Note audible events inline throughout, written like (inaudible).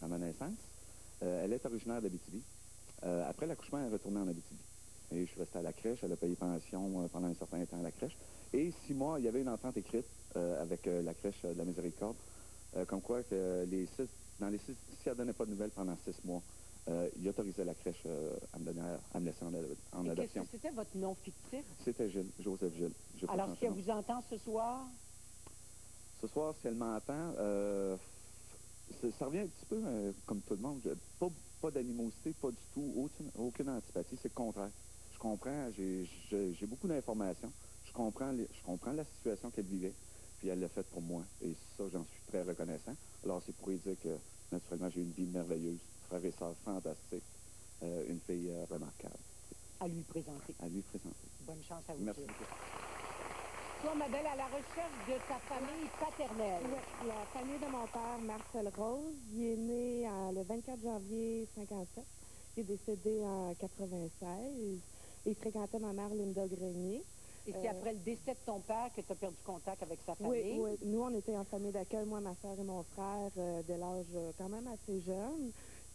à ma naissance. Euh, elle est originaire d'Abitibi. Euh, après l'accouchement, elle est retournée en Abitibi. Et je suis resté à la crèche. Elle a payé pension euh, pendant un certain temps à la crèche. Et six mois, il y avait une entente écrite avec la crèche de la Miséricorde, comme quoi que les six, dans les six, si elle ne donnait pas de nouvelles pendant six mois, il autorisait la crèche à, me donner, à me laisser en, ado- en Et qu'est-ce adoption. que c'était votre nom fictif? C'était Gilles, Joseph Gilles. Alors, si elle vous entend ce soir, Ce soir, si elle m'entend, euh, ça, revient un petit peu euh, comme tout le monde. Pas, pas d'animosité, pas du tout, aucune, aucune antipathie, c'est le contraire. Je comprends, j'ai- beaucoup d'informations, je comprends, les- je comprends la situation qu'elle vivait, puis elle l'a fait pour moi, et ça, j'en suis très reconnaissant. Alors, c'est pour lui dire que, naturellement, j'ai une vie merveilleuse, frère et sœurs fantastiques, euh, une fille euh, remarquable à lui présenter. à lui présenter. Bonne chance à vous. Merci beaucoup. Toi, ma belle, à la recherche de ta famille paternelle. Oui, la famille de mon père, Marcel Rose, il est né euh, le 24 janvier 57. Il est décédé en 96. Il fréquentait ma mère, Linda Grenier. Et c'est Euh, après le décès de ton père que tu as perdu contact avec sa famille? oui. Nous, on était en famille d'accueil, moi, ma soeur et mon frère, euh, de l'âge euh, quand même assez jeune.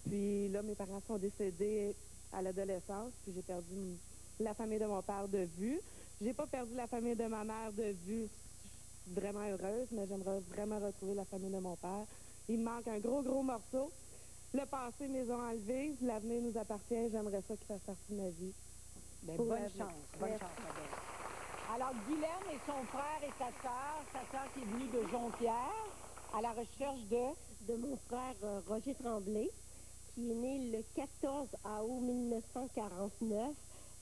Puis là, mes parents sont décédés à l'adolescence, puis j'ai perdu la famille de mon père de vue. J'ai pas perdu la famille de ma mère de vue. Je suis vraiment heureuse, mais j'aimerais vraiment retrouver la famille de mon père. Il me manque un gros, gros morceau. Le passé nous a enlevés, l'avenir nous appartient. J'aimerais ça qu'il fasse partie de ma vie. Ben, bonne chance, bonne Merci. chance, ma belle. Alors, Guylaine et son frère et sa sœur, sa sœur qui est venue de Jonquière, à la recherche de... de mon frère euh, Roger Tremblay, qui est né le 14 août 1949.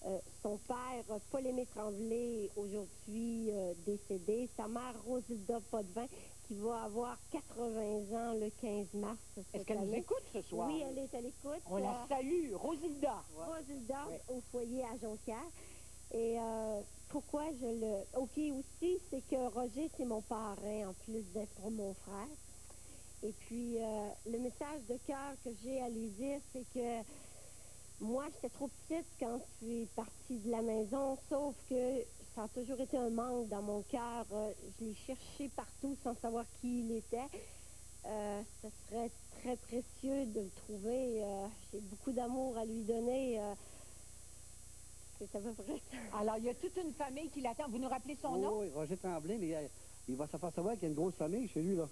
Euh, son père, euh, Paul-Aimé Tremblay, aujourd'hui euh, décédé. Sa mère, Rosilda Potvin, qui va avoir 80 ans le 15 mars. Est-ce qu'elle nous écoute ce soir? Oui, elle est à l'écoute. On la Euh, salue, Rosilda. Rosilda Ouais. au foyer à Jonquière. Et euh, pourquoi je le... OK aussi, c'est que Roger, c'est mon parrain, en plus d'être pour mon frère. Et puis, euh, le message de cœur que j'ai à lui dire, c'est que moi, j'étais trop petite quand je suis partie de la maison, sauf que ça a toujours été un manque dans mon cœur. Euh, je l'ai cherché partout sans savoir qui il était. Euh, ce serait très précieux de le trouver. Euh, J'ai beaucoup d'amour à lui donner. euh, c'est à peu près ça. Alors, il y a toute une famille qui l'attend. Vous nous rappelez son nom? Oui, oui, Roger Tremblay, mais il va se faire savoir qu'il y a une grosse famille chez lui, là.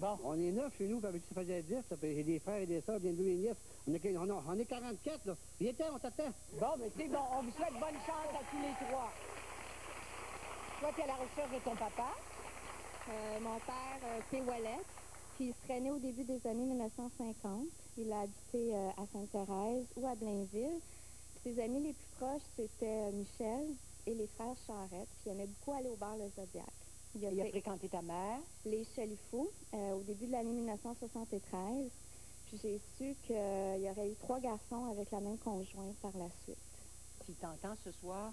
Bon. On est neuf chez nous, puis avec ça faisait 10, là, puis j'ai des frères et des sœurs, bien deux et nièces. On est, on, a- on est 44, là. Viens, on t'attend. Bon, mais c'est bon. On vous souhaite bonne chance à tous les trois. Toi, tu es à la recherche de ton papa? Euh, mon père, euh, P. Wallet, puis il serait né au début des années 1950. Il a habité euh, à Sainte-Thérèse ou à Blainville. Ses amis les plus proches, c'était euh, Michel et les frères Charette, puis il aimait beaucoup aller au bar Le Zodiac. Il a Il a fréquenté ta mère. les Chalifous euh, au début de l'année 1973. Puis j'ai su qu'il y aurait eu trois garçons avec la même conjointe par la suite. Si t'entends ce soir,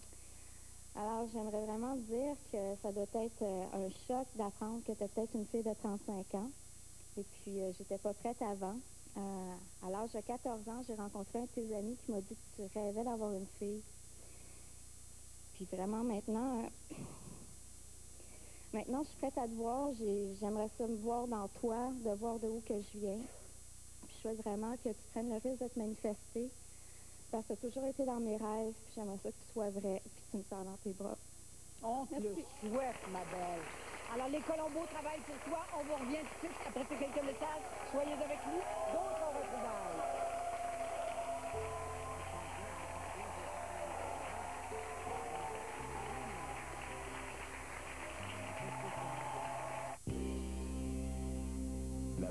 Alors, j'aimerais vraiment dire que ça doit être euh, un choc d'apprendre que tu es peut-être une fille de 35 ans. Et puis, euh, j'étais pas prête avant. Euh, à l'âge de 14 ans, j'ai rencontré un de tes amis qui m'a dit que tu rêvais d'avoir une fille. Puis vraiment, maintenant, euh, maintenant, je suis prête à te voir. J'ai- J'aimerais ça me voir dans toi, de voir de où que je viens. Puis je souhaite vraiment que tu prennes le risque de te manifester. Parce que tu as toujours été dans mes rêves, puis j'aimerais ça que tu sois vrai, puis que tu me sors dans tes bras. on te le souhaite, ma belle. Alors, les Colombos travaillent pour toi. On vous revient tout de suite après ces quelques messages. Soyez avec nous. D'autres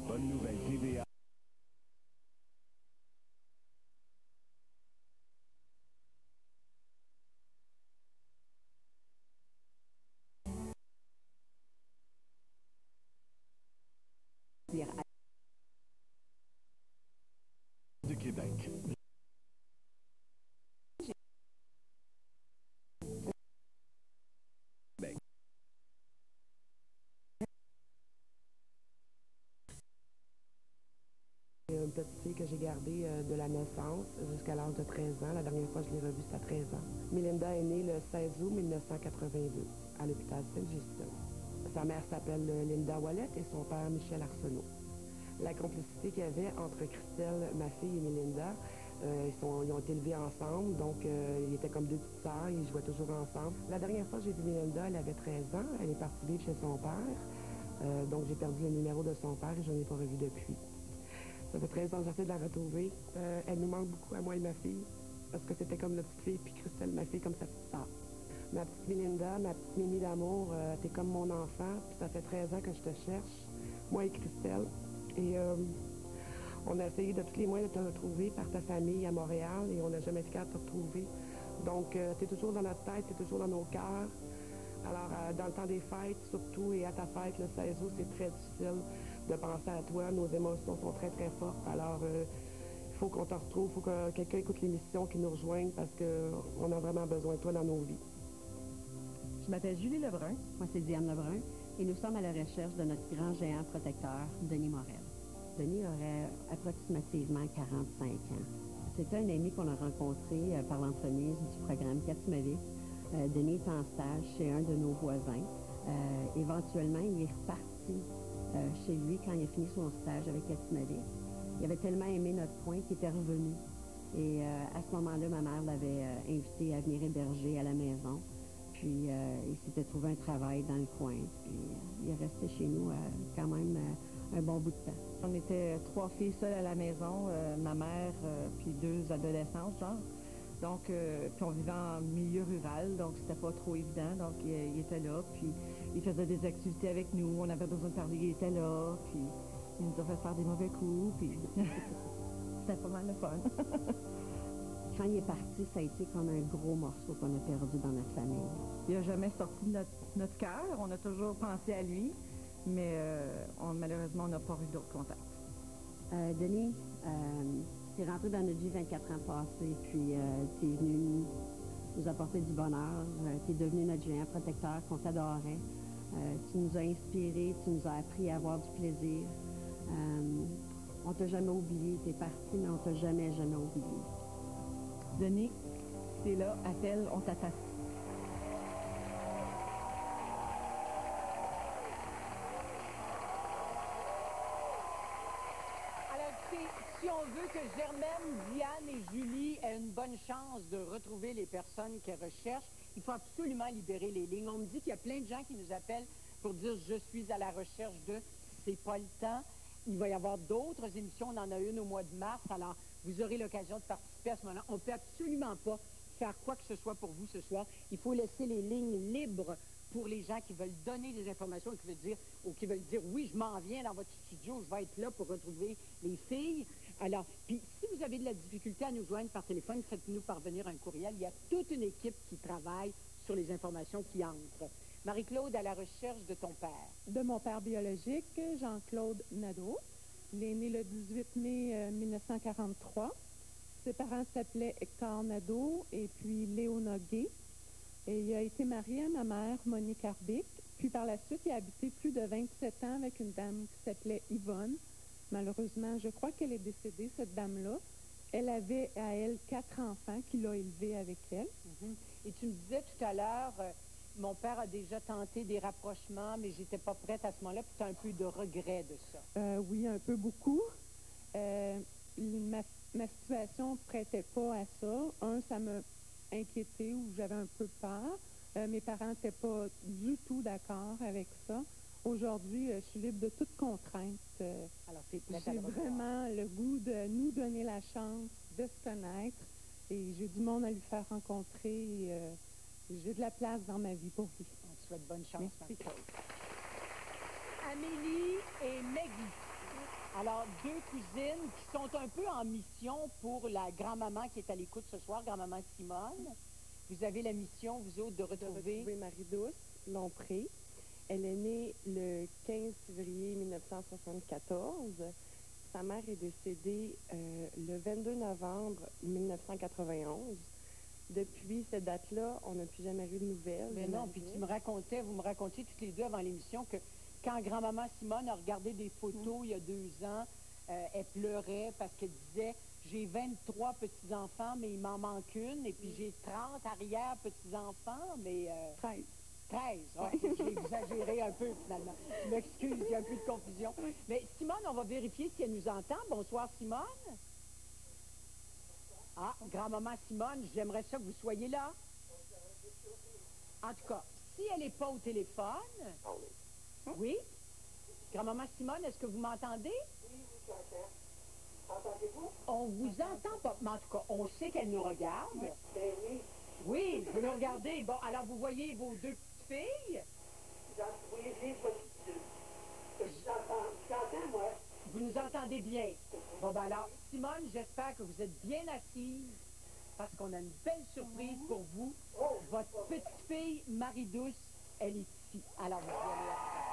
bonne nouvelle TVA. Que j'ai gardée euh, de la naissance jusqu'à l'âge de 13 ans. La dernière fois je l'ai revue, c'était à 13 ans. Melinda est née le 16 août 1982 à l'hôpital Saint-Justin. Sa mère s'appelle euh, Linda Wallet et son père Michel Arsenault. la complicité qu'il y avait entre Christelle, ma fille, et Melinda. Euh, ils, ont été élevés ensemble, donc ils étaient comme deux petites sœurs, ils jouaient toujours ensemble. La dernière fois que j'ai vu Melinda, elle avait 13 ans, elle est partie vivre chez son père. Donc j'ai perdu le numéro de son père et je ne l'ai pas revu depuis. Ça fait 13 ans que j'essaie de la retrouver. Euh, elle nous manque beaucoup à moi et ma fille, parce que c'était comme notre petite fille, puis Christelle, ma fille, comme sa petite sœur. Ma petite Melinda, ma petite Mimi d'amour, euh, t'es comme mon enfant, puis ça fait 13 ans que je te cherche, moi et Christelle. Et euh, on a essayé de tous les moyens de te retrouver par ta famille à Montréal et on n'a jamais été capable de te retrouver. Donc, euh, tu es toujours dans notre tête, tu es toujours dans nos cœurs. Alors, dans le temps des fêtes, surtout, et à ta fête, le 16 août, c'est très difficile de penser à toi. Nos émotions sont très, très fortes. Alors, euh, il faut qu'on te retrouve, il faut que quelqu'un écoute l'émission, qui nous rejoigne, parce qu'on a vraiment besoin de toi dans nos vies. Je m'appelle Julie Lebrun. Moi, c'est Diane Lebrun et nous sommes à la recherche de notre grand géant protecteur, Denis Morel. Denis aurait approximativement 45 ans. C'était un ami qu'on a rencontré euh, par l'entremise du programme Katimavik. Euh, Denis est en stage chez un de nos voisins. Euh, éventuellement, il est reparti euh, chez lui quand il a fini son stage avec Katimavik. Il avait tellement aimé notre coin qu'il était revenu. Et euh, à ce moment-là, ma mère l'avait euh, invité à venir héberger à la maison. Puis il s'était trouvé un travail dans le coin. Puis il est resté chez nous quand même un bon bout de temps. On était trois filles seules à la maison, ma mère puis deux adolescentes, genre. Donc, puis on vivait en milieu rural, donc c'était pas trop évident. Donc, il, il était là, puis il faisait des activités avec nous. On avait besoin de parler, il était là, puis il nous a fait faire des mauvais coups, puis (laughs) c'était pas mal de fun. (laughs) Quand il est parti, ça a été comme un gros morceau qu'on a perdu dans notre famille. Il n'a jamais sorti de notre, notre cœur. On a toujours pensé à lui, mais euh, on- malheureusement, on n'a pas eu d'autres contacts. Euh, Denis, euh, tu es rentré dans notre vie 24 ans passés, puis tu es venu nous apporter du bonheur. tu es devenu notre géant protecteur qu'on t'adorait. Euh, tu nous as inspirés, tu nous as appris à avoir du plaisir. Euh, on t'a jamais oublié, tu es parti, mais on t'a jamais, jamais oublié. Denis, c'est là, appelle, on t'attend. Si on veut que Germaine, Diane et Julie aient une bonne chance de retrouver les personnes qu'elles recherchent, il faut absolument libérer les lignes. On me dit qu'il y a plein de gens qui nous appellent pour dire « je suis à la recherche de », c'est pas le temps. Il va y avoir d'autres émissions, on en a une au mois de mars, alors vous aurez l'occasion de participer à ce moment-là. On ne peut absolument pas faire quoi que ce soit pour vous ce soir. Il faut laisser les lignes libres pour les gens qui veulent donner des informations qui veulent dire, ou qui veulent dire, oui, je m'en viens dans votre studio, je vais être là pour retrouver les filles. Alors, puis si vous avez de la difficulté à nous joindre par téléphone, faites-nous parvenir un courriel. Il y a toute une équipe qui travaille sur les informations qui entrent. Marie-Claude, à la recherche de ton père. De mon père biologique, Jean-Claude Nadeau. Il est né le 18 mai euh, 1943. Ses parents s'appelaient Hector Nadeau et puis Léona Gay. Et il a été marié à ma mère, Monique Arbic. Puis par la suite, il a habité plus de 27 ans avec une dame qui s'appelait Yvonne. Malheureusement, je crois qu'elle est décédée, cette dame-là. Elle avait à elle quatre enfants qu'il a élevés avec elle. Mhm. Et tu me disais tout à l'heure, euh, mon père a déjà tenté des rapprochements, mais j'étais pas prête à ce moment-là, puis tu as un peu de regret de ça. Euh, oui, un peu beaucoup. Euh, ma, ma situation ne prêtait pas à ça. Un, ça m'a inquiété ou j'avais un peu peur. Mes parents n'étaient pas du tout d'accord avec ça. Aujourd'hui, euh, je suis libre de toute contrainte. Euh, Alors, c'est J'ai vraiment le goût de nous donner la chance de se connaître et j'ai du monde à lui faire rencontrer. et, euh, j'ai de la place dans ma vie pour lui. On te souhaite bonne chance, Merci. Amélie et Maggie. Alors, deux cousines qui sont un peu en mission pour la grand-maman qui est à l'écoute ce soir, grand-maman Simone. Vous avez la mission, vous autres, de de retrouver... retrouver Marie-Douce Lompré. Elle est née le 15 février 1974. Sa mère est décédée euh, le 22 novembre 1991. Depuis cette date-là, on n'a plus jamais eu de nouvelles. Mais non, puis tu me racontais, vous me racontiez toutes les deux avant l'émission que quand grand-maman Simone a regardé des photos il y a deux ans, euh, elle pleurait parce qu'elle disait j'ai 23 petits-enfants, mais il m'en manque une, et puis j'ai 30 arrière-petits-enfants, mais... euh, 13. 13. Ouais, J'ai exagéré un peu, finalement. Je m'excuse, il y a un peu de confusion. Mais Simone, on va vérifier si elle nous entend. Bonsoir, Simone. Ah, grand-maman Simone, j'aimerais ça que vous soyez là. En tout cas, si elle n'est pas au téléphone... Oui? Grand-maman Simone, est-ce que vous m'entendez? On vous entend pas, mais en tout cas, on sait qu'elle nous regarde. Oui, vous nous regardez. Bon, alors vous voyez vos deux petites filles? Vous nous entendez bien. Bon, ben alors, Simone, j'espère que vous êtes bien assise parce qu'on a une belle surprise pour vous. Votre petite fille, Marie-Douce, elle est ici. Alors, vous allez...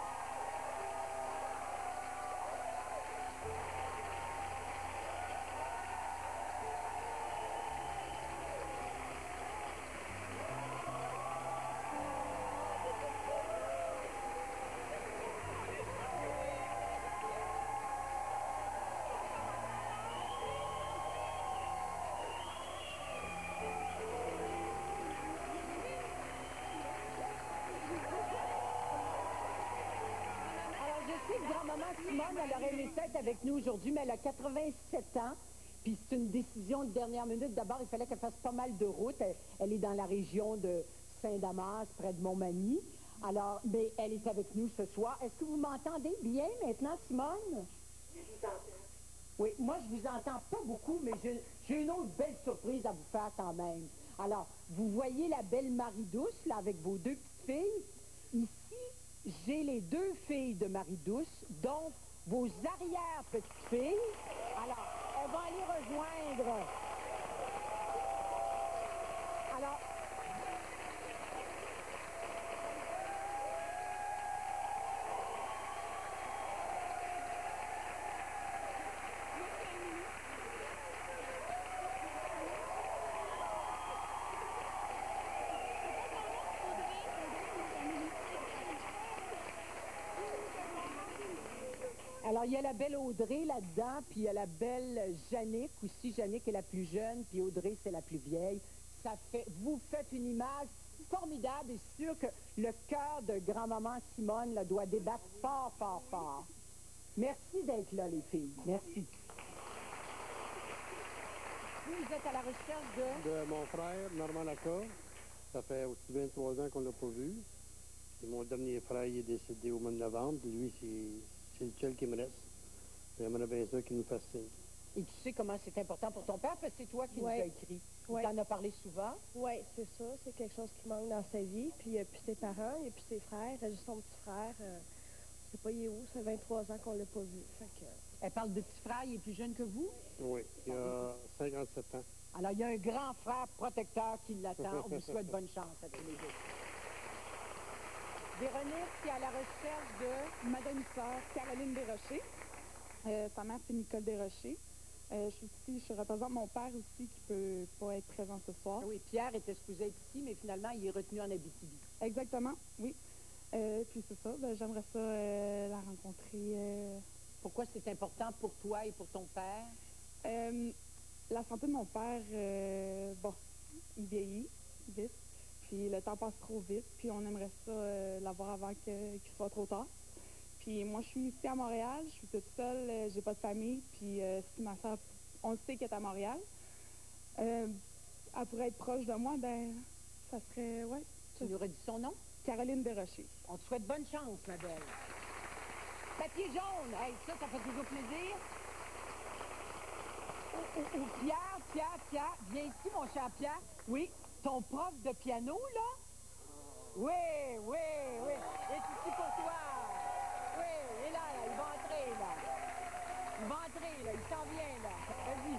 grand-maman Simone, elle aurait aimé avec nous aujourd'hui, mais elle a 87 ans. Puis c'est une décision de dernière minute. D'abord, il fallait qu'elle fasse pas mal de route. Elle, est dans la région de Saint-Damas, près de Montmagny. Alors, mais elle est avec nous ce soir. Est-ce que vous m'entendez bien maintenant, Simone? Oui, moi, je vous entends pas beaucoup, mais j'ai j'ai une autre belle surprise à vous faire quand même. Alors, vous voyez la belle Marie-Douce, là, avec vos deux petites filles? J'ai les deux filles de Marie-Douce, donc vos arrière-petites filles. Alors, elles vont aller rejoindre. Alors, Alors, il y a la belle Audrey là-dedans, puis il y a la belle Jannick aussi. Jannick est la plus jeune, puis Audrey, c'est la plus vieille. Ça fait, vous faites une image formidable et sûr que le cœur de grand-maman Simone là, doit débattre fort, fort, fort. Merci d'être là, les filles. Merci. Vous, vous êtes à la recherche de... De mon frère, Normand Lacroix. Ça fait aussi 23 ans qu'on l'a pas vu. Et mon dernier frère il est décédé au mois de novembre. Puis lui, c'est c'est le seul qui me reste. J'aimerais bien ça qu'il nous fasse signe. Et tu sais comment c'est important pour ton père, parce que c'est toi qui Ouais. nous as écrit. Tu Ouais. en as parlé souvent. Oui, c'est ça. C'est quelque chose qui manque dans sa vie. Puis, euh, puis ses parents, et puis ses frères. euh, Juste son petit frère. euh, je sais pas, il est où? Ça fait 23 ans qu'on l'a pas vu. Fait que, Elle parle de petit frère, il est plus jeune que vous? Oui, il a 57 ans. Alors, il y a un grand frère protecteur qui l'attend. On vous souhaite bonne chance à tous les deux. Véronique, qui est à la recherche de... Ma demi-sœur, Caroline Desrochers. Euh, sa mère, c'est Nicole Desrochers. Euh, je suis ici, je représente mon père aussi qui peut pas être présent ce soir. Oui, Pierre était supposé être ici, mais finalement, il est retenu en Abitibi. Exactement, oui. Euh, puis c'est ça, ben, j'aimerais ça la rencontrer. Pourquoi c'est important pour toi et pour ton père? La santé de mon père, bon, il vieillit vite, puis le temps passe trop vite, puis on aimerait ça euh, l'avoir avant que- qu'il soit trop tard. Puis moi, je suis ici à Montréal, je suis toute seule, euh, j'ai pas de famille, puis euh, si ma soeur, on le sait qu'elle est à Montréal, elle pourrait être proche de moi, ben, ça serait, ouais, Tu nous redis son nom? Caroline Desrochers. On te souhaite bonne chance, ma belle. Papier jaune, hey, ça, ça fait toujours plaisir. Ou, ou- ou Pierre, Pierre, Pierre, viens ici, mon cher Pierre. Oui, ton prof de piano, là? Oui, oui, oui. Et est ici pour toi. Oui, il est là, là. Il va entrer, là. Il va entrer, là. Il s'en vient, là. Vas-y.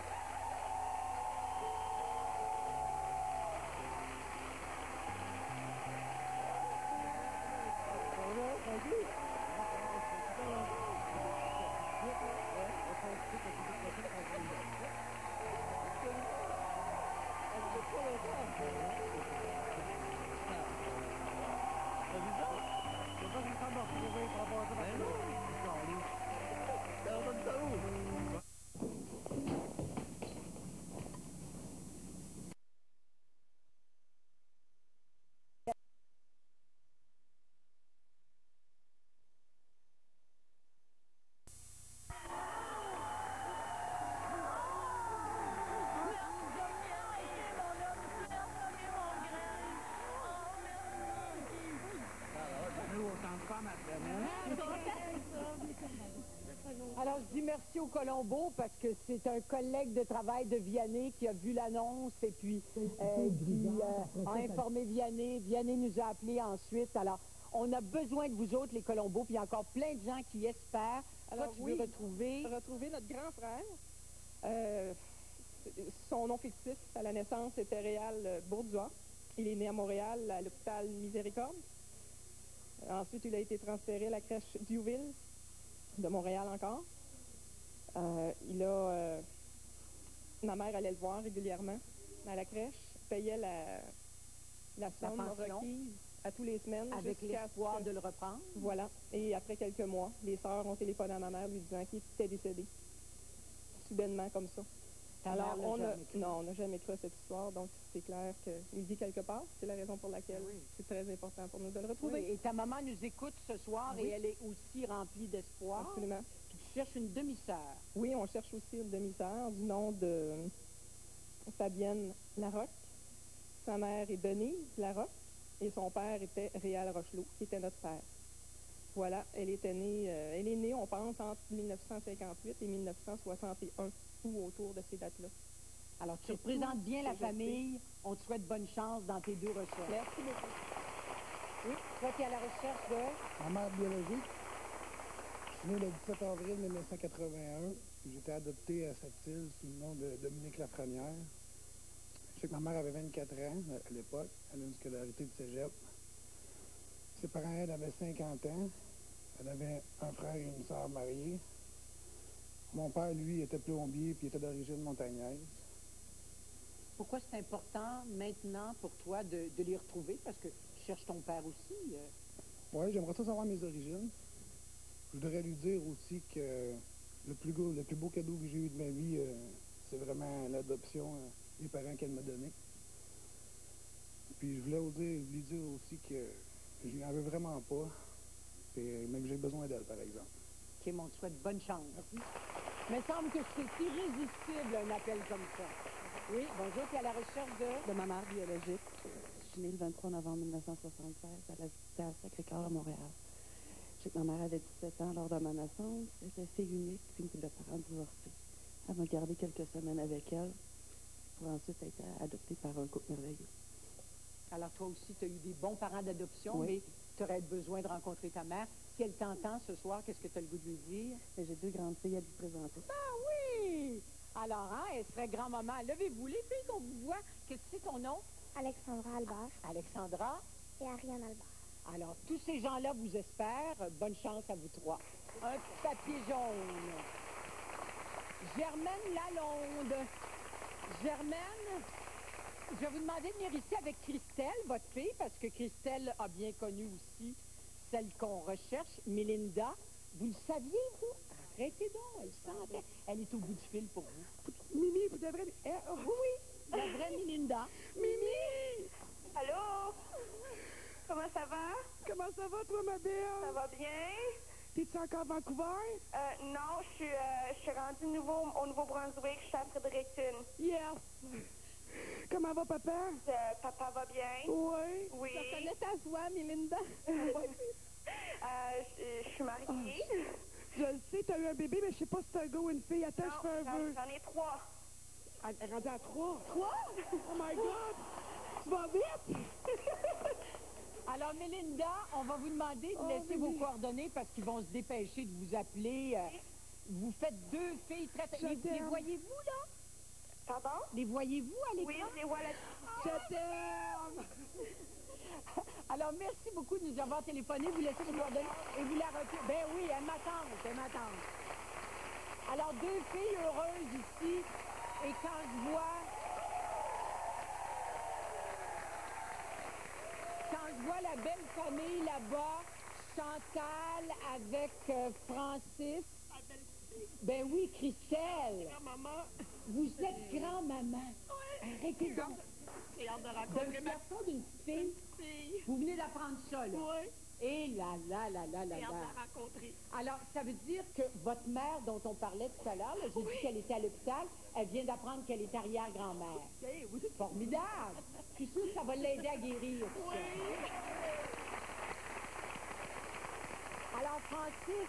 Colombo parce que c'est un collègue de travail de Vianney qui a vu l'annonce et puis euh, qui euh, a informé Vianney. Vianney nous a appelés ensuite. Alors, on a besoin de vous autres, les Colombos, puis il y a encore plein de gens qui espèrent. Alors, Toi, tu oui, veux retrouver... retrouver notre grand frère? Euh, son nom fictif à la naissance était Réal Bourdois. Il est né à Montréal, à l'hôpital Miséricorde. Ensuite, il a été transféré à la crèche Diouville de Montréal encore. Euh, il a... euh, ma mère allait le voir régulièrement à la crèche, payait la, la somme pension. requise à tous les semaines. Avec l'espoir de le reprendre. Voilà. Et après quelques mois, les sœurs ont téléphoné à ma mère lui disant qu'il était décédé. Soudainement, comme ça. Ta Alors, l'a on a, non, on n'a jamais cru à cette histoire, donc c'est clair qu'il vit quelque part. C'est la raison pour laquelle c'est très important pour nous de le retrouver. Oui, et ta maman nous écoute ce soir Oui. et elle est aussi remplie d'espoir. Absolument. Cherches une demi-sœur. Oui, on cherche aussi une demi-sœur du nom de Fabienne Larocque. Sa mère est Denise Larocque et son père était Réal Rochelot, qui était notre père. Voilà, elle était née, euh, elle est née, on pense, entre 1958 et 1961 ou autour de ces dates-là. Alors, tu représentes bien la famille. On te souhaite bonne chance dans tes deux recherches. Merci beaucoup. Oui, toi qui es à la recherche de... Ma mère biologique. Je suis né le 17 avril 1981. J'étais adopté à cette île sous le nom de Dominique Lafrenière. Je sais que ma mère avait 24 ans euh, à l'époque. Elle a une scolarité de cégep. Ses parents, elle, avaient 50 ans. Elle avait un frère et une sœur mariés. Mon père, lui, était plombier puis était d'origine montagnaise. Pourquoi c'est important maintenant pour toi de, de les retrouver? Parce que tu cherches ton père aussi. euh. Oui, j'aimerais ça savoir mes origines. Je voudrais lui dire aussi que le plus, beau, le plus beau cadeau que j'ai eu de ma vie, euh, c'est vraiment l'adoption euh, des parents qu'elle m'a donné. Puis je voulais dire, lui dire aussi que je n'en veux vraiment pas, puis- mais que j'ai besoin d'elle, par exemple. OK, mon te souhaite bonne chance. Mais il semble que c'est irrésistible, un appel comme ça. Oui, bonjour, tu es à la recherche de... de ma mère biologique. Je suis née le 23 novembre 1976 à l'hôpital Sacré-Cœur à Montréal. Je sais que ma mère avait 17 ans lors de ma naissance. Elle était fille unique puis une de parents divorcés. Elle m'a gardé quelques semaines avec elle pour ensuite être adoptée par un couple merveilleux. Alors, toi aussi, tu as eu des bons parents d'adoption, Oui. mais tu aurais besoin de rencontrer ta mère. Si elle t'entend ce soir, qu'est-ce que tu as le goût de lui dire? J'ai deux grandes filles à lui présenter. Ah oui! Alors, hein, elle serait grand-maman. Levez-vous, les filles qu'on vous voit. Qu'est-ce que c'est ton nom? Alexandra Albert Alexandra? et Ariane Albert. Alors, tous ces gens-là vous espèrent. Bonne chance à vous trois. Un papier jaune. Germaine Lalonde. Germaine, je vais vous demander de venir ici avec Christelle, votre fille, parce que Christelle a bien connu aussi celle qu'on recherche, Mélinda. Vous le saviez, vous? Arrêtez donc, elle sentait. Elle est au bout du fil pour vous. Mimi, vous devrez... Eh, oh, oui, la vraie Mélinda. Mimi! Allô? Comment ça va? Comment ça va, toi, ma belle? Ça va bien? T'es-tu encore à Vancouver? Euh, non, je suis, euh, je suis rendue nouveau, au Nouveau-Brunswick. Je suis à Fredericton. Yes! Comment va, papa? Euh, papa va bien? Oui. Oui. Ça connaît ta voix, Mélinda. (laughs) Euh, je, je suis mariée. Je le sais, t'as eu un bébé, mais je sais pas si c'est un gars ou une fille. Attends, Non, je fais un vœu. J'en ai trois. Elle est rendue à trois. Trois? Oh my God! Tu vas vite? (laughs) Alors, Mélinda, on va vous demander de Oh, laisser vos coordonnées parce qu'ils vont se dépêcher de vous appeler. euh, vous faites deux filles très... Les, les voyez-vous, là? Pardon? Les voyez-vous à l'écran? Oui, je les vois là. Je t'aime! (laughs) Alors, merci beaucoup de nous avoir téléphoné. Vous laissez vos coordonnées et vous la retrouvez. Ben oui, elle m'attend, elle m'attend. Alors, deux filles heureuses ici. Et quand je vois... Quand je vois la belle famille là-bas, Chantal avec euh, Francis. Ben oui, Christelle. Maman. Vous êtes grand-maman. Arrêtez donc. J'ai hâte de rencontrer ma garçon, d'une fille. Vous venez d'apprendre ça, là. Oui. Et là, là, là, là, là. Alors, ça veut dire que votre mère, dont on parlait tout à l'heure, là, j'ai dit qu'elle était à l'hôpital, elle vient d'apprendre qu'elle est arrière-grand-mère. Oui, oui. Formidable! Je suis sûre que ça va l'aider à guérir. ça. Alors, Francis,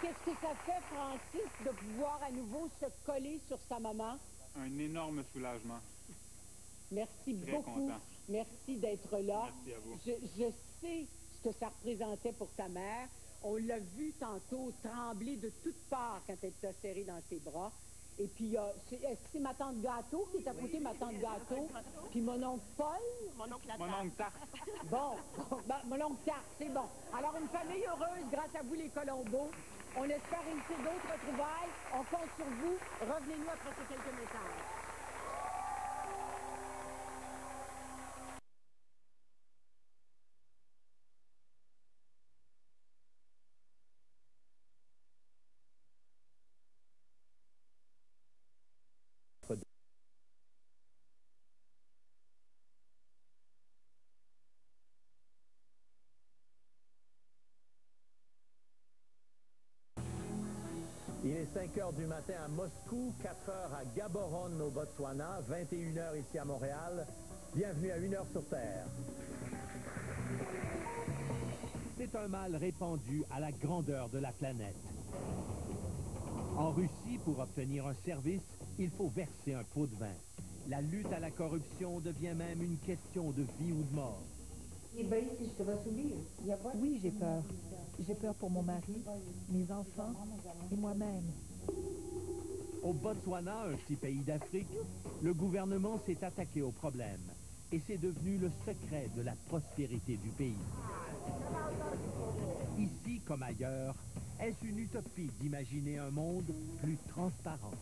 qu'est-ce que ça fait, Francis, de pouvoir à nouveau se coller sur sa maman? Un énorme soulagement. Merci Très beaucoup. content. Merci d'être là. Merci à vous. Je, je sais ce que ça représentait pour ta mère. On l'a vu tantôt trembler de toutes parts quand elle t'a serré dans ses bras. Et puis, euh, c'est- est-ce que c'est ma tante Gâteau qui est à côté, ma tante Gâteau? Puis mon oncle Paul? Mon oncle Mon oncle Tarte. (laughs) Bon, ben, mon oncle Tarte, c'est bon. Alors, une famille heureuse grâce à vous, les Colombos. On espère réussir d'autres retrouvailles. On compte sur vous. Revenez-nous après ces quelques messages. 5 heures du matin à Moscou, 4 heures à Gaborone au Botswana, 21 heures ici à Montréal. Bienvenue à Une heure sur Terre. C'est un mal répandu à la grandeur de la planète. En Russie, pour obtenir un service, il faut verser un pot de vin. La lutte à la corruption devient même une question de vie ou de mort. Oui, j'ai peur. J'ai peur pour mon mari, mes enfants et moi-même. Au Botswana, un petit pays d'Afrique, le gouvernement s'est attaqué au problème. Et c'est devenu le secret de la prospérité du pays. Ici comme ailleurs, est-ce une utopie d'imaginer un monde plus transparent?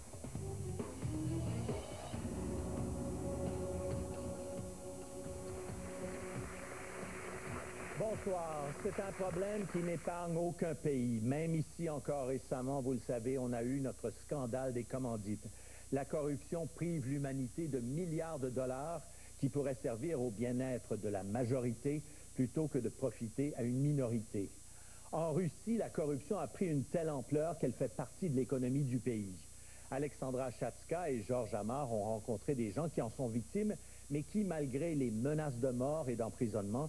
Bonsoir. C'est un problème qui n'épargne aucun pays. Même ici, encore récemment, vous le savez, on a eu notre scandale des commandites. La corruption prive l'humanité de milliards de dollars qui pourraient servir au bien-être de la majorité plutôt que de profiter à une minorité. En Russie, la corruption a pris une telle ampleur qu'elle fait partie de l'économie du pays. Alexandra Chatska et Georges Amar ont rencontré des gens qui en sont victimes, mais qui, malgré les menaces de mort et d'emprisonnement,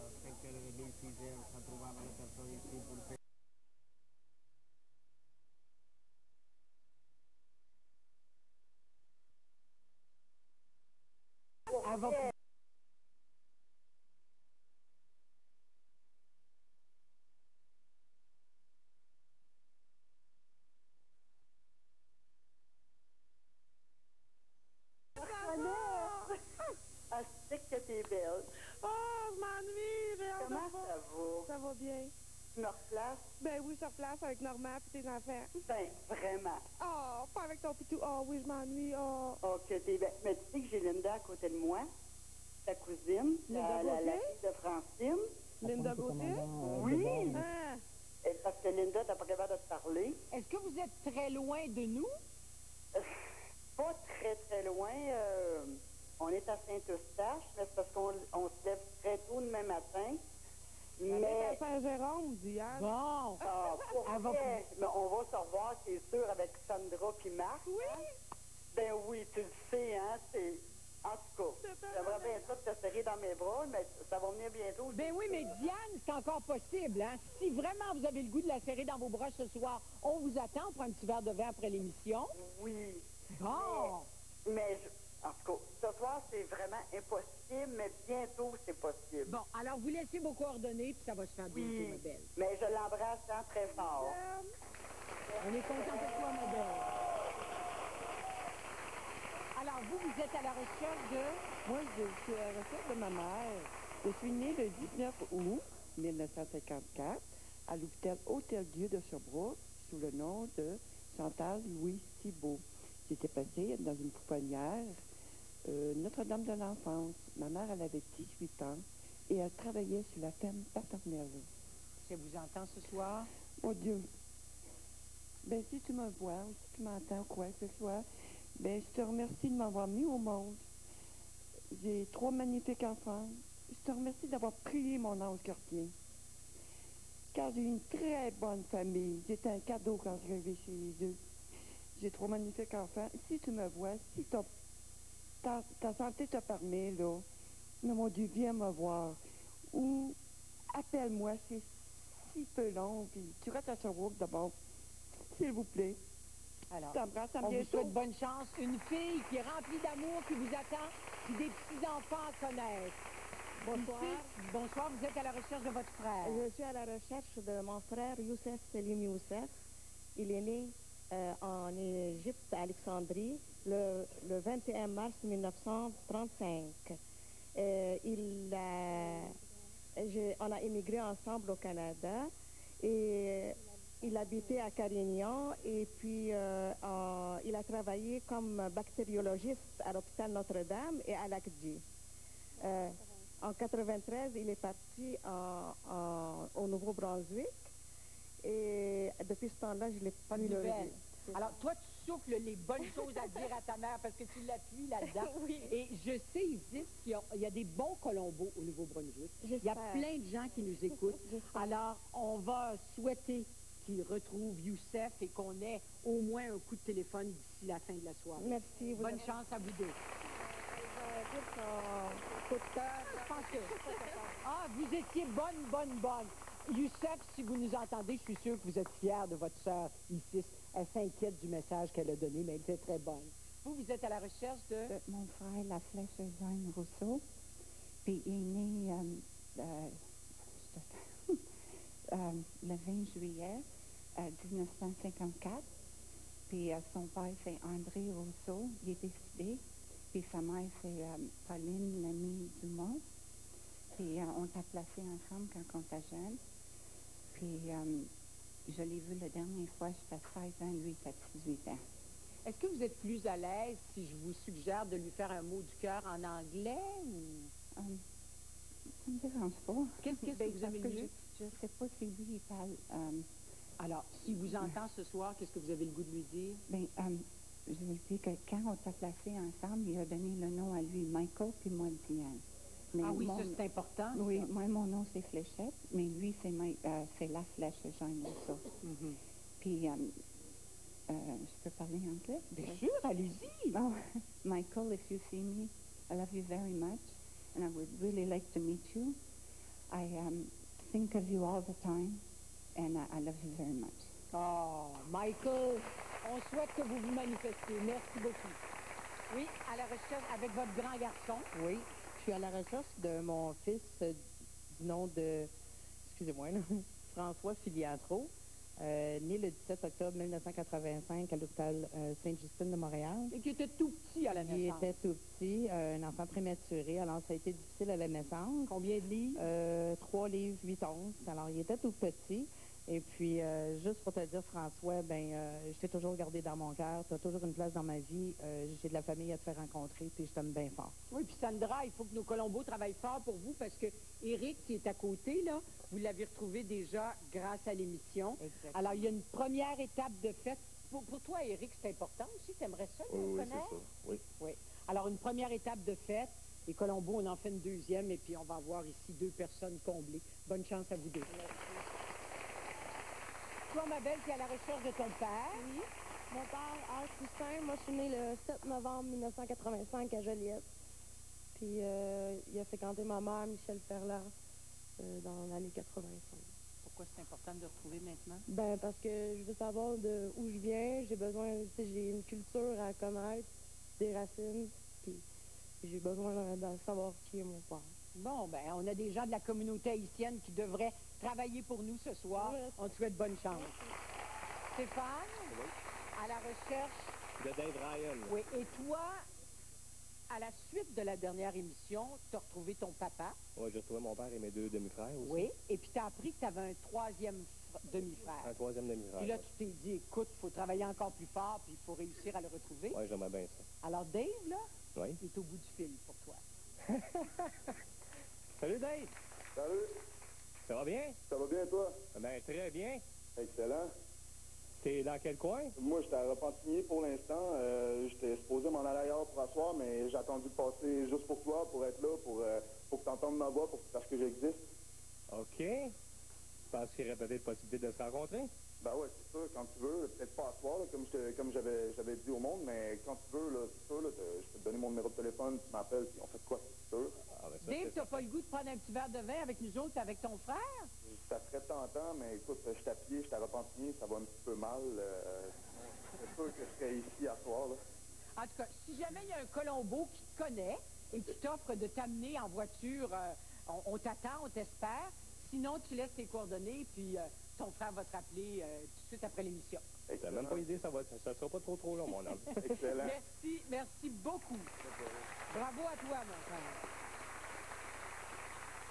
à 5h30, 6h, ça trouvava les personnes ici pour faire. Avant- Ah, c'est que t'es belle. Oh, je m'ennuie, j'ai hâte de Comment voir. ça va? Ça va bien. Tu me replaces? Ben oui, je Normand et tes enfants? Ben, vraiment. Oh, pas avec ton pitou. Oh oui, je m'ennuie. Oh. Oh, que t'es belle. Mais tu sais que j'ai Linda à côté de moi, ta cousine, Linda la, la, la Gauthier? fille de Francine. Linda Gauthier? Oui! Ah. Et parce que Linda, t'as pas capable de te parler. Est-ce que vous êtes très loin de nous? (laughs) Pas très, très loin. euh, on est à Saint-Eustache, mais c'est parce qu'on on se lève très tôt demain matin. Mais... Saint-Jérôme, Diane. Bon. Ah, pour va vrai, mais on va se revoir, c'est sûr, avec Sandra puis Marc. Oui. hein? Ben oui, tu le sais, hein, c'est... En tout cas, j'aimerais bien ça de te serrer dans mes bras, mais ça va venir bientôt. Ben oui, mais Diane, c'est encore possible. Hein? Si vraiment vous avez le goût de la serrer dans vos bras ce soir, on vous attend pour un petit verre de vin après l'émission. Oui. Bon. Mais, mais je- en tout cas, ce soir, c'est vraiment impossible, mais bientôt, c'est possible. Bon, alors vous laissez vos coordonnées, puis ça va se faire bientôt, Oui, ma belle. mais je l'embrasse hein, très fort. On est content de toi, ma belle. Alors, vous, vous êtes à la recherche de... Moi, je suis à la recherche de ma mère. Je suis née le 19 août 1954 à l'hôpital Hôtel-Dieu de Sherbrooke sous le nom de Chantal Louis Thibault. J'étais passée dans une pouponnière euh, Notre-Dame de l'Enfance. Ma mère, elle avait 18 ans et elle travaillait sur la ferme paternelle. Je vous entends ce soir? Mon Dieu. Ben, si tu me vois, ou si tu m'entends, quoi que ce soit, ben, je te remercie de m'avoir mis au monde. J'ai trois magnifiques enfants. Je te remercie d'avoir prié mon ange gardien. Car j'ai une très bonne famille. J'étais un cadeau quand je suis chez eux. J'ai trois magnifiques enfants. Si tu me vois, si ton- ta, ta santé te permet, là, mais mon Dieu, viens me voir. Ou appelle-moi, c'est si peu long, puis tu restes à Sherbrooke d'abord. S'il vous plaît. Alors, Je t'embrasse, à on vous souhaite bonne chance. Une fille qui est remplie d'amour, qui vous attend, puis des petits-enfants à connaître. Bonsoir. Bonsoir, vous êtes à la recherche de votre frère. Je suis à la recherche de mon frère Youssef Selim Youssef. Il est né euh, en Égypte, à Alexandrie, le, le 21 mars 1935. Euh, il a, on a émigré ensemble au Canada et il habitait à Carignan et puis euh, en- il a travaillé comme bactériologiste à l'hôpital Notre-Dame et à l'ACDI. Euh, en 93, il est parti en- en- au Nouveau-Brunswick. Et depuis ce temps-là, je l'ai pas revoir. Alors, toi, tu souffles les bonnes (laughs) choses à dire à ta mère parce que tu l'appuies là-dedans. (laughs) Oui. Et je sais, Isis, qu'il y a, il y a des bons Colombos au Nouveau-Brunswick. Il y a plein de gens qui nous écoutent. (laughs) Alors, on va souhaiter qu'ils retrouvent Youssef et qu'on ait au moins un coup de téléphone d'ici la fin de la soirée. Merci. vous Bonne chance à vous deux. Ah, vous étiez bonne, bonne, bonne. Youssef, si vous nous entendez, je suis sûr que vous êtes fier de votre sœur Isis. Elle s'inquiète du message qu'elle a donné, mais elle était très bonne. Vous, vous êtes à la recherche de... de mon frère, la flèche Jeanne Rousseau. Puis il est né euh, euh, (laughs) euh, le 20 juillet euh, 1954. Puis euh, son père, c'est André Rousseau. Il est décédé. Puis sa mère, c'est euh, Pauline Lamy Dumont. Puis euh, on t'a placé ensemble quand on était jeune. Puis euh, je l'ai vu la dernière fois, j'étais 16 ans, lui, il était 18 ans. Est-ce que vous êtes plus à l'aise si je vous suggère de lui faire un mot du cœur en anglais ou... Euh, ça me dérange pas. Qu'est-ce qu'est-ce (laughs) Ben, que vous aimez mieux? Je ne sais pas si lui, il parle. euh, Alors, s'il vous entend ce soir, qu'est-ce que vous avez le goût de lui dire? ben, euh, je lui dis que quand on t'a placé ensemble, il a donné le nom à lui, Michael, puis moi, Diane. Mais ah oui, mon- ça c'est important. Oui, ça. moi, mon nom, c'est Fléchette, mais lui, c'est euh, c'est la flèche Jeanne Rousseau. Mhm. Puis, euh, euh, je peux parler anglais? Bien sûr, allez-y. Oh, (laughs) Michael, if you see me, I love you very much, and I would really like to meet you. I um, think of you all the time, and I, I love you very much. Oh, Michael, on souhaite que vous vous manifestiez. Merci beaucoup. Oui, à la recherche avec votre grand garçon. Oui, je suis à la recherche de mon fils euh, du nom de, excusez-moi, (laughs) François Filiatro, euh, né le 17 octobre 1985 à l'hôpital euh, Sainte-Justine de Montréal. Et qui était tout petit à la Il naissance. était tout petit, un enfant prématuré, alors ça a été difficile à la naissance. Combien de livres? 3 livres, 8 onces. Alors, il était tout petit. Et puis, euh, juste pour te dire, François, ben, euh, je t'ai toujours gardé dans mon cœur. Tu as toujours une place dans ma vie. Euh, J'ai de la famille à te faire rencontrer, puis je t'aime bien fort. Oui, puis Sandra, il faut que nos Colombos travaillent fort pour vous parce que Eric, qui est à côté, là, vous l'avez retrouvé déjà grâce à l'émission. Alors, il y a une première étape de fête. Pour, pour toi, Eric, c'est important aussi. Tu aimerais ça, Oui, nous oui, ça. Oui. Oui. Alors, une première étape de fête. Et Colombo, on en fait une deuxième. Et puis, on va avoir ici deux personnes comblées. Bonne chance à vous deux. Toi, ma belle, tu es à la recherche de ton père. Oui. Mon père, Al Toussaint, moi je suis née le 7 novembre 1985 à Joliette. Puis euh, il a fréquenté ma mère, Michel Ferland, euh, dans l'année 85. Pourquoi c'est important de le retrouver maintenant? Ben parce que je veux savoir de où je viens, j'ai besoin, tu sais, j'ai une culture à connaître, des racines, puis j'ai besoin de, de savoir qui est mon père. Bon, ben, on a des gens de la communauté haïtienne qui devraient travailler pour nous ce soir. On te souhaite bonne chance. Stéphane, à la recherche. De Dave Ryan. Oui, et toi, à la suite de la dernière émission, tu as retrouvé ton papa? Ouais, j'ai retrouvé mon père et mes deux demi-frères aussi. Oui, et puis tu as appris que tu avais un troisième fr- demi-frère. Un troisième demi-frère. Puis là, tu t'es dit, écoute, il faut travailler encore plus fort, puis il faut réussir à le retrouver. Ouais, j'aimerais bien ça. Alors, Dave, là, Oui. il est au bout du fil pour toi. (laughs) Salut Dave. Salut. Ça va bien? Ça va bien, toi? Ben, très bien. Excellent. T'es dans quel coin? Moi, j'étais à Repentigny pour l'instant. Euh, j'étais supposé m'en aller ailleurs pour asseoir, mais j'ai attendu de passer juste pour toi, pour être là, pour, euh, pour que tu entendes ma voix, pour que tu saches que j'existe. OK. Pense qu'il y aurait peut-être possibilité de se rencontrer? Ben ouais, c'est sûr, quand tu veux, peut-être pas à soir, là, comme, j'avais, dit au monde, mais quand tu veux, là, c'est sûr, là, je peux te donner mon numéro de téléphone, tu m'appelles, puis on fait de quoi, c'est sûr. Ah, ben Dave, t'as pas le goût de prendre un petit verre de vin avec nous autres et avec ton frère? Ça serait tentant, mais écoute, je suis à pied, je suis à Repentigny, ça va un petit peu mal. euh, c'est sûr que je serais ici à soir, là. En tout cas, si jamais il y a un Colombo qui te connaît et qui t'offre de t'amener en voiture, euh, on, on t'attend, on t'espère. Sinon, tu laisses tes coordonnées, puis euh, ton frère va te rappeler euh, tout de suite après l'émission. T'as même pas idée, ça va, ça sera pas trop trop long, mon homme. (laughs) Excellent. Merci, merci beaucoup. Bravo à toi, mon frère.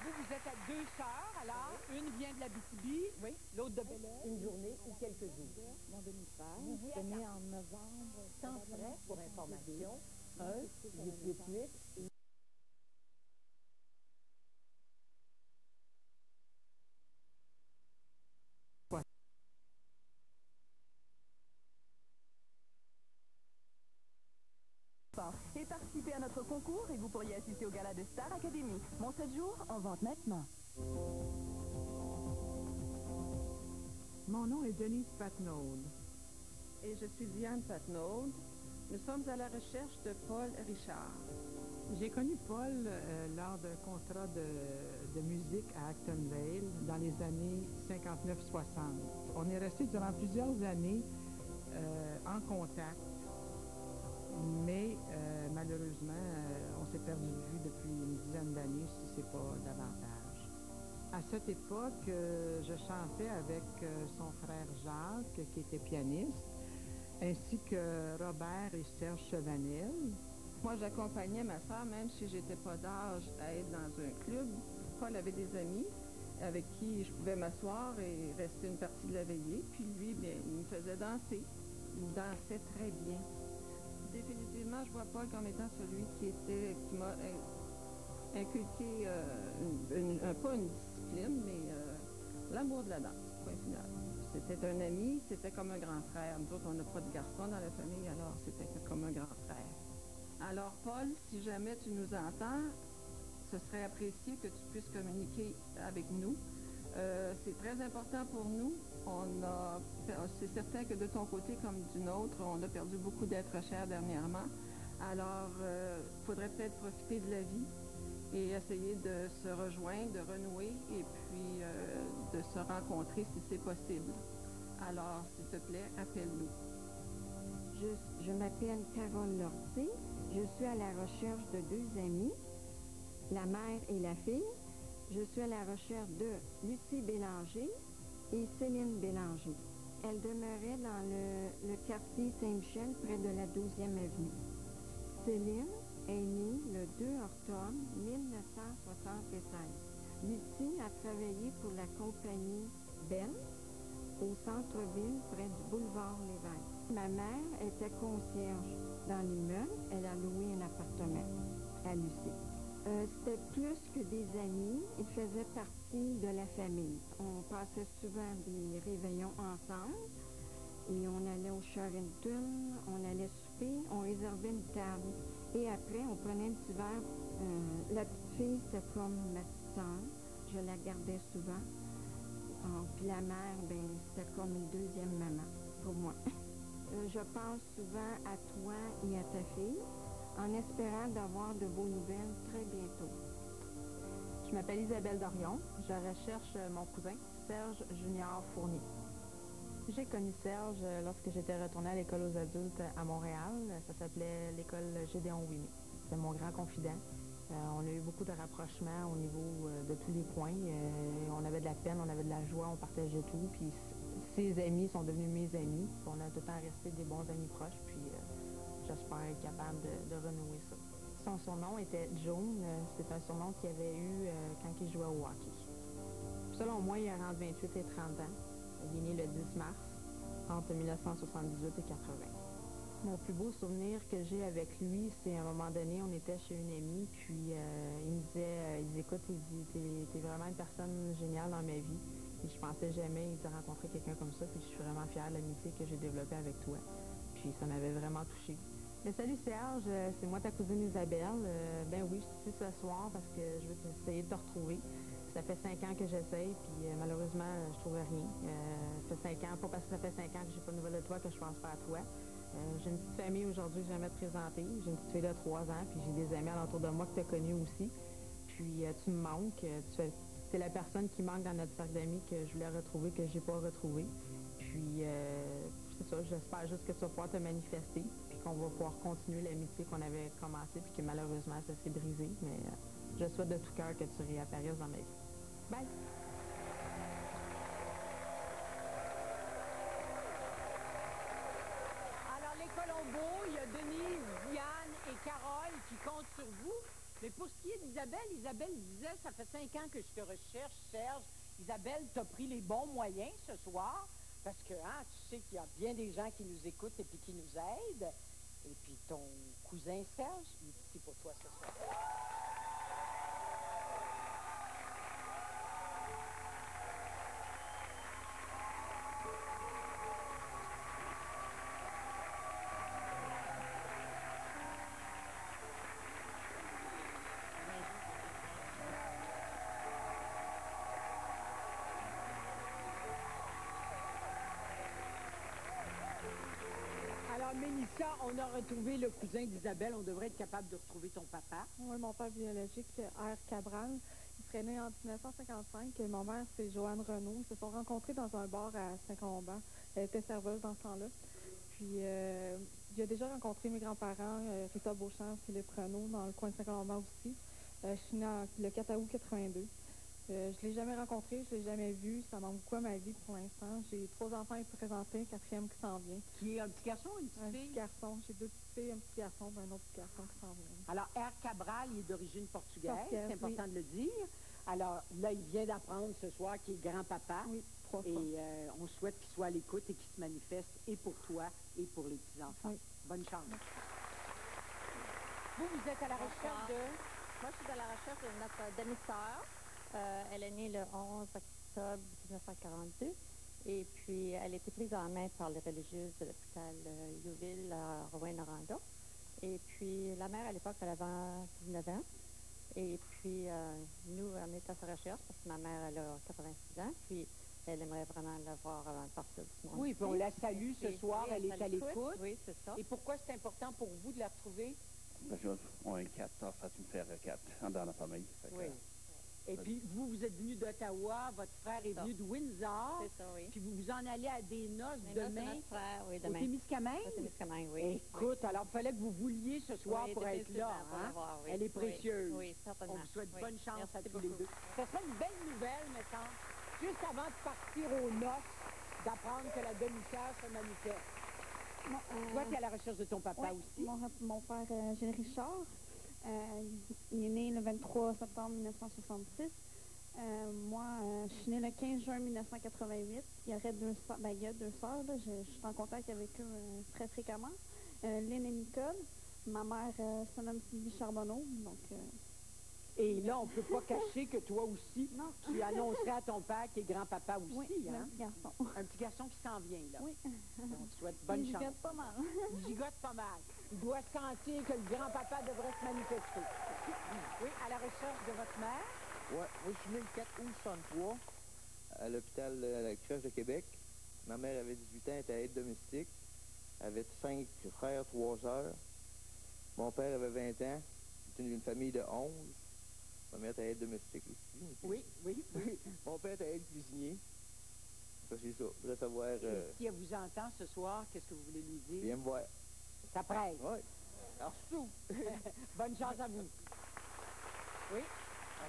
Vous, vous êtes à deux sœurs, alors oui. une vient de la BTB, oui. l'autre de belle Une journée ou quelques jours. Mon demi-frère, est né en novembre, sans frais, pour information, 1, 18, 8, notre concours et vous pourriez assister au gala de Star Academy. Mon 7 jours en vente maintenant. Mon nom est Denise Patnaud et je suis Diane Patnaud. Nous sommes à la recherche de Paul Richard. J'ai connu Paul euh, lors d'un contrat de, musique à Acton Vale dans les années 59-60. On est resté durant plusieurs années euh, en contact, mais euh, malheureusement, euh, on s'est perdu de vue depuis une dizaine d'années, si ce n'est pas davantage. À cette époque, euh, je chantais avec son frère Jacques, qui était pianiste, ainsi que Robert et Serge Chevanel. Moi, j'accompagnais ma soeur, même si j'étais pas d'âge à être dans un club. Paul avait des amis avec qui je pouvais m'asseoir et rester une partie de la veillée. Puis lui, bien, il me faisait danser. Il dansait très bien. Définitivement, je vois Paul comme étant celui qui était, qui m'a in- inculqué, euh, une- une- un- pas une discipline, mais euh, l'amour de la danse, point final. C'était un ami, c'était comme un grand frère. Nous autres, on n'a pas de garçon dans la famille, alors c'était comme un grand frère. Alors, Paul, si jamais tu nous entends, ce serait apprécié que tu puisses communiquer avec nous. Euh, c'est très important pour nous. C'est certain que de ton côté comme du nôtre, on a perdu beaucoup d'êtres chers dernièrement. Alors, il faudrait peut-être profiter de la vie et essayer de se rejoindre, de renouer et puis euh, de se rencontrer si c'est possible. Alors, s'il te plaît, appelle-nous. Je, je m'appelle Carole Lortie. Je suis à la recherche de deux amis, la mère et la fille. Je suis à la recherche de Lucie Bélanger et Céline Bélanger. Elles demeuraient dans le, le quartier Saint-Michel, près de la 12e avenue. Céline est née le 2 octobre 1976. Lucie a travaillé pour la compagnie Bell au centre-ville près du boulevard Lévesque. Ma mère était concierge dans l'immeuble. Elle a loué un appartement à Lucie. Euh, C'était plus que des amis. Ils faisaient partie de la famille. On passait souvent des réveillons ensemble. Et on allait au Charenton, on allait souper, on réservait une table. Et après, on prenait un petit verre. Euh, la petite fille, c'était comme ma petite sœur. Je la gardais souvent. Ah, puis la mère, ben, c'était comme une deuxième maman pour moi. (laughs) Euh, je pense souvent à toi et à ta fille, en espérant d'avoir de vos nouvelles très bientôt. Je m'appelle Isabelle Dorion. Je recherche mon cousin, Serge Junior Fournier. J'ai connu Serge lorsque j'étais retournée à l'école aux adultes à Montréal. Ça s'appelait l'école Gédéon Ouimet. C'est mon grand confident. Euh, on a eu beaucoup de rapprochements au niveau euh, de tous les points. Euh, on avait de la peine, on avait de la joie, on partageait tout. Puis ses amis sont devenus mes amis. On a tout le temps resté des bons amis proches. Puis j'espère être capable de, de renouer ça. Son surnom était Joan. Euh, C'est un surnom qu'il avait eu euh, quand il jouait au hockey. Selon moi, il a entre 28 et 30 ans. Il est né le 10 mars, entre 1978 et 80. Mon plus beau souvenir que j'ai avec lui, c'est à un moment donné, on était chez une amie, puis euh, il me disait, il écoute, il dit, t'es, t'es vraiment une personne géniale dans ma vie. Puis je pensais jamais de rencontrer quelqu'un comme ça, puis je suis vraiment fière de l'amitié que j'ai développée avec toi. Puis ça m'avait vraiment touchée. Mais salut Serge, euh, c'est moi ta cousine Isabelle. Euh, ben oui, je suis ici ce soir parce que je veux essayer de te retrouver. Ça fait cinq ans que j'essaye, puis euh, malheureusement, je trouve rien. ça fait cinq ans, pas parce que ça fait cinq ans que j'ai pas de nouvelles de toi que je pense pas à toi. j'ai une petite famille aujourd'hui que j'aimerais te présenter. J'ai une petite fille de trois ans, puis j'ai des amis alentour de moi que tu as connus aussi. Puis tu me manques. tu es la personne qui manque dans notre cercle d'amis que je voulais retrouver, que j'ai pas retrouvé. Puis c'est ça, j'espère juste que tu vas pouvoir te manifester qu'on va pouvoir continuer l'amitié qu'on avait commencée, puis que malheureusement, ça s'est brisé. Mais euh, je souhaite de tout cœur que tu réapparaisses dans ma vie. Bye! Alors, les Colombos, il y a Denise, Diane et Carole qui comptent sur vous. Mais pour ce qui est d'Isabelle, Isabelle disait, ça fait cinq ans que je te recherche, Serge. Isabelle, tu as pris les bons moyens ce soir, parce que hein, tu sais qu'il y a bien des gens qui nous écoutent et puis qui nous aident. Et puis ton cousin Serge, il est ici pour toi ce soir. Retrouvé le cousin d'Isabelle. On devrait être capable de retrouver ton papa. Oui, mon père biologique, R. Cabral. Il serait né en 1955. Et mon mère, c'est Joanne Renault. Ils se sont rencontrés dans un bar à Saint-Colomban. Elle était serveuse dans ce temps-là. Puis, euh, a déjà rencontré mes grands-parents, euh, Rita Beauchamp, Philippe Renault, dans le coin de Saint-Colomban aussi. Euh, je suis née le 4 août 82. Euh, je ne l'ai jamais rencontré, je ne l'ai jamais vu. Ça manque beaucoup à ma vie pour l'instant. J'ai trois enfants à présenter, un quatrième qui s'en vient. Qui est un petit garçon ou une petite un fille? Un petit garçon. J'ai deux petites filles, un petit garçon, un autre petit garçon qui s'en vient. Alors, R. Cabral, il est d'origine portugaise, c'est important de le dire. Alors, là, il vient d'apprendre ce soir qu'il est grand-papa. Oui, trois Et euh, on souhaite qu'il soit à l'écoute et qu'il se manifeste et pour toi et pour les petits-enfants. Bonne chance. Vous, vous êtes à la recherche de... Moi, je suis à la recherche de notre demi-sœur. Euh, elle est née le 11 octobre 1942 et puis elle a été prise en main par les religieuses de l'hôpital euh, Youville à Rouen-Noranda. Et puis la mère à l'époque, elle avait 19 ans. Et puis euh, nous, on est à sa recherche parce que ma mère, elle a 86 ans. Puis elle aimerait vraiment la voir avant de partir du monde. Oui, puis on la salue ce soir, elle est à l'écoute. Oui, c'est ça. Et pourquoi c'est important pour vous de la retrouver? Parce qu'on est quatre, ça fait me faire quatre dans la famille. oui. Et puis, vous, vous êtes venu d'Ottawa, votre frère est venu de Windsor. C'est ça, oui. Puis vous vous en allez à des noces Les demain. noces de notre frère, oui, demain. Au Témiscamingue? Au Témiscamingue, oui. Écoute, alors il fallait que vous vouliez ce soir Oui, pour être là. pour hein? oui. Elle est précieuse. Oui, oui, certainement. On vous souhaite Oui. bonne chance Merci à tous beaucoup. les deux. Ce serait une belle nouvelle, mettons, juste avant de partir aux noces, d'apprendre que la demi-sœur se manifeste. Toi, tu es à la recherche de ton papa aussi. Mon, mon père, euh, Gilles Richard, euh, il est né le 23 septembre 1966. Euh, moi, euh, je suis née le 15 juin 1988. Il y aurait deux ben, il y a deux sœurs, là. Je, je suis en contact avec eux euh, très fréquemment. Euh, Lynn et Nicole. Ma mère euh, se nomme Sylvie Charbonneau, donc... euh, Et là, on ne peut pas cacher que toi aussi, tu annoncerais à ton père qui est grand-papa aussi. Oui, hein? un petit garçon. Un petit garçon qui s'en vient, là. Oui. On te souhaite (laughs) bonne Il chance. gigote pas mal. Il gigote pas mal. Il doit sentir que le grand-papa devrait se manifester. Oui, à la recherche de votre mère. Ouais, moi je suis né le 4 août 63 à l'hôpital euh, à la crèche de Québec. Ma mère avait 18 ans, elle était aide domestique. Elle avait cinq frères, trois sœurs. Mon père avait 20 ans. C'était une famille de 11. Ma mère était aide domestique aussi. Oui, oui. (laughs) Mon père était aide cuisinier. Ça, c'est ça. Je savoir. euh, Si elle vous entend ce soir, qu'est-ce que vous voulez lui dire? viens me voir. Ça presse. Oui. Alors, sous. (laughs) Bonne chance à vous. Oui?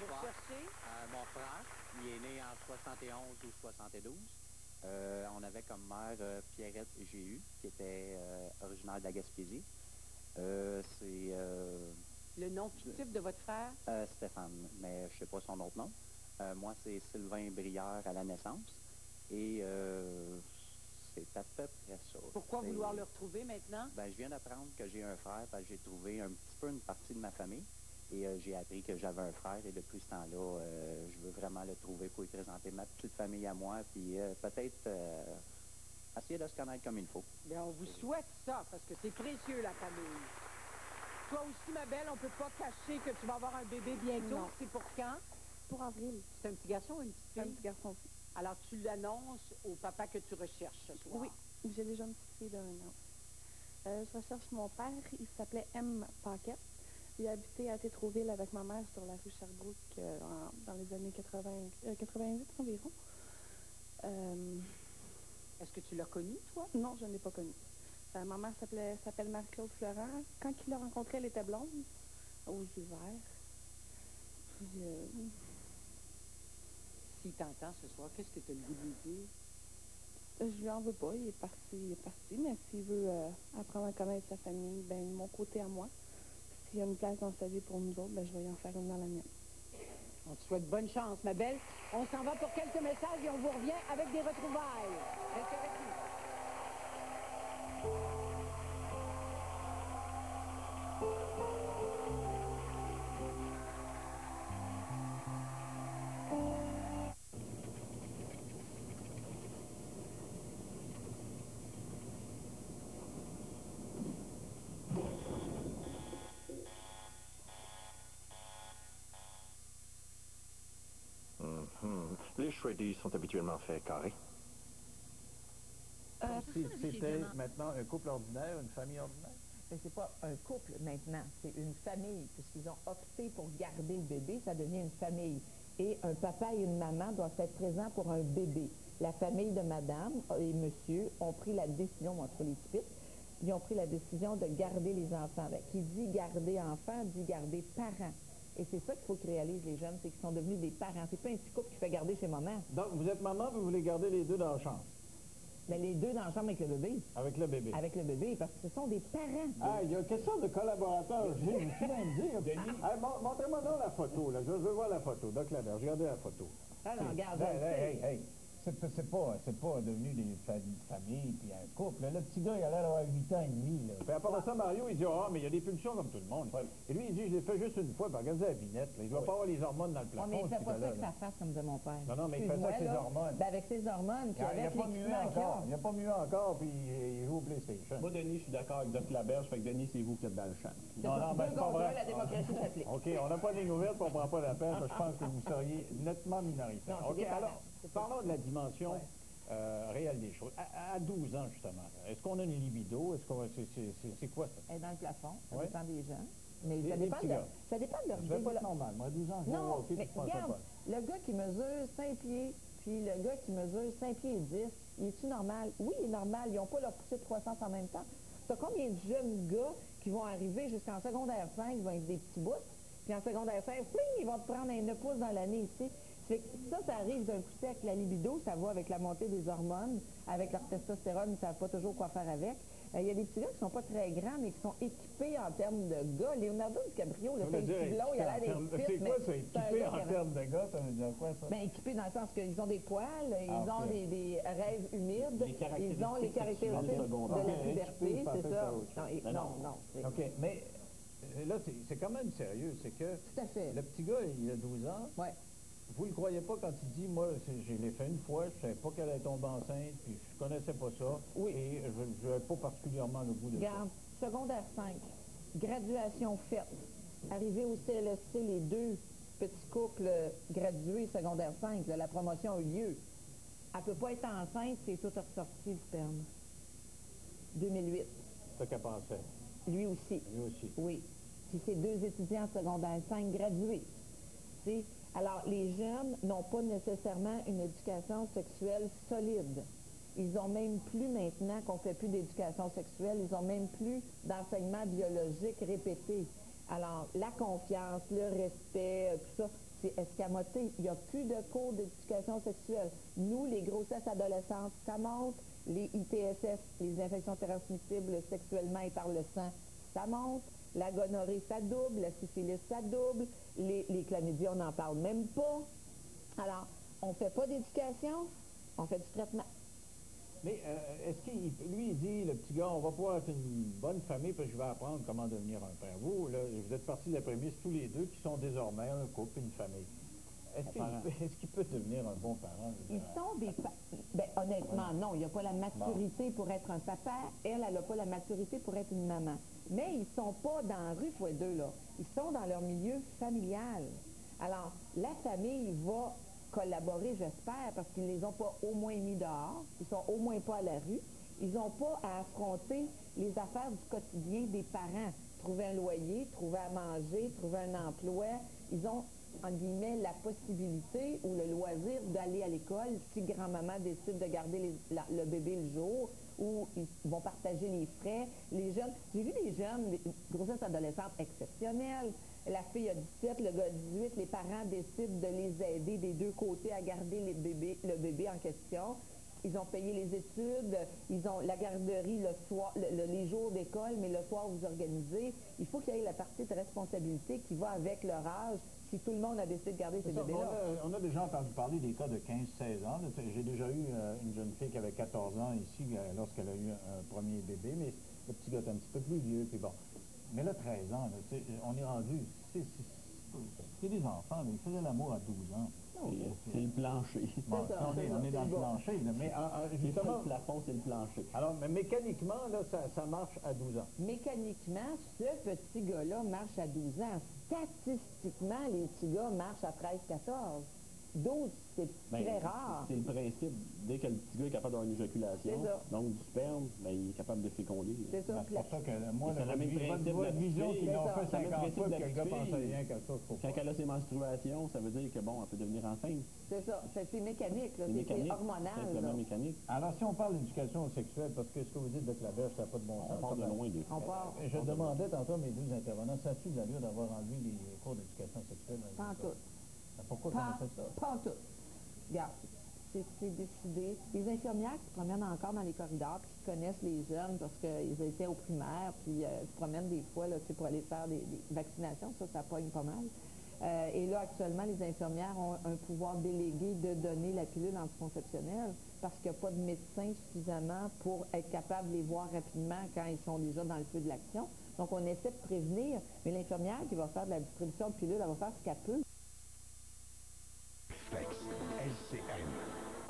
Vous Bonsoir. cherchez? Euh, mon frère, il est né en 71 ou 72. Euh, on avait comme mère euh, Pierrette Géhu, qui était euh, originaire de la Gaspésie. Euh, c'est euh, Le nom fictif de votre frère? euh, Stéphane, mais je sais pas son autre nom. Euh, moi, c'est Sylvain Brière à la naissance. Et euh, c'est à peu près ça. Pourquoi vouloir le retrouver maintenant? ben, je viens d'apprendre que j'ai un frère parce que j'ai trouvé un petit peu une partie de ma famille. Et euh, j'ai appris que j'avais un frère et depuis ce temps-là, euh, je veux vraiment le trouver pour lui présenter ma petite famille à moi, puis euh, peut-être euh, essayer de se connaître comme il faut. Bien, on vous souhaite ça, parce que c'est précieux, la famille. Toi aussi, ma belle, on peut pas cacher que tu vas avoir un bébé bientôt. C'est pour quand? Pour avril. C'est un petit garçon ou une petite fille? Un petit garçon. Alors, tu l'annonces au papa que tu recherches ce soir. Oui, j'ai déjà une petite fille d'un an. Euh, je recherche mon père, il s'appelait M. Paquette. Il habitait à Tétroville avec ma mère sur la rue Sherbrooke euh, dans les années 80, euh, 88 environ. Est-ce que tu l'as connu, toi? non, je ne l'ai pas connu. Ma mère s'appelle Marie-Claude Florent. Quand il l'a rencontrée, elle était blonde, aux yeux verts. Puis, euh, S'il t'entend ce soir, qu'est-ce que tu as le goût de lui dire? je lui en veux pas, il est parti, il est parti, mais s'il veut euh, apprendre à connaître sa famille, ben de mon côté à moi, s'il y a une place dans sa vie pour nous autres, ben je vais y en faire une dans la mienne. On te souhaite bonne chance, ma belle. On s'en va pour quelques messages et on vous revient avec des retrouvailles. Restez avec nous. Les shreddies sont habituellement faits carrés. Euh, Si c'était maintenant un couple ordinaire, une famille ordinaire? Mais c'est pas un couple maintenant, c'est une famille, puisqu'ils ont opté pour garder le bébé, ça devient une famille. Et un papa et une maman doivent être présents pour un bébé. La famille de madame et monsieur ont pris la décision, entre les typiques, ils ont pris la décision de garder les enfants. Ben, qui dit garder enfants, dit garder parents. Et c'est ça qu'il faut qu'ils réalisent, les jeunes, c'est qu'ils sont devenus des parents. C'est pas un petit couple qui fait garder chez maman. Donc, vous êtes maman, vous voulez garder les deux dans la chambre? Mais les deux dans la chambre avec le bébé. Avec le bébé. Avec le bébé, parce que ce sont des parents. Ah, il y a quelle sorte de collaborateur (laughs) j'ai? Je me dire. Denis. mon- Montrez-moi donc la photo, là. Je veux voir la photo. Doc Laberge, regardez la photo. Ah non, regarde, Hey, hey, hey, hey. C'est pas, c'est pas, devenu des fa- une famille puis un couple. Le petit gars, il a l'air d'avoir 8 ans et demi. Là. Puis à part de ça, Mario, il dit Ah, mais il y a des pulsions comme tout le monde. Et lui, il dit Je l'ai fait juste une fois. Puis regardez la binette. Là. Il doit pas avoir les hormones dans le On plafond. mais il fait pas ça là. ça fasse, comme disait mon père. Non, non, mais il fait ça avec ses hormones. Ben, avec ses hormones, puis Il n'y a avec pas mieux l'équipement qu'il encore. a. Il n'y a pas mieux encore, puis il il joue au PlayStation. Moi, Denis, je suis d'accord avec Doc Laberge, fait que Denis, c'est vous qui êtes dans le champ. Non, non, ben, c'est pas vrai. la démocratie s'applique. OK, on n'a pas de ligne ouverte, puis on ne prend pas la peine. Je pense que vous seriez nettement minoritaire. OK, des alors, parlons de la dimension euh, réelle des choses. À, à 12 ans, justement, est-ce qu'on a une libido? Est-ce qu'on c'est, c'est, c'est, c'est quoi ça? Elle est dans le plafond, ça Ouais. dépend des gens. Mais Les- ça, dépend de, gars. ça dépend de leur pas normal. Moi, à 12 ans, je Non, voir OK, puis mais regarde, le gars qui mesure 5 pieds, puis le gars qui mesure 5 pieds et 10, il est-tu normal? Oui, il est normal. Ils n'ont pas leur poussée de croissance en même temps. T'as combien de jeunes gars qui vont arriver jusqu'en secondaire 5, ils vont être des petits bouts, puis en secondaire 5, pling, ils vont te prendre un 9 pouces dans l'année, tu que ça, ça arrive d'un coup sec. La libido, ça va avec la montée des hormones, avec leur testostérone, ils ne savent pas toujours quoi faire avec. Euh, Il y a des petits gars qui sont pas très grands, mais qui sont équipés en termes de gars. Leonardo DiCaprio, le petit blond, il a l'air équipé fit, C'est mais quoi ça, équipé en termes de gars? Ça veut dire quoi, ça? ben, équipés dans le sens qu'ils ont des poils, ils Ah, ont des, des rêves humides, Les ils ont les caractéristiques de la puberté, c'est ça. Non, et- Non, non, OK, mais euh, là, c'est, c'est quand même sérieux. C'est que Tout à fait. le petit gars, il a 12 ans. Ouais. Vous le croyez pas quand il dit, moi, je l'ai fait une fois, je savais pas qu'elle allait tomber enceinte, puis je connaissais pas ça. Oui. Et je n'avais pas particulièrement le goût de Regarde, secondaire 5, graduation faite. Arrivé au CLSC, les deux petits couples euh, gradués secondaire 5, là, la promotion a eu lieu. Elle peut pas être enceinte, c'est tout ressorti le sperme. 2008. ça. C'est ce qu'elle pensait. Lui aussi. Lui aussi. Oui. Puis c'est deux étudiants secondaire 5 gradués. Tu sais, Alors, les jeunes n'ont pas nécessairement une éducation sexuelle solide. Ils ont même plus maintenant qu'on fait plus d'éducation sexuelle, ils ont même plus d'enseignement biologique répété. Alors, la confiance, le respect, euh, tout ça, c'est escamoté. Il n'y a plus de cours d'éducation sexuelle. Nous, les grossesses adolescentes, ça monte. Les ITSS, les infections transmissibles sexuellement et par le sang, ça monte. La gonorrhée, ça double. La syphilis, ça double. Les, les chlamydia, on n'en parle même pas. Alors, on ne fait pas d'éducation, on fait du traitement. Mais euh, est-ce qu'il, lui, il dit, le petit gars, on va pouvoir être une bonne famille, puis je vais apprendre comment devenir un père. Vous, là, vous êtes partis de la prémisse tous les deux qui sont désormais un couple, une famille. Est-ce qu'il peut, devenir un bon parent? Ils sont des... Ben, honnêtement, non, il n'y a pas la maturité pour être un papa. Elle, elle n'a pas la maturité pour être une maman. Mais ils sont pas dans la rue fois deux, là. Ils sont dans leur milieu familial. Alors, la famille va collaborer, j'espère, parce qu'ils les ont pas au moins mis dehors. Ils sont au moins pas à la rue. Ils n'ont pas à affronter les affaires du quotidien des parents. Trouver un loyer, trouver à manger, trouver un emploi. Ils ont, en guillemets, la possibilité ou le loisir d'aller à l'école si grand-maman décide de garder le bébé le jour ou ils vont partager les frais. Les jeunes, j'ai vu des jeunes, des grossesses adolescentes exceptionnelles. La fille a 17, le gars a 18, les parents décident de les aider des deux côtés à garder le bébé en question. Ils ont payé les études, ils ont la garderie les jours d'école, mais le soir vous organisez. Il faut qu'il y ait la partie de responsabilité qui va avec leur âge si tout le monde a décidé de garder on, bébés-là. a, on a déjà entendu parler des cas de 15-16 ans. J'ai déjà eu euh, une jeune fille qui avait 14 ans ici euh, lorsqu'elle a eu un premier bébé, mais le petit gars est un petit peu plus vieux. Puis bon. Mais là, 13 ans, là, on est rendu. C'est des enfants, mais ils faisaient l'amour à 12 ans. C'est le plancher. Bon, on est, on est dans le plancher, là, mais ah, ah, justement. le plafond, c'est le plancher. Alors, mais mécaniquement, là, ça, ça marche à 12 ans. Mécaniquement, ce petit gars-là marche à 12 ans. Statistiquement, les petits marchent à 13-14. 12, c'est Ben, très rare. C'est le principe. Dès que le petit gars est capable d'avoir une éjaculation, C'est donc du sperme, ben, il est capable de féconder. C'est ça. Ben, C'est pour ça que moi, c'est le même principe de la vision qu'ils C'est fait ça. C'est le même 50 principe fois, de que le gars pensait rien qu'à ça. Quand pas. elle a ses menstruations, ça veut dire que bon, elle peut devenir enceinte. C'est ça. C'est c'est mécanique. C'est C'est-. C'est hormonal. Simplement là. mécanique. Alors, si on parle d'éducation sexuelle, parce que ce que vous dites de Clabèche, ça n'a pas de bon sens. On part de ça, loin des On part. Je demandais tantôt à mes deux intervenants, ça a-tu de l'allure d'avoir enlevé les cours d'éducation sexuelle? Pas en tout. Ben, Pourquoi Pas, on fait ça? pas en tout. Regarde, c'est décidé. Les infirmières qui se promènent encore dans les corridors, qui connaissent les jeunes parce qu'ils étaient au primaire, puis euh, se promènent des fois là, pour aller faire des, des vaccinations, ça, ça pogne pas mal. Euh, et là, actuellement, les infirmières ont un pouvoir délégué de donner la pilule anticonceptionnelle parce qu'il n'y a pas de médecin suffisamment pour être capable de les voir rapidement quand ils sont déjà dans le feu de l'action. Donc, on essaie de prévenir, mais l'infirmière qui va faire de la distribution de pilules, elle va faire ce qu'elle peut. Flex, LCN.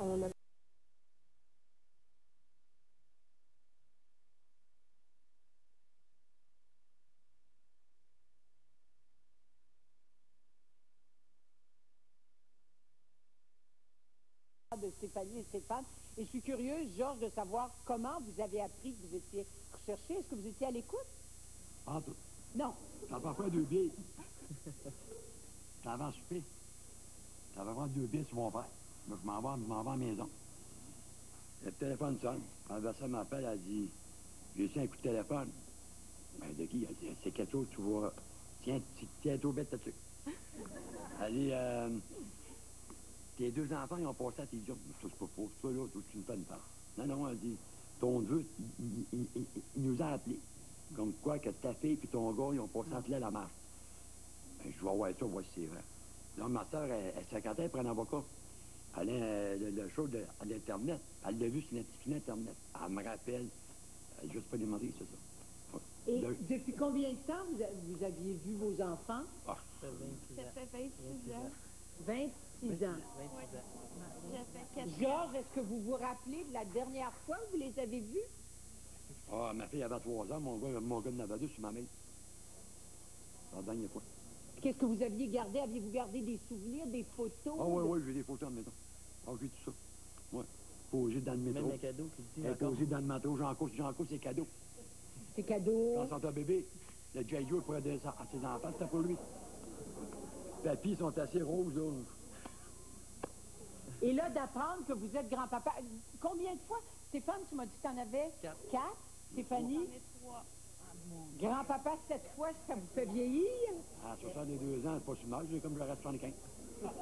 On a de Stéphanie et Stéphane. Et je suis curieuse, Georges, de savoir comment vous avez appris que vous étiez recherché. Est-ce que vous étiez à l'écoute? En tout. Non. Ça va faire deux billes. Ça va en souper. Ça va prendre deux billes sur mon. Moi, je m'en vais, je m'en vais à la maison. Le téléphone sonne. L'adversaire m'appelle, elle dit J'ai reçu un coup de téléphone. Ben, de qui? Elle dit C'est quelque chose, tu vois. Tiens, tu- tiens, toi, bête là-dessus. Elle dit euh, Tes deux enfants, ils ont passé à tes yeux. Ça, c'est pas faux. Toi, là, tu me fais part. Non, non, elle dit Ton neveu, il, il- il- il nous a appelés. Comme quoi que ta fille et ton gars, ils ont passé entre là la marche. Ben, je vais voir ça, voir si c'est vrai. Là, ma soeur, elle, elle secrétaire pour un avocat. Elle a euh, le, le show de, à l'Internet. Elle l'a vu sur Net- sur l'Internet. Elle me rappelle. Elle n'a juste pas demandé, c'est ça. Et Le- depuis combien de temps vous, a- vous aviez vu vos enfants? Ah, Ça fait 26 ans. 26 ans. J'ai fait 4 Georges, est-ce que vous vous rappelez de la dernière fois où vous les avez vus? ah, ma fille avait trois ans, mon gars, mon gars en avait deux sur ma main. C'est la dernière fois. Qu'est-ce que vous aviez gardé? Aviez-vous gardé des souvenirs, des photos? Ah oui, de- oui, j'ai des photos en maison. Ah, j'ai tout ça. Ouais. Posé dans le métro. Même les cadeaux qu'il dit encore. posée dans le métro, j'en cours, j'en cours ses cadeaux. Ses cadeaux. Quand sont un bébé, le J. Joe pour aider à ses enfants, c'était pour lui. Papy sont assez roses, là. Et là, d'apprendre que vous êtes grand-papa. Combien de fois? Stéphane, tu m'as dit que tu en avais? Quatre. quatre? Stéphanie? Grand-papa, sept fois, ça vous fait vieillir? À 62 ans, c'est pas si mal, j'ai comme je reste 75. (laughs)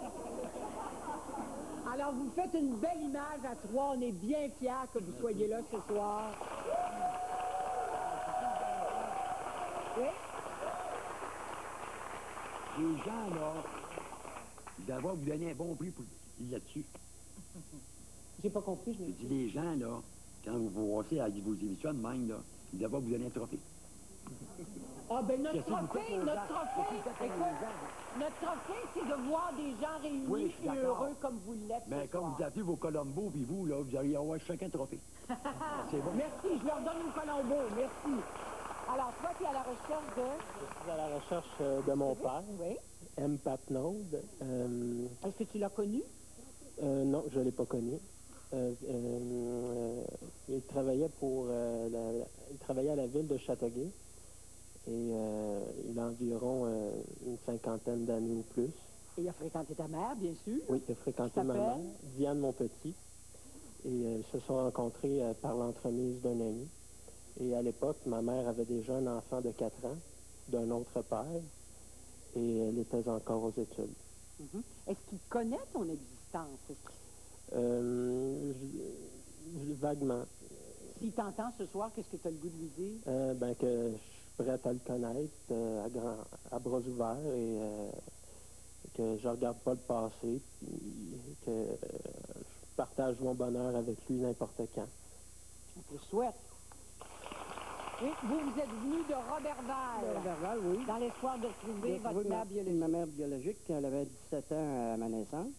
Alors, vous faites une belle image à trois. On est bien fiers que vous soyez là ce soir. Oui? Les gens, là, doivent vous donner un bon prix pour là-dessus. J'ai pas compris, je Je me dis, les gens, là, quand vous vous passez à Guy Vosivicua de même, là, il devrait vous donner un trophée. Ah ben notre trophée, notre trophée, écoute, notre trophée, c'est de voir des gens réunis Oui, et heureux comme vous l'êtes Mais ce comme soir. vous appelez vos Colombo, puis vous, là, vous allez avoir chacun un trophée. (laughs) C'est bon. Merci, je leur donne une Colombo, merci. Alors, toi, tu es à la recherche de... Je suis à la recherche euh, de mon père, Oui. M. Patnaud. Euh, Est-ce que tu l'as connu? euh, non, je ne l'ai pas connu. Euh, euh, euh, il travaillait pour euh, la, la- il travaillait à la ville de Châteauguay et euh, il a environ euh, une cinquantaine d'années ou plus. Et il a fréquenté ta mère, bien sûr. Oui, il a fréquenté ma mère? Diane Monpetit. Et euh, ils se sont rencontrés par l'entremise d'un ami. Et à l'époque, ma mère avait déjà un enfant de 4 ans d'un autre père et elle était encore aux études. Mhm. Est-ce qu'il connaît ton existence? Euh, je- je- vaguement. S'il t'entend ce soir, qu'est-ce que tu as le goût de lui dire? Euh, ben, que je prête à le connaître euh, à, grand, à bras ouverts et euh, que je regarde pas le passé, puis que euh, je partage mon bonheur avec lui n'importe quand. Te le souhaite. Oui, vous, vous êtes venu de Robertval. De Robertval, oui. Dans l'espoir de retrouver votre mère ma, biologique. ma mère biologique, elle avait 17 ans à ma naissance.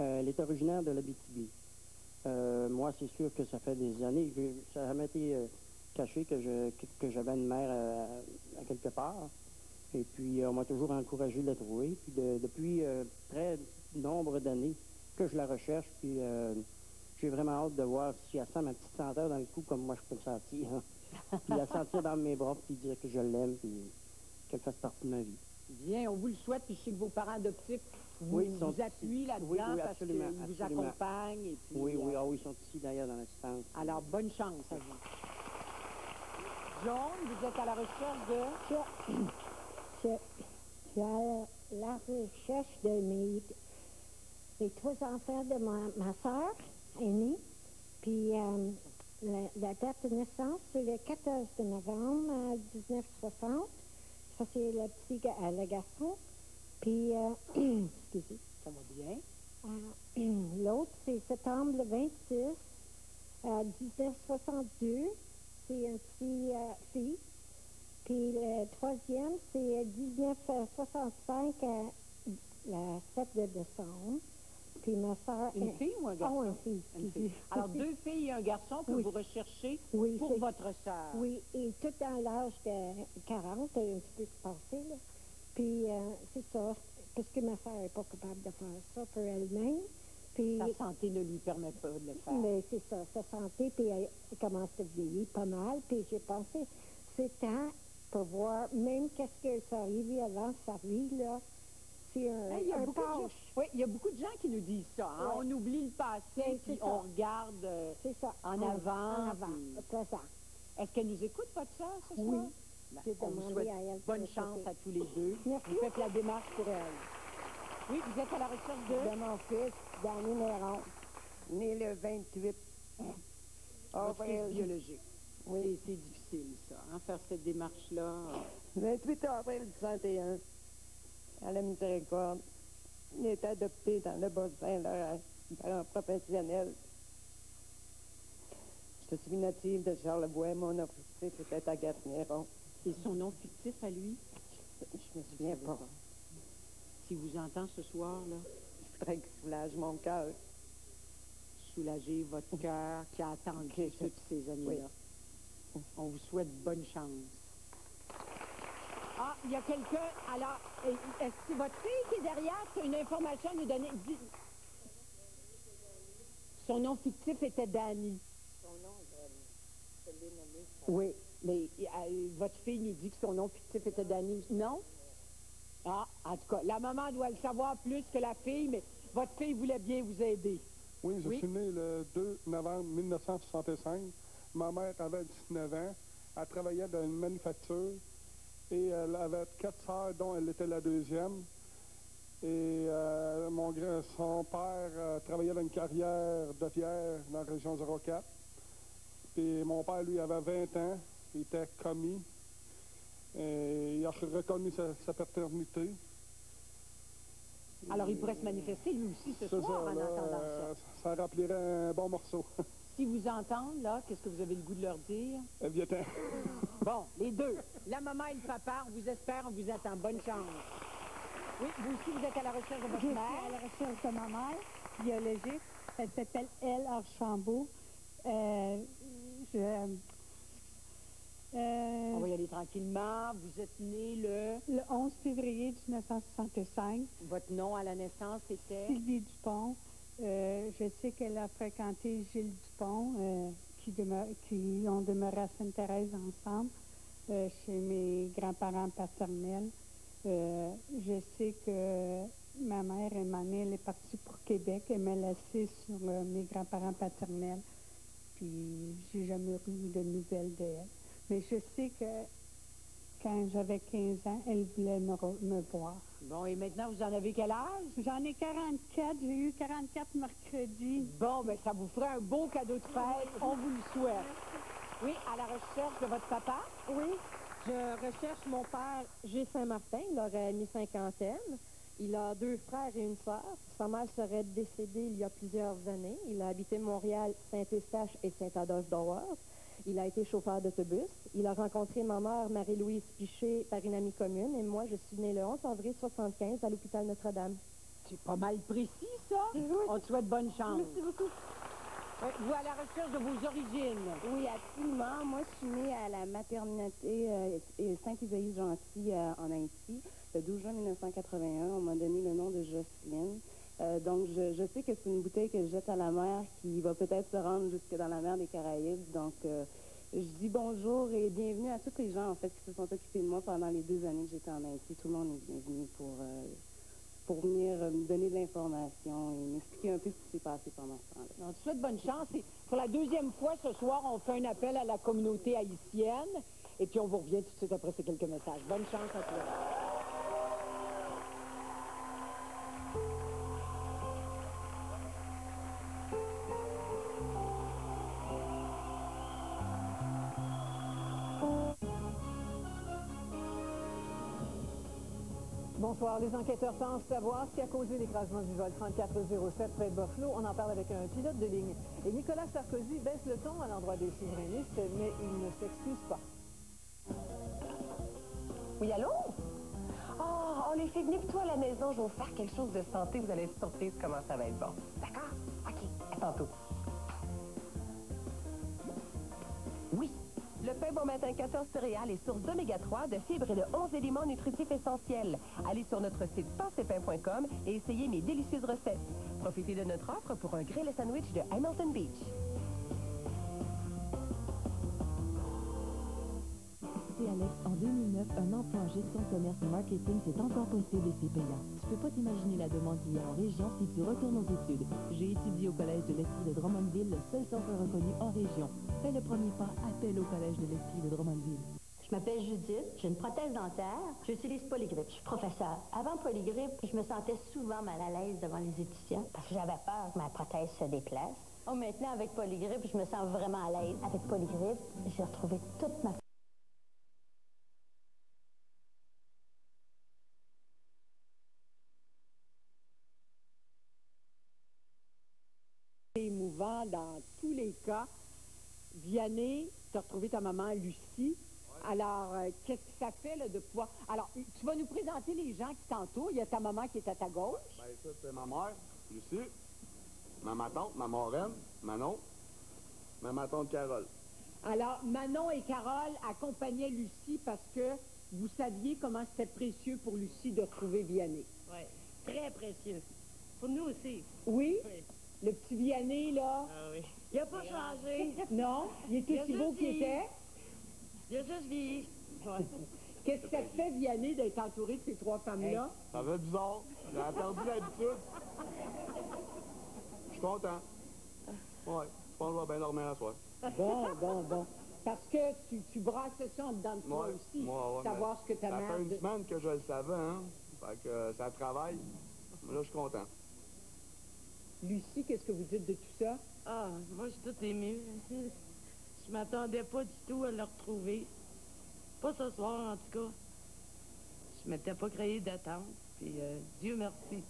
Euh, elle est originaire de l'Abitibi. Euh, moi, c'est sûr que ça fait des années, j'ai- ça n'a jamais été euh, caché que je que, j'avais une mère à, à quelque part. Et puis, euh, on m'a toujours encouragé de la trouver. Puis, de- depuis euh, très nombre d'années que je la recherche, puis euh, j'ai vraiment hâte de voir si elle sent ma petite senteur dans le cou comme moi je peux le sentir. hein. (laughs) puis la sentir dans mes bras, puis dire que je l'aime, puis qu'elle fasse partie de ma vie. Bien, on vous le souhaite, puis je sais que vos parents adoptifs vous, Oui, ils sont vous appuient là-dedans Oui, oui, parce absolument, qu'ils vous accompagnent. Et puis, Oui, oui, euh, ah oui, ils sont ici d'ailleurs dans l'assistance. Alors, bonne chance à vous. Vous êtes à la recherche de... Je, suis à la recherche de mes, trois enfants de ma, ma soeur aînée. Puis euh, la, date de naissance, c'est le 14 de novembre euh, 1960. Ça, c'est le petit euh, le garçon. Puis, euh, (clears throat) excusez. Ça va bien. Euh, (clears throat) L'autre, c'est septembre le 26 euh, 1962. C'est un petit euh, fille. Puis le troisième, c'est 1965, euh, le 7 de décembre. Puis ma soeur... Une fille ou un garçon? Oh, une fille. Une fille. Alors, deux filles et un garçon que Oui. vous recherchez Oui, pour votre sœur. Oui, et tout dans l'âge de 40, un petit peu passé, là. Puis euh, c'est ça, parce que ma soeur n'est pas capable de faire ça pour elle-même. Puis, Sa santé ne lui permet pas de le faire. mais c'est ça, sa santé, puis elle, commence à vieillir pas mal. Puis j'ai pensé, c'est temps pour voir, même qu'est-ce qui est arrivé avant sa vie, là. C'est un, Hey, il, y a un beaucoup de gens, page. oui, il y a beaucoup de gens qui nous disent ça. hein. Ouais. On oublie le passé, Ouais, puis on regarde euh, ça. en avant. En avant, puis- au présent. Est-ce qu'elle nous écoute, votre soeur, ce Oui. soir? Ben, on souhaite à elle bonne chance à tous les deux. Merci. Vous faites la démarche pour elle. Oui, vous êtes à la recherche de... De mon fils, Danny Néron, né le 28 (laughs) Votre fils avril. biologique. Oui. C'est difficile, ça, hein, faire cette démarche-là. 28 avril 61, à la miséricorde. Il est adopté dans le Bas-Saint-Laurent par un professionnel. Je suis native de Charlevoix. Mon officier était à Garneron. Et son nom fictif à lui? Je me souviens pas. S'il vous entend ce soir, là, Je voudrais qu'il soulage mon cœur. soulager votre cœur qui a attendu toutes ces années-là. On vous souhaite bonne chance. Ah, il y a quelqu'un. Alors, est- est-ce que votre fille qui est derrière, as une information à nous donner? Dis- Son nom fictif était Danny. Oui, mais euh, votre fille nous dit que son nom fictif était Danny. Non? Ah, en tout cas, la maman doit le savoir plus que la fille, mais votre fille voulait bien vous aider. Oui, je Oui. suis né le 2 novembre 1965. Ma mère avait 19 ans. Elle travaillait dans une manufacture et elle avait quatre sœurs, dont elle était la deuxième. Et euh, mon son père euh, travaillait dans une carrière de pierre dans la région 04. Puis mon père, lui, avait 20 ans. Il était commis. Et il a reconnu sa, sa paternité. Alors, il pourrait se manifester lui aussi ce soir ça, en là, entendant euh, ça. ça. remplirait un bon morceau. (laughs) S'ils vous entendent, là, qu'est-ce que vous avez le goût de leur dire? Euh. (laughs) Bon, les deux. La maman et le papa, on vous espère, on vous attend. Bonne chance. Oui, vous aussi, vous êtes à la recherche de Je votre suis mère. à la recherche de ma mère biologique. Elle s'appelle Elle Archambault. Euh, je, euh, On va y aller tranquillement. Vous êtes né le... le 11 février 1965. Votre nom à la naissance était... Sylvie Dupont. Euh, je sais qu'elle a fréquenté Gilles Dupont, euh, qui, demeure, qui ont demeuré à Sainte-Thérèse ensemble, chez mes grands-parents paternels. Je sais que ma mère, m'en est, elle est partie pour Québec. Elle m'a laissée sur mes grands-parents paternels. Puis, j'ai jamais eu de nouvelles d'elle. Mais je sais que quand j'avais 15 ans, elle voulait me, me voir. Bon, et maintenant, vous en avez quel âge? J'en ai 44. J'ai eu 44 mercredi. Bon, ben ça vous ferait un beau cadeau de fête. On vous le souhaite. Oui, à la recherche de votre papa? Oui, je recherche mon père G. Saint-Martin. Il aurait mis cinquantaine. Il a deux frères et une sœur. Sa mère serait décédée il y a plusieurs années. Il a habité Montréal, Saint-Eustache et Saint-Adolphe-d'Howard. Il a été chauffeur d'autobus. Il a rencontré ma mère, Marie-Louise Piché, par une amie commune. Et moi, je suis née le 11 avril 75 à l'hôpital Notre-Dame. C'est pas mal précis, ça. On te souhaite bonne chance. Merci beaucoup. Vous à la recherche de vos origines. Oui, absolument. Moi, je suis née à la maternité euh, Saint-Isaïe-Gentil euh, en Haïti le 12 juin 1981. On m'a donné le nom de Jocelyne. Euh, donc, je, sais que c'est une bouteille que je jette à la mer qui va peut-être se rendre jusque dans la mer des Caraïbes. Donc, euh, je dis bonjour et bienvenue à tous les gens, en fait, qui se sont occupés de moi pendant les deux années que j'étais en Haïti. Tout le monde est bienvenu pour, euh, pour venir me donner de l'information et m'expliquer un peu ce qui s'est passé pendant ce temps-là. On te souhaite bonne chance. Et pour la deuxième fois ce soir, on fait un appel à la communauté haïtienne. Et puis on vous revient tout de suite après ces quelques messages. Bonne chance à toi. Bonsoir. Les enquêteurs pensent savoir ce qui a causé l'écrasement du vol 3407 près de Buffalo. On en parle avec un pilote de ligne. Et Nicolas Sarkozy baisse le ton à l'endroit des souverainistes, mais il ne s'excuse pas. Oui, allô? Oh, on les fait venir toi à la maison. Je vais vous faire quelque chose de santé. Vous allez être surprise comment ça va être bon. D'accord? OK. À tantôt. Oui. Le pain bon matin 14 céréales est source d'oméga 3, de fibres et de 11 éléments nutritifs essentiels. Allez sur notre site pensepin.com et essayez mes délicieuses recettes. Profitez de notre offre pour un grill et sandwich de Hamilton Beach. Alex, en 2009, un emploi en gestion de commerce et marketing, c'est encore possible et c'est payant. Tu peux pas t'imaginer la demande qu'il y a en région si tu retournes aux études. J'ai étudié au collège de l'Estrie de Drummondville, le seul centre reconnu en région. Fais le premier pas, appelle au collège de l'Estrie de Drummondville. Je m'appelle Judith, j'ai une prothèse dentaire, j'utilise Polygrippe, je suis professeur. Avant Polygrippe, je me sentais souvent mal à l'aise devant les étudiants parce que j'avais peur que ma prothèse se déplace. Oh, maintenant, avec Polygrippe, je me sens vraiment à l'aise. Avec Polygrippe, j'ai retrouvé toute ma dans tous les cas. Vianney, tu as retrouvé ta maman Lucie. Alors, euh, qu'est-ce que ça fait là, de pouvoir... Alors, tu vas nous présenter les gens qui t'entourent. Il y a ta maman qui est à ta gauche. Ben écoute, c'est ma mère, Lucie, ma ma tante, ma marraine, Manon, ma ma tante Carole. Alors, Manon et Carole accompagnaient Lucie parce que vous saviez comment c'était précieux pour Lucie de retrouver Vianney. Oui, très précieux. Pour nous aussi. Oui? Oui. Le petit Vianney, là, Ah oui. Il n'a pas changé. non? Il est a aussi beau qu'il était? Il a juste vieilli. (laughs) Qu'est-ce que ça te fait, Vianney, d'être entouré de ces trois femmes-là? Ça fait bizarre. J'ai perdu l'habitude. Je suis content. Ouais, je pense que je vais bien dormir la soir. Bon, bon, bon. Parce que tu, tu brasses ça en dedans de toi Ouais, aussi. moi, ouais, savoir ce que ta Ça mère... fait une semaine que je le savais, hein. Fait que euh, ça travaille. Mais là, je suis content. Lucie, qu'est-ce que vous dites de tout ça? Ah, moi, je suis tout émue. Je m'attendais pas du tout à le retrouver. Pas ce soir, en tout cas. Je m'étais pas créé d'attente. Puis, euh, Dieu merci.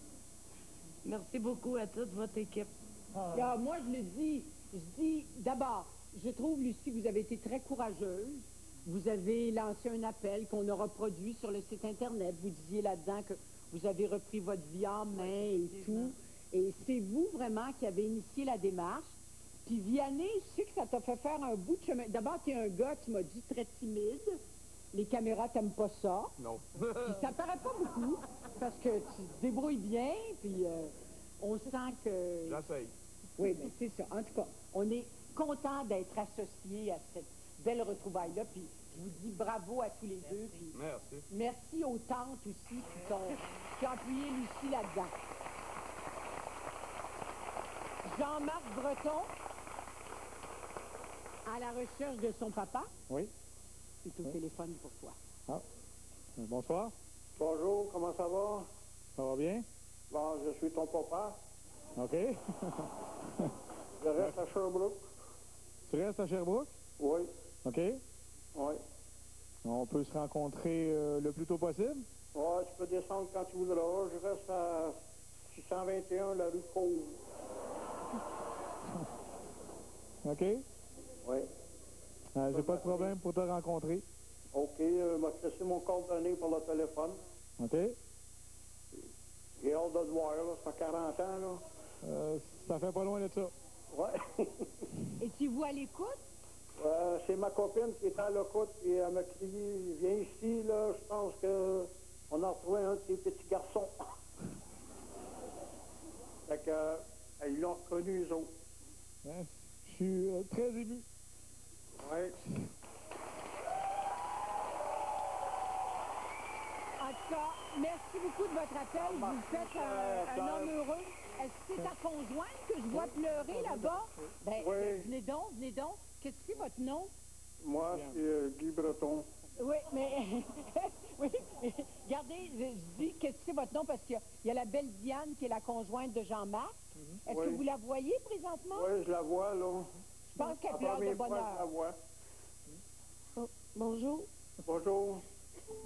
Merci beaucoup à toute votre équipe. Ah, moi, je le dis, Je dis, d'abord, je trouve, Lucie, que vous avez été très courageuse. Vous avez lancé un appel qu'on a reproduit sur le site Internet. Vous disiez là-dedans que vous avez repris votre vie en main et tout. Et c'est vous vraiment qui avez initié la démarche. Puis Vianney, je sais que ça t'a fait faire un bout de chemin. D'abord, tu es un gars, tu m'as dit, très timide. Les caméras, t'aimes pas ça. Non. (laughs) Puis ça paraît pas beaucoup, parce que tu te débrouilles bien, puis euh, on sent que... J'essaye. Oui, mais c'est ça. En tout cas, on est content d'être associés à cette belle retrouvaille-là, puis je vous dis bravo à tous les deux, puis Merci. merci aux tantes aussi qui, qui ont appuyé Lucie là-dedans. Jean-Marc Breton, à la recherche de son papa, Oui. c'est au téléphone pour toi. Ah. Euh, Bonsoir. Bonjour, comment ça va? Ça va bien? Bon, je suis ton papa. OK. (laughs) Je reste à Sherbrooke. tu restes à Sherbrooke? Oui. OK. Oui. On peut se rencontrer euh, le plus tôt possible? Ouais, tu peux descendre quand tu voudras. Je reste à 621, la rue Fauve. (laughs) OK? Oui. Euh, J'ai pas de problème pour te rencontrer. OK, euh, m'a laissé mon coordonné pour le téléphone. OK? J'ai hâte de te voir, là. Ça fait 40 ans, là. Euh, ça fait pas loin de ça. Ouais. Étiez-vous à l'écoute? Euh, c'est ma copine qui est à l'écoute, puis elle m'a crié, viens ici, là, je pense que on a retrouvé un de tes petits garçons. (laughs) fait que, euh, ils l'ont reconnu, eux autres. Hein, Je suis euh, très ému. Ouais. En tout cas, merci beaucoup de votre appel. Vous faites un, un homme heureux. Est-ce que c'est ta conjointe que je vois pleurer là-bas? Ben, Oui. venez donc, venez donc. Qu'est-ce que c'est votre nom? Moi, c'est euh, Guy Breton. Oui, mais... (laughs) oui, mais regardez, je, je dis qu'est-ce que c'est votre nom? Parce qu'il y y, a la belle Diane qui est la conjointe de Jean-Marc. Est-ce Oui. que vous la voyez présentement? Oui, je la vois, là. Je pense qu'elle pleure de bonheur. je la vois. bonjour. Bonjour.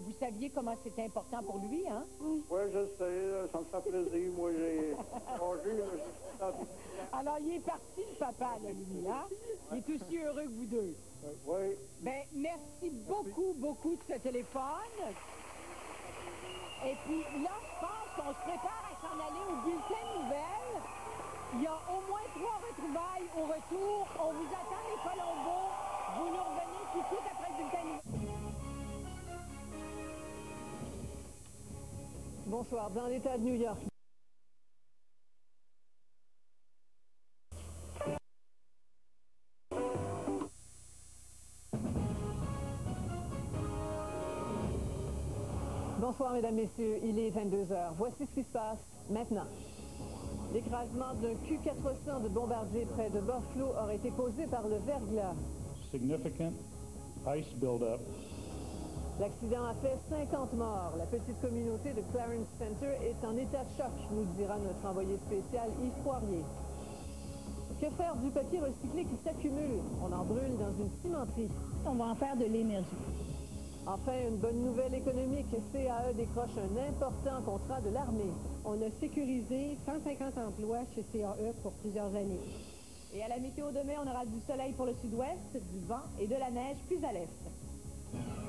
Vous saviez comment c'était important pour lui, hein? Oui, je sais, ça me fait plaisir. Moi, j'ai (laughs) senti- Alors, il est parti, le papa, là, lui, hein? Il est aussi heureux que vous deux. Oui. Ben, merci beaucoup, beaucoup de ce téléphone. Et puis là, je pense qu'on se prépare à s'en aller au bulletin de nouvelles. Il y a au moins trois retrouvailles au retour. On vous attend, les Colombos. Vous nous revenez tout de suite après le bulletin. Bonsoir. Dans l'État de New York. Bonsoir, Mesdames, Messieurs. Il est 22 heures. Voici ce qui se passe maintenant. L'écrasement d'un Q-400 de bombardier près de Buffalo aurait été causé par le verglas. significant ice buildup. L'accident a fait 50 morts. La petite communauté de Clarence Center est en état de choc, nous dira notre envoyé spécial Yves Poirier. Que faire du papier recyclé qui s'accumule? On en brûle dans une cimenterie. On va en faire de l'énergie. Enfin, une bonne nouvelle économique. CAE décroche un important contrat de l'armée. On a sécurisé 150 emplois chez CAE pour plusieurs années. Et à la météo demain, on aura du soleil pour le sud-ouest, du vent et de la neige plus à l'est.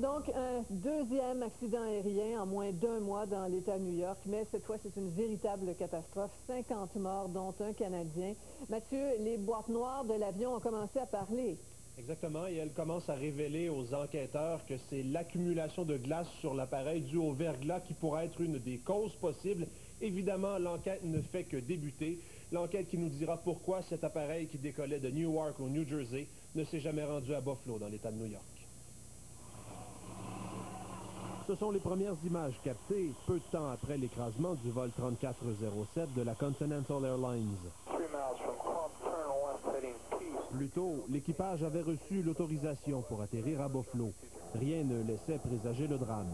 Donc, un deuxième accident aérien en moins d'un mois dans l'État de New York, mais cette fois, c'est une véritable catastrophe. 50 morts, dont un Canadien. Mathieu, les boîtes noires de l'avion ont commencé à parler. Exactement, et elle commence à révéler aux enquêteurs que c'est l'accumulation de glace sur l'appareil dû au verglas qui pourrait être une des causes possibles. Évidemment, l'enquête ne fait que débuter. L'enquête qui nous dira pourquoi cet appareil qui décollait de Newark au New Jersey ne s'est jamais rendu à Buffalo, dans l'État de New York. Ce sont les premières images captées peu de temps après l'écrasement du vol 3407 de la Continental Airlines. Plus tôt, l'équipage avait reçu l'autorisation pour atterrir à Buffalo. Rien ne laissait présager le drame.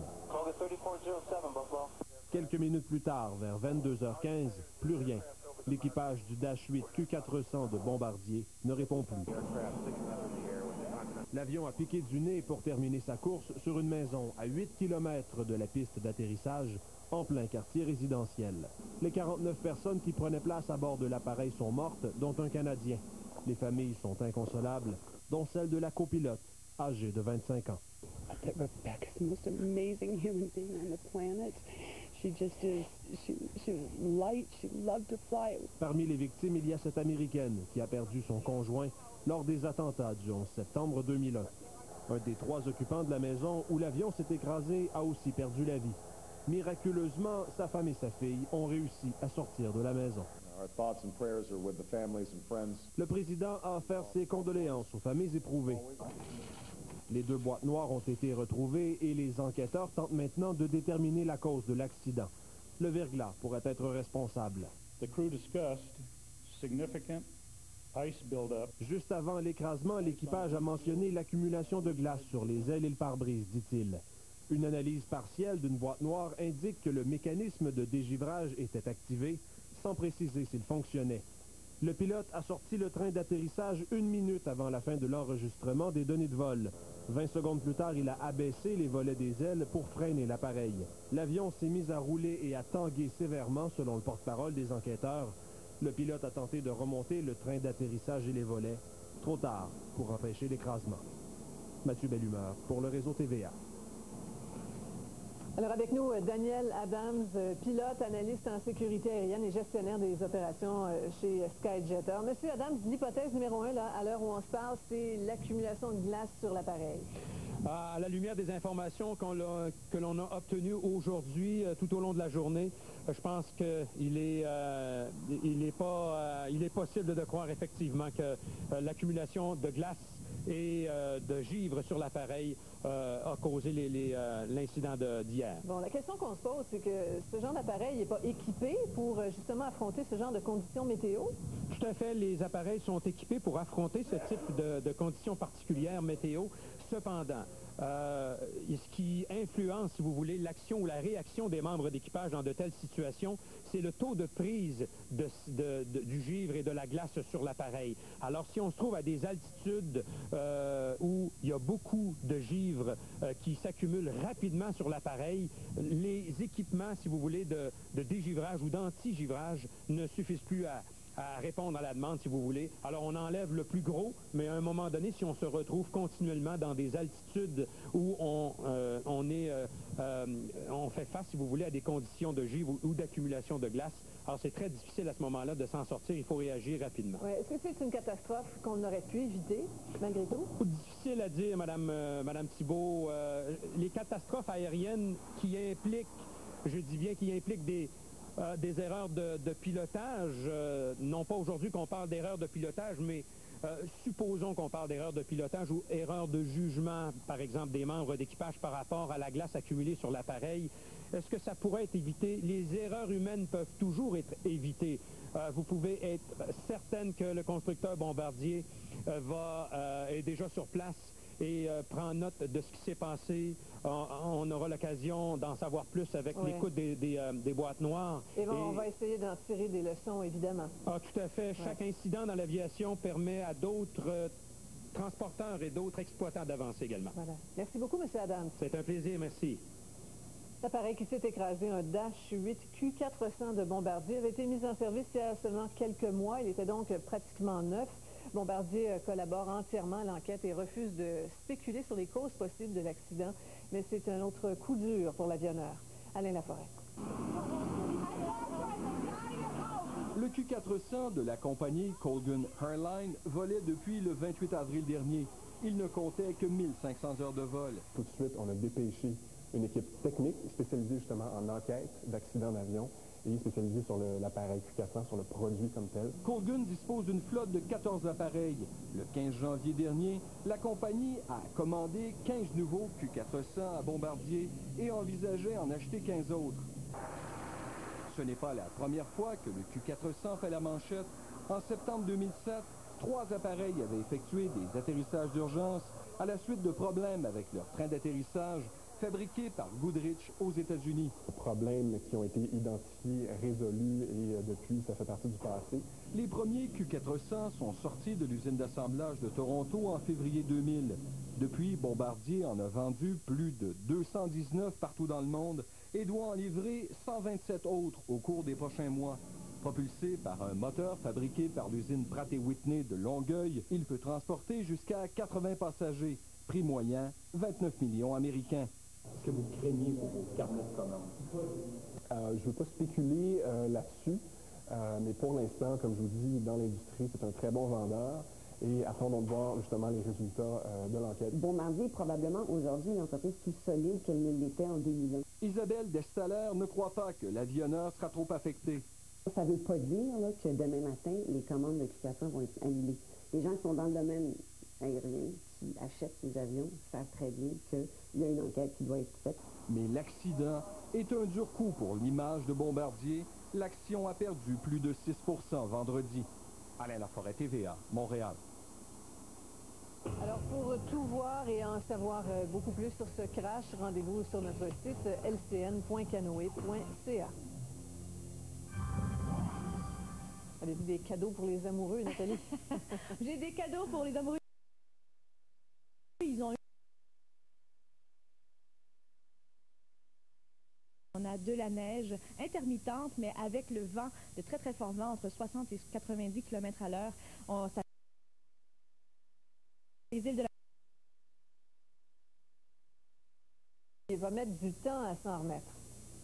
Quelques minutes plus tard, vers 22h15, plus rien. L'équipage du Dash 8 Q400 de Bombardier ne répond plus. L'avion a piqué du nez pour terminer sa course sur une maison à 8 km de la piste d'atterrissage en plein quartier résidentiel. Les 49 personnes qui prenaient place à bord de l'appareil sont mortes, dont un Canadien. Les familles sont inconsolables, dont celle de la copilote, âgée de 25 ans. Rebecca's the most amazing human being on the planet. She just is, she, she was light, she loved to fly. Parmi les victimes, il y a cette Américaine qui a perdu son conjoint lors des attentats du 11 septembre 2001. Un des trois occupants de la maison où l'avion s'est écrasé a aussi perdu la vie. Miraculeusement, sa femme et sa fille ont réussi à sortir de la maison. Le président a offert ses condoléances aux familles éprouvées. Les deux boîtes noires ont été retrouvées et les enquêteurs tentent maintenant de déterminer la cause de l'accident. Le verglas pourrait être responsable. The crew discussed significant ice buildup. Juste avant l'écrasement, l'équipage a mentionné l'accumulation de glace sur les ailes et le pare-brise, dit-il. Une analyse partielle d'une boîte noire indique que le mécanisme de dégivrage était activé, sans préciser s'il fonctionnait. Le pilote a sorti le train d'atterrissage une minute avant la fin de l'enregistrement des données de vol. 20 secondes plus tard, il a abaissé les volets des ailes pour freiner l'appareil. L'avion s'est mis à rouler et à tanguer sévèrement, selon le porte-parole des enquêteurs. Le pilote a tenté de remonter le train d'atterrissage et les volets. Trop tard pour empêcher l'écrasement. Mathieu Bellumeur pour le réseau TVA. Alors avec nous, euh, Daniel Adams, euh, pilote, analyste en sécurité aérienne et gestionnaire des opérations euh, chez Skyjetter. Monsieur Adams, l'hypothèse numéro un, là, à l'heure où on se parle, c'est l'accumulation de glace sur l'appareil. À la lumière des informations que l'on a obtenues aujourd'hui, tout au long de la journée, je pense qu'il est, euh, il est, pas, euh, il est possible de croire effectivement que euh, l'accumulation de glace et euh, de givre sur l'appareil euh, a causé les- les, euh, l'incident de- d'hier. Bon, la question qu'on se pose, c'est que ce genre d'appareil n'est pas équipé pour justement affronter ce genre de conditions météo? Tout à fait, les appareils sont équipés pour affronter ce type de, de conditions particulières météo. Cependant, euh, ce qui influence, si vous voulez, l'action ou la réaction des membres d'équipage dans de telles situations, c'est le taux de prise du givre et de la glace sur l'appareil. Alors, si on se trouve à des altitudes euh, où il y a beaucoup de givre euh, qui s'accumulent rapidement sur l'appareil, les équipements, si vous voulez, de dégivrage ou d'anti-givrage ne suffisent plus à, à répondre à la demande, si vous voulez. Alors, on enlève le plus gros, mais à un moment donné, si on se retrouve continuellement dans des altitudes où on, euh, on est, euh, euh, on fait face, si vous voulez, à des conditions de givre ou, ou d'accumulation de glace, alors c'est très difficile à ce moment-là de s'en sortir. Il faut réagir rapidement. Ouais. Est-ce que c'est une catastrophe qu'on aurait pu éviter, malgré tout? Difficile à dire, Madame, Madame Thibault. Les catastrophes aériennes qui impliquent, je dis bien, qui impliquent des, euh, des erreurs de, pilotage, euh, non pas aujourd'hui qu'on parle d'erreurs de pilotage, mais euh, supposons qu'on parle d'erreurs de pilotage ou erreurs de jugement, par exemple, des membres d'équipage par rapport à la glace accumulée sur l'appareil. Est-ce que ça pourrait être évité? Les erreurs humaines peuvent toujours être évitées. Vous pouvez être certaine que le constructeur bombardier va, est déjà sur place et euh, prend note de ce qui s'est passé. On, on aura l'occasion d'en savoir plus avec Ouais. l'écoute des, des, euh, des boîtes noires. Et bon, on va essayer d'en tirer des leçons, évidemment. ah, tout à fait. Chaque incident dans l'aviation permet à d'autres euh, transporteurs et d'autres exploitants d'avancer également. Voilà. Merci beaucoup, M. Adams. C'est un plaisir, merci. L'appareil qui s'est écrasé, un Dash 8 Q400 de Bombardier, avait été mis en service il y a seulement quelques mois. Il était donc pratiquement neuf. Bombardier euh, collabore entièrement à l'enquête et refuse de spéculer sur les causes possibles de l'accident. Mais c'est un autre coup dur pour l'avionneur. Alain Laforêt. Le Q400 de la compagnie Colgan Airline volait depuis le 28 avril dernier. Il ne comptait que 1500 heures de vol. Tout de suite, on a dépêché une équipe technique spécialisée justement en enquête d'accidents d'avion et spécialisée sur l'appareil Q400, sur le produit comme tel. Dispose d'une flotte de 14 appareils. Le 15 janvier dernier, la compagnie a commandé 15 nouveaux Q400 à Bombardier et envisageait en acheter 15 autres. Ce n'est pas la première fois que le Q400 fait la manchette. En septembre 2007, trois appareils avaient effectué des atterrissages d'urgence à la suite de problèmes avec leur train d'atterrissage fabriqué par Goodrich aux États-Unis. Problèmes qui ont été identifiés, résolus et euh, depuis, ça fait partie du passé. Les premiers Q400 sont sortis de l'usine d'assemblage de Toronto en février 2000. Depuis, Bombardier en a vendu plus de 219 partout dans le monde et doit en livrer 127 autres au cours des prochains mois. Propulsé par un moteur fabriqué par l'usine Pratt Whitney de Longueuil, il peut transporter jusqu'à 80 passagers. Prix moyen, 29 millions américains. Est-ce que vous craignez pour vos carnets de commandes? Euh, je ne veux pas spéculer euh, là-dessus, euh, mais pour l'instant, comme je vous dis, dans l'industrie, c'est un très bon vendeur. Et attendons de voir justement les résultats de l'enquête. Bombardier est probablement aujourd'hui une entreprise plus solide qu'elle ne l'était en 2001. Isabelle Destaler ne croit pas que l'avionneur sera trop affecté. Ça ne veut pas dire là, que demain matin, les commandes de vont être annulées. Les gens qui sont dans le domaine aérien, qui achètent des avions, savent très bien qu'il y a une enquête qui doit être faite. Mais l'accident est un dur coup pour l'image de Bombardier. L'action a perdu plus de 6% vendredi. Alain Laforêt, TVA, Montréal. Alors, pour tout voir et en savoir euh, beaucoup plus sur ce crash, rendez-vous sur notre site lcn.canoe.ca. Avez-vous des cadeaux pour les amoureux, Nathalie? (laughs) J'ai des cadeaux pour les amoureux. Ils ont On a de la neige intermittente, mais avec le vent, de très très fort vent, entre 60 et 90 km à l'heure. Les îles de la... Il va mettre du temps à s'en remettre.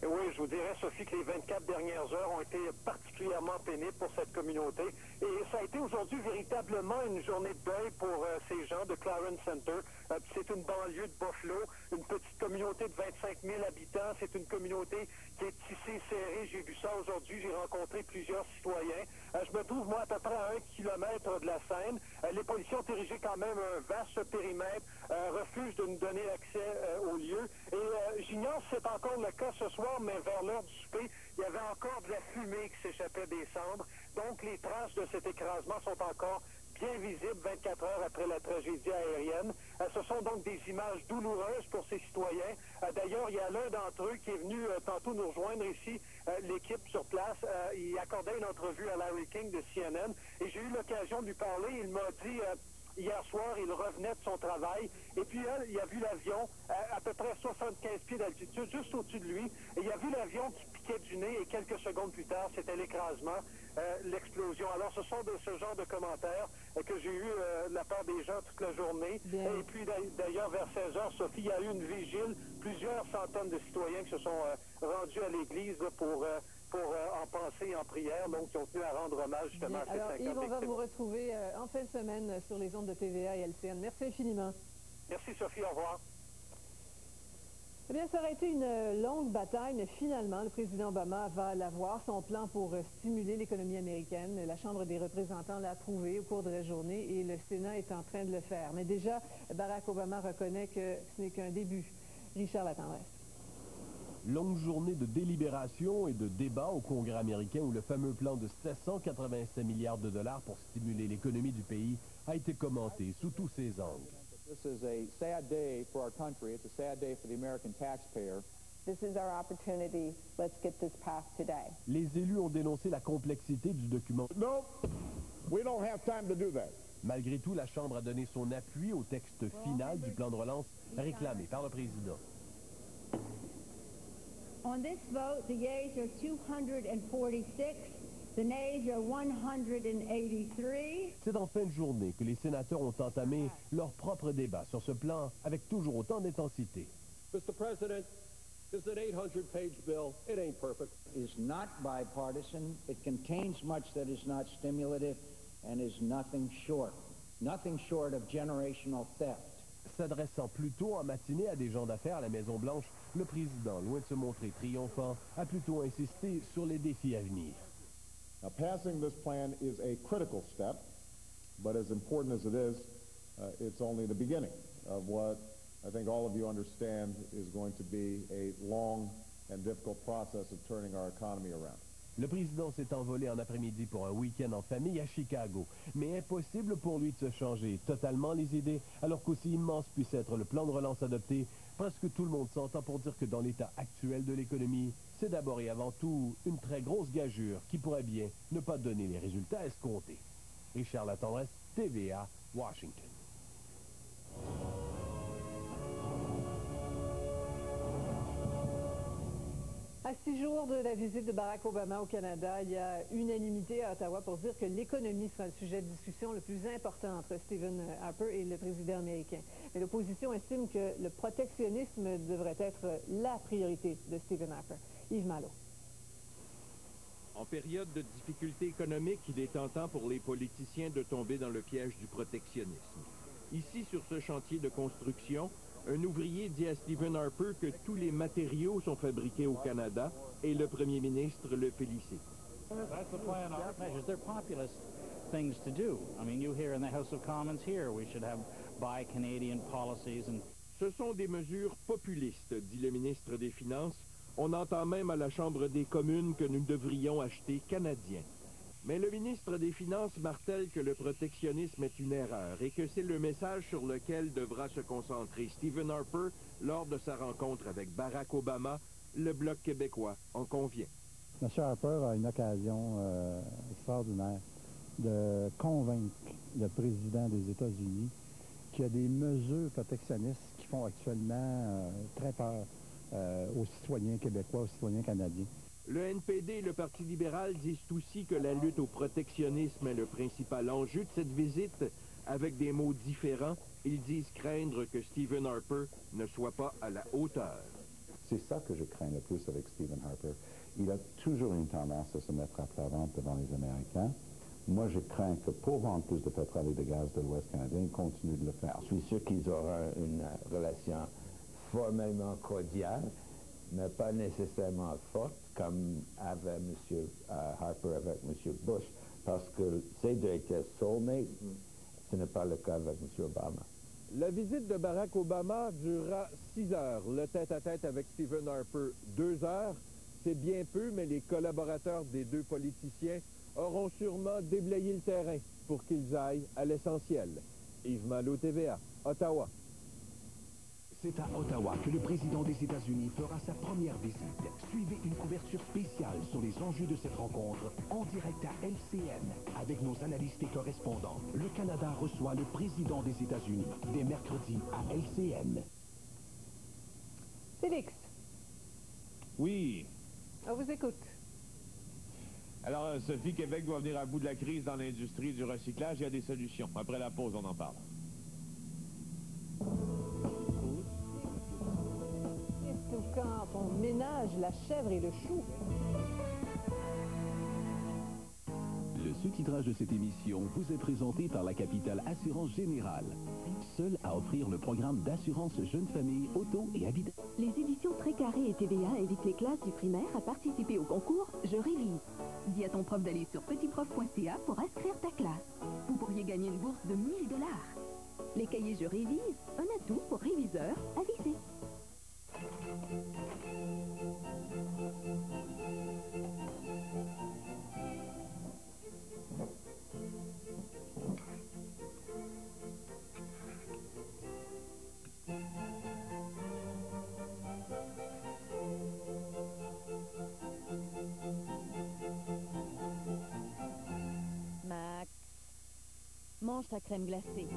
Oui, je vous dirais, Sophie, que les 24 dernières heures ont été particulièrement pénibles pour cette communauté. Et ça a été aujourd'hui véritablement une journée de deuil pour euh, ces gens de Clarence Center. Euh, c'est une banlieue de Buffalo, une petite communauté de 25 000 habitants. C'est une communauté qui est tissée, serrée. J'ai vu ça aujourd'hui. J'ai rencontré plusieurs citoyens. Euh, je me trouve, moi, à peu près à un kilomètre de la scène. les policiers ont érigé quand même un vaste périmètre, refusent de nous donner accès au lieu. Et j'ignore si c'est encore le cas ce soir, mais vers l'heure du souper, il y avait encore de la fumée qui s'échappait des cendres. Donc, les traces de cet écrasement sont encore bien visibles 24 heures après la tragédie aérienne. Euh, ce sont donc des images douloureuses pour ces citoyens. Euh, d'ailleurs, il y a l'un d'entre eux qui est venu euh, tantôt nous rejoindre ici, l'équipe sur place. il accordait une entrevue à Larry King de CNN et j'ai eu l'occasion de lui parler. Il m'a dit Hier soir, il revenait de son travail et puis elle, il a vu l'avion à, à, peu près 75 pieds d'altitude, juste au-dessus de lui. Et il a vu l'avion qui piquait du nez et quelques secondes plus tard, c'était l'écrasement, euh, l'explosion. Alors, ce sont de ce genre de commentaires euh, que j'ai eu euh, de la part des gens toute la journée. Et puis, d'ailleurs, vers 16 heures, Sophie, il y a eu une vigile. Plusieurs centaines de citoyens qui se sont rendus à l'église pour pour euh, en penser en prière, donc qui ont tenu à rendre hommage justement à ces Alors, Yves, on va vous retrouver euh, en fin de semaine sur les ondes de TVA et LCN. Merci infiniment. Merci Sophie, au revoir. Eh bien, ça aurait été une longue bataille, mais finalement, le président Obama va l'avoir. Son plan pour euh, stimuler l'économie américaine, la Chambre des représentants l'a approuvé au cours de la journée et le Sénat est en train de le faire. Mais déjà, Barack Obama reconnaît que ce n'est qu'un début. Richard Latendresse. Longue journée de délibération et de débat au Congrès américain où le fameux plan de 785 milliards de dollars pour stimuler l'économie du pays a été commenté sous tous ses angles. This is a sad day for our country. It's a sad day for the American taxpayer. This is our opportunity. Let's get this passed today. Les élus ont dénoncé la complexité du document. No, we don't have time to do that. Malgré tout, la Chambre a donné son appui au texte final du plan de relance réclamé par le président. On this vote, the yeas are 246, the nays are 183. C'est en fin de journée que les sénateurs ont entamé leur propre débat sur ce plan avec toujours autant d'intensité. Mr. President, this is an 800-page bill. It ain't perfect. Is not bipartisan. It contains much that is not stimulative and is nothing short, nothing short of generational theft. S'adressant plutôt en matinée à des gens d'affaires à la Maison-Blanche, le président, loin de se montrer triomphant, a plutôt insisté sur les défis à venir. Now, passing this plan is a critical step, but as important as it is, uh, it's only the beginning of what I think all of you understand is going to be a long and difficult process of turning our economy around. Le président s'est envolé en après-midi pour un week-end en famille à Chicago, mais impossible pour lui de se changer totalement les idées, alors qu'aussi immense puisse être le plan de relance adopté, presque tout le monde s'entend pour dire que dans l'état actuel de l'économie, c'est d'abord et avant tout une très grosse gageure qui pourrait bien ne pas donner les résultats escomptés. Richard Latendresse, TVA, Washington. À six jours de la visite de Barack Obama au Canada, il y a unanimité à Ottawa pour dire que l'économie sera le sujet de discussion le plus important entre Stephen Harper et le président américain. Mais l'opposition estime que le protectionnisme devrait être la priorité de Stephen Harper. Yves Malo. En période de difficultés économiques, il est tentant pour les politiciens de tomber dans le piège du protectionnisme. Ici, sur ce chantier de construction, un ouvrier dit à Stephen Harper que tous les matériaux sont fabriqués au Canada et le premier ministre le félicite. That's the plan our measures. They're populist things to do. I mean, you here in the House of Commons here, we should have buy Canadian policies and... Ce sont des mesures populistes, dit le ministre des Finances. On entend même à la Chambre des communes que nous devrions acheter canadien. Mais le ministre des Finances martèle que le protectionnisme est une erreur et que c'est le message sur lequel devra se concentrer Stephen Harper lors de sa rencontre avec Barack Obama. Le Bloc québécois en convient. M. Harper a une occasion euh, extraordinaire de convaincre le président des États-Unis qu'il y a des mesures protectionnistes qui font actuellement euh, très peur euh, aux citoyens québécois, aux citoyens canadiens. Le NPD et le Parti libéral disent aussi que la lutte au protectionnisme est le principal enjeu de cette visite. Avec des mots différents, ils disent craindre que Stephen Harper ne soit pas à la hauteur. C'est ça que je crains le plus avec Stephen Harper. Il a toujours une tendance à se mettre à plat ventre devant les Américains. Moi, je crains que pour vendre plus de pétrole et de gaz de l'Ouest canadien, il continue de le faire. Je suis sûr qu'ils auront une relation formellement cordiale, mais pas nécessairement forte, comme avait M. Harper avec M. Bush, parce que ces deux étaient soulmates. Ce n'est pas le cas avec M. Obama. La visite de Barack Obama durera six heures. Le tête-à-tête avec Stephen Harper, deux heures. C'est bien peu, mais les collaborateurs des deux politiciens auront sûrement déblayé le terrain pour qu'ils aillent à l'essentiel. Yves Malo, TVA, Ottawa. C'est à Ottawa que le président des États-Unis fera sa première visite. Suivez une couverture spéciale sur les enjeux de cette rencontre en direct à LCN avec nos analystes et correspondants. Le Canada reçoit le président des États-Unis dès mercredi à LCN. Félix, Oui. on vous écoute. Alors, euh, Sophie, Québec doit venir à bout de la crise dans l'industrie du recyclage. Il y a des solutions. Après la pause, on en parle. Quand on ménage la chèvre et le chou? Le sous-titrage de cette émission vous est présenté par la capitale Assurance Générale, seule à offrir le programme d'assurance jeune famille, auto et habitat. Les éditions Très Carré et TVA invitent les classes du primaire à participer au concours Je révise. Dis à ton prof d'aller sur petitprof.ca pour inscrire ta classe. Vous pourriez gagner une bourse de 1000 dollars. Les cahiers Je révise, un atout pour réviseurs avisés. Mange ta crème glacée.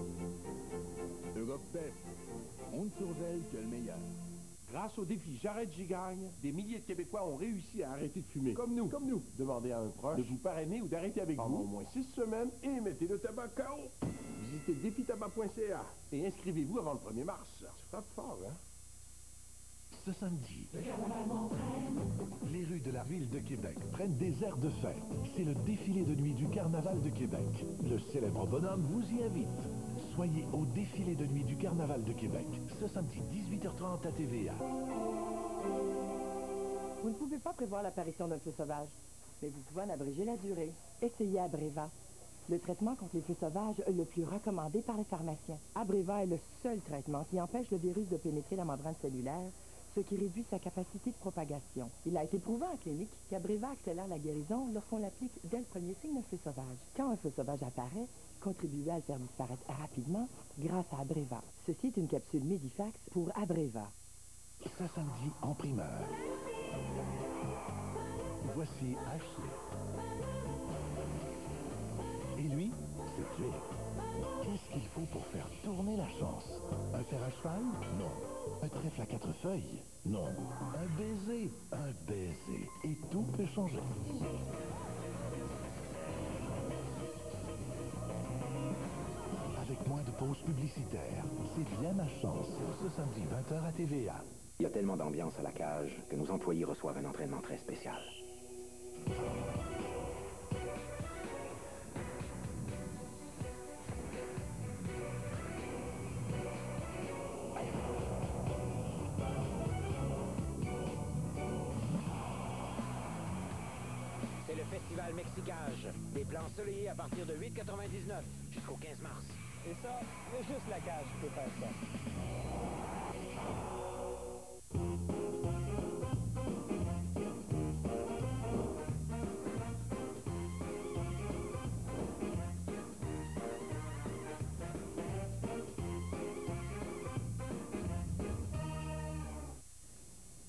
Europe Pep, on ne surveille que le meilleur. Grâce au défi J'arrête, j'y gagne, des milliers de Québécois ont réussi à arrêter de fumer. Comme nous. Comme nous. Demandez à un proche de vous parrainer ou d'arrêter avec vous. au moins six semaines et mettez le tabac KO. Visitez dépitabac.ca et inscrivez-vous avant le 1er mars. Ça frappe fort, hein? Ce samedi, les rues de la ville de Québec prennent des airs de fête. C'est le défilé de nuit du Carnaval de Québec. Le célèbre bonhomme vous y invite. Soyez au défilé de nuit du Carnaval de Québec, ce samedi 18h30 à TVA. Vous ne pouvez pas prévoir l'apparition d'un feu sauvage, mais vous pouvez en abréger la durée. Essayez Abreva, le traitement contre les feux sauvages le plus recommandé par les pharmaciens. Abreva est le seul traitement qui empêche le virus de pénétrer la membrane cellulaire, ce qui réduit sa capacité de propagation. Il a été prouvé en clinique qu'Abreva accélère la guérison lorsqu'on l'applique dès le premier signe d'un feu sauvage. Quand un feu sauvage apparaît, contribuez à le faire disparaître rapidement grâce à Abreva. Ceci est une capsule Medifax pour Abreva. Ce samedi en primeur. Voici Ashley. Et lui, c'est Jake. Qu'est-ce qu'il faut pour faire tourner la chance? Un fer à cheval? Non. Un trèfle à quatre feuilles? Non. Un baiser? Un baiser. Et tout peut changer. Publicitaires, c'est bien ma chance. Ce samedi 20h à TVA. Il y a tellement d'ambiance à la cage que nos employés reçoivent un entraînement très spécial. C'est le festival Mexicage. Des plans ensoleillés à partir de 8,99 jusqu'au 15 mars. Et ça, c'est juste la cage qui peut faire ça.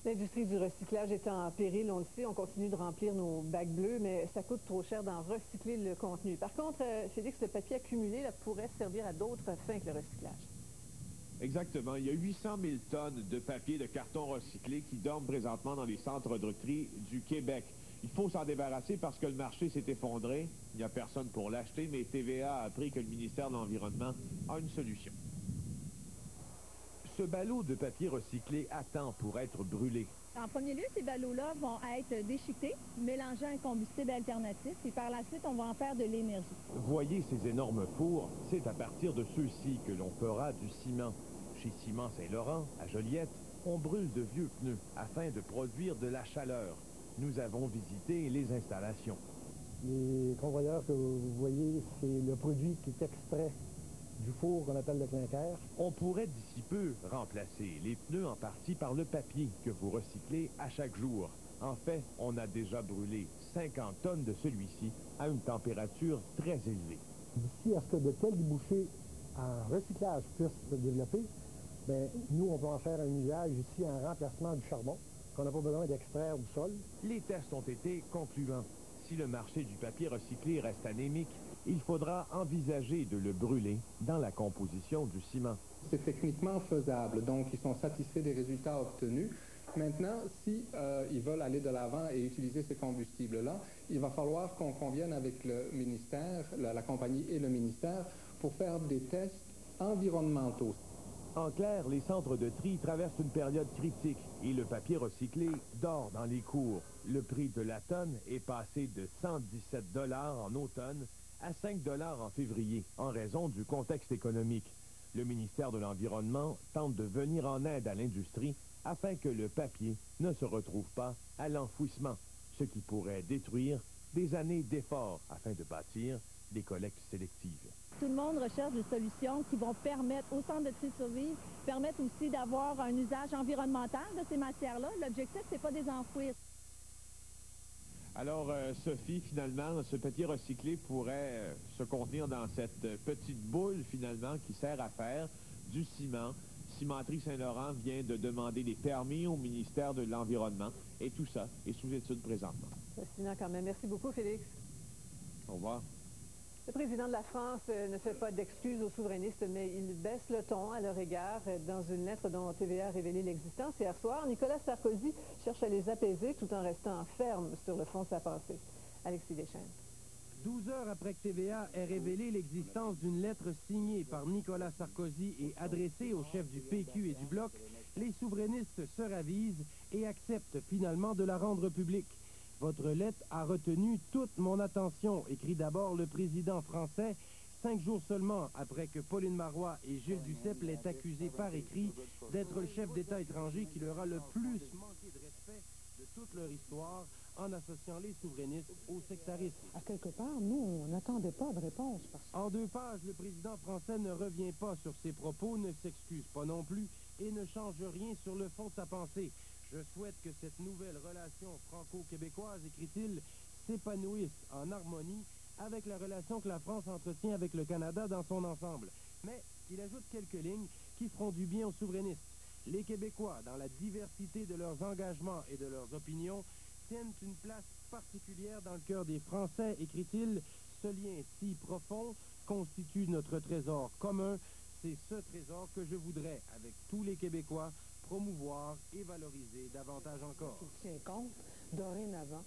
L'industrie du recyclage est en péril, on le sait. On continue de remplir nos bacs bleus, mais ça coûte trop cher d'en recycler le contenu. Par contre, euh, Félix, le papier accumulé pourrait servir à d'autres fins que le recyclage. Exactement. Il y a 800 000 tonnes de papier de carton recyclé qui dorment présentement dans les centres de tri du Québec. Il faut s'en débarrasser parce que le marché s'est effondré. Il n'y a personne pour l'acheter, mais TVA a appris que le ministère de l'Environnement a une solution. Ce ballot de papier recyclé attend pour être brûlé? En premier lieu, ces ballots-là vont être déchiquetés, mélangés à un combustible alternatif, et par la suite, on va en faire de l'énergie. Voyez ces énormes fours, c'est à partir de ceux-ci que l'on fera du ciment. Chez Ciment Saint-Laurent, à Joliette, on brûle de vieux pneus afin de produire de la chaleur. Nous avons visité les installations. Les convoyeurs que vous voyez, c'est le produit qui est extrait du four qu'on appelle le clinker. On pourrait d'ici peu remplacer les pneus en partie par le papier que vous recyclez à chaque jour. En fait, on a déjà brûlé 50 tonnes de celui-ci à une température très élevée. D'ici à ce que de tels débouchés en recyclage puissent se développer, ben, nous, on peut en faire un usage ici en remplacement du charbon, qu'on n'a pas besoin d'extraire du sol. Les tests ont été concluants. Si le marché du papier recyclé reste anémique, il faudra envisager de le brûler dans la composition du ciment. C'est techniquement faisable, donc ils sont satisfaits des résultats obtenus. Maintenant, si euh, ils veulent aller de l'avant et utiliser ces combustibles-là, il va falloir qu'on convienne avec le ministère, la, la compagnie et le ministère pour faire des tests environnementaux. En clair, les centres de tri traversent une période critique et le papier recyclé dort dans les cours. Le prix de la tonne est passé de 117 dollars en automne à 5 dollars en février en raison du contexte économique. Le ministère de l'Environnement tente de venir en aide à l'industrie afin que le papier ne se retrouve pas à l'enfouissement, ce qui pourrait détruire des années d'efforts afin de bâtir des collectes sélectives. Tout le monde recherche des solutions qui vont permettre au centre de de survie, permettre aussi d'avoir un usage environnemental de ces matières-là. L'objectif, c'est pas des enfouir. Alors, euh, Sophie, finalement, ce papier recyclé pourrait euh, se contenir dans cette euh, petite boule, finalement, qui sert à faire du ciment. Cimenterie Saint-Laurent vient de demander des permis au ministère de l'Environnement. Et tout ça est sous étude présentement. Fascinant quand même. Merci beaucoup, Félix. Au revoir. Le président de la France euh, ne fait pas d'excuses aux souverainistes, mais il baisse le ton à leur égard. Euh, Dans une lettre dont TVA a révélé l'existence hier soir, Nicolas Sarkozy cherche à les apaiser tout en restant ferme sur le fond de sa pensée. Alexis Deschênes. 12 heures après que TVA ait révélé l'existence d'une lettre signée par Nicolas Sarkozy et adressée au chef du PQ et du Bloc, les souverainistes se ravisent et acceptent finalement de la rendre publique. Votre lettre a retenu toute mon attention, écrit d'abord le président français, cinq jours seulement après que Pauline Marois et Gilles Duceppe l'aient accusé par écrit d'être le chef d'État étranger qui leur a le plus manqué de respect de toute leur histoire en associant les souverainistes au sectarisme. À quelque part, nous, on n'attendait pas de réponse. Parce... En deux pages, le président français ne revient pas sur ses propos, ne s'excuse pas non plus et ne change rien sur le fond de sa pensée. Je souhaite que cette nouvelle relation franco-québécoise, écrit-il, s'épanouisse en harmonie avec la relation que la France entretient avec le Canada dans son ensemble. Mais il ajoute quelques lignes qui feront du bien aux souverainistes. Les Québécois, dans la diversité de leurs engagements et de leurs opinions, tiennent une place particulière dans le cœur des Français, écrit-il. Ce lien si profond constitue notre trésor commun. C'est ce trésor que je voudrais, avec tous les Québécois, promouvoir et valoriser davantage encore. Il tient compte, dorénavant,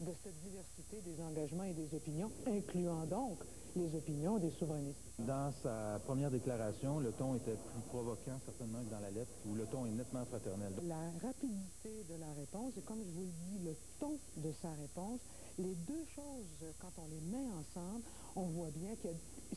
de cette diversité des engagements et des opinions, incluant donc les opinions des souverainistes. Dans sa première déclaration, le ton était plus provoquant certainement que dans la lettre, où le ton est nettement fraternel. La rapidité de la réponse, et comme je vous le dis, le ton de sa réponse, les deux choses, quand on les met ensemble, on voit bien que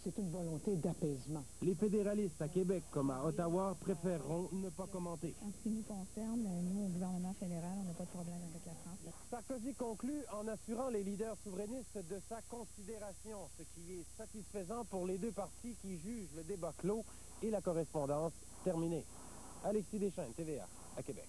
c'est une volonté d'apaisement. Les fédéralistes à Québec comme à Ottawa préféreront ne pas commenter. En ce qui nous concerne, nous, au gouvernement fédéral, on n'a pas de problème avec la France. Sarkozy conclut en assurant les leaders souverainistes de sa considération, ce qui est satisfaisant pour les deux partis qui jugent le débat clos et la correspondance terminée. Alexis Deschênes, TVA, à Québec.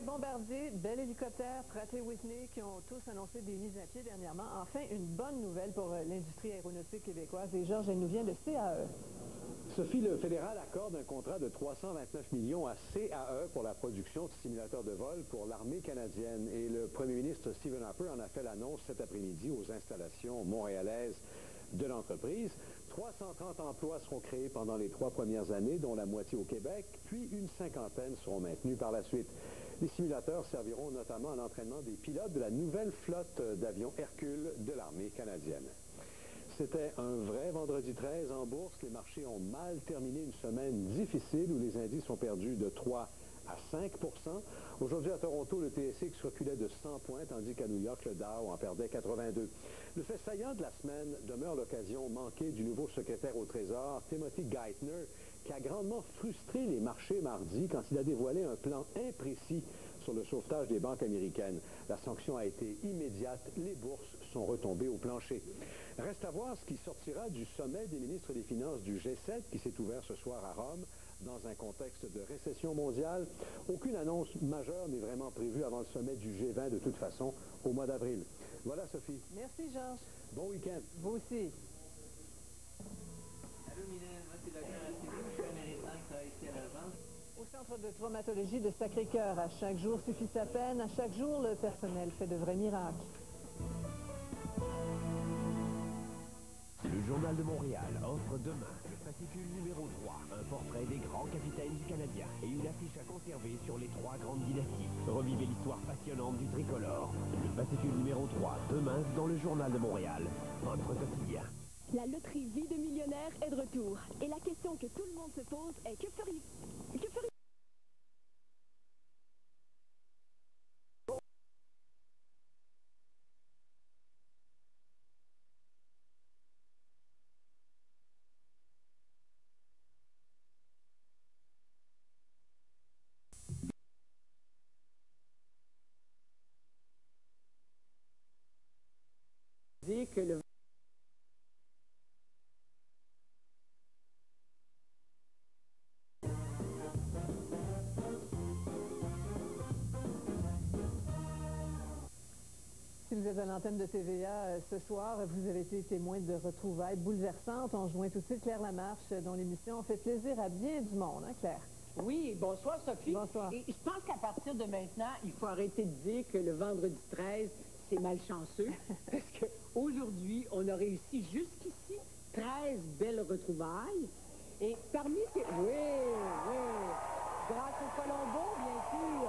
Bombardier, Bell Hélicoptère, Pratt et Whitney qui ont tous annoncé des mises à pied dernièrement. Enfin, une bonne nouvelle pour euh, l'industrie aéronautique québécoise. Et Georges, elle nous vient de CAE. Sophie, le fédéral accorde un contrat de 329 millions à CAE pour la production de simulateurs de vol pour l'armée canadienne. Et le premier ministre Stephen Harper en a fait l'annonce cet après-midi aux installations montréalaises de l'entreprise. 330 emplois seront créés pendant les trois premières années, dont la moitié au Québec, puis une cinquantaine seront maintenus par la suite. Les simulateurs serviront notamment à l'entraînement des pilotes de la nouvelle flotte d'avions Hercule de l'armée canadienne. C'était un vrai vendredi 13 en bourse. Les marchés ont mal terminé une semaine difficile où les indices ont perdu de 3 à 5% Aujourd'hui, à Toronto, le TSX reculait de 100 points, tandis qu'à New York, le Dow en perdait 82. Le fait saillant de la semaine demeure l'occasion manquée du nouveau secrétaire au Trésor, Timothy Geithner, qui a grandement frustré les marchés mardi quand il a dévoilé un plan imprécis sur le sauvetage des banques américaines. La sanction a été immédiate. Les bourses sont retombées au plancher. Reste à voir ce qui sortira du sommet des ministres des Finances du G7 qui s'est ouvert ce soir à Rome dans un contexte de récession mondiale. Aucune annonce majeure n'est vraiment prévue avant le sommet du G20 de toute façon au mois d'avril. Voilà Sophie. Merci Georges. Bon week-end. Vous aussi. Centre de traumatologie de Sacré-Cœur, à chaque jour suffit sa peine, à chaque jour le personnel fait de vrais miracles. Le Journal de Montréal offre demain le fascicule numéro 3, un portrait des grands capitaines du Canadien et une affiche à conserver sur les trois grandes dynasties. Revivez l'histoire passionnante du tricolore. Le fascicule numéro 3, demain dans le Journal de Montréal, votre quotidien. La loterie Vie de millionnaire est de retour. Et la question que tout le monde se pose est que feriez... Que feriez... que le Si vous êtes à l'antenne de TVA euh, ce soir, vous avez été témoin de retrouvailles bouleversantes. On joint tout de suite Claire Lamarche, dont l'émission fait plaisir à bien du monde, hein, Claire? Oui, bonsoir Sophie. Bonsoir. Et je pense qu'à partir de maintenant, il faut arrêter de dire que le vendredi 13, c'est malchanceux. (laughs) parce qu'aujourd'hui, on a réussi jusqu'ici 13 belles retrouvailles. Et parmi ces... Oui, oui. Grâce au Colombo, bien sûr.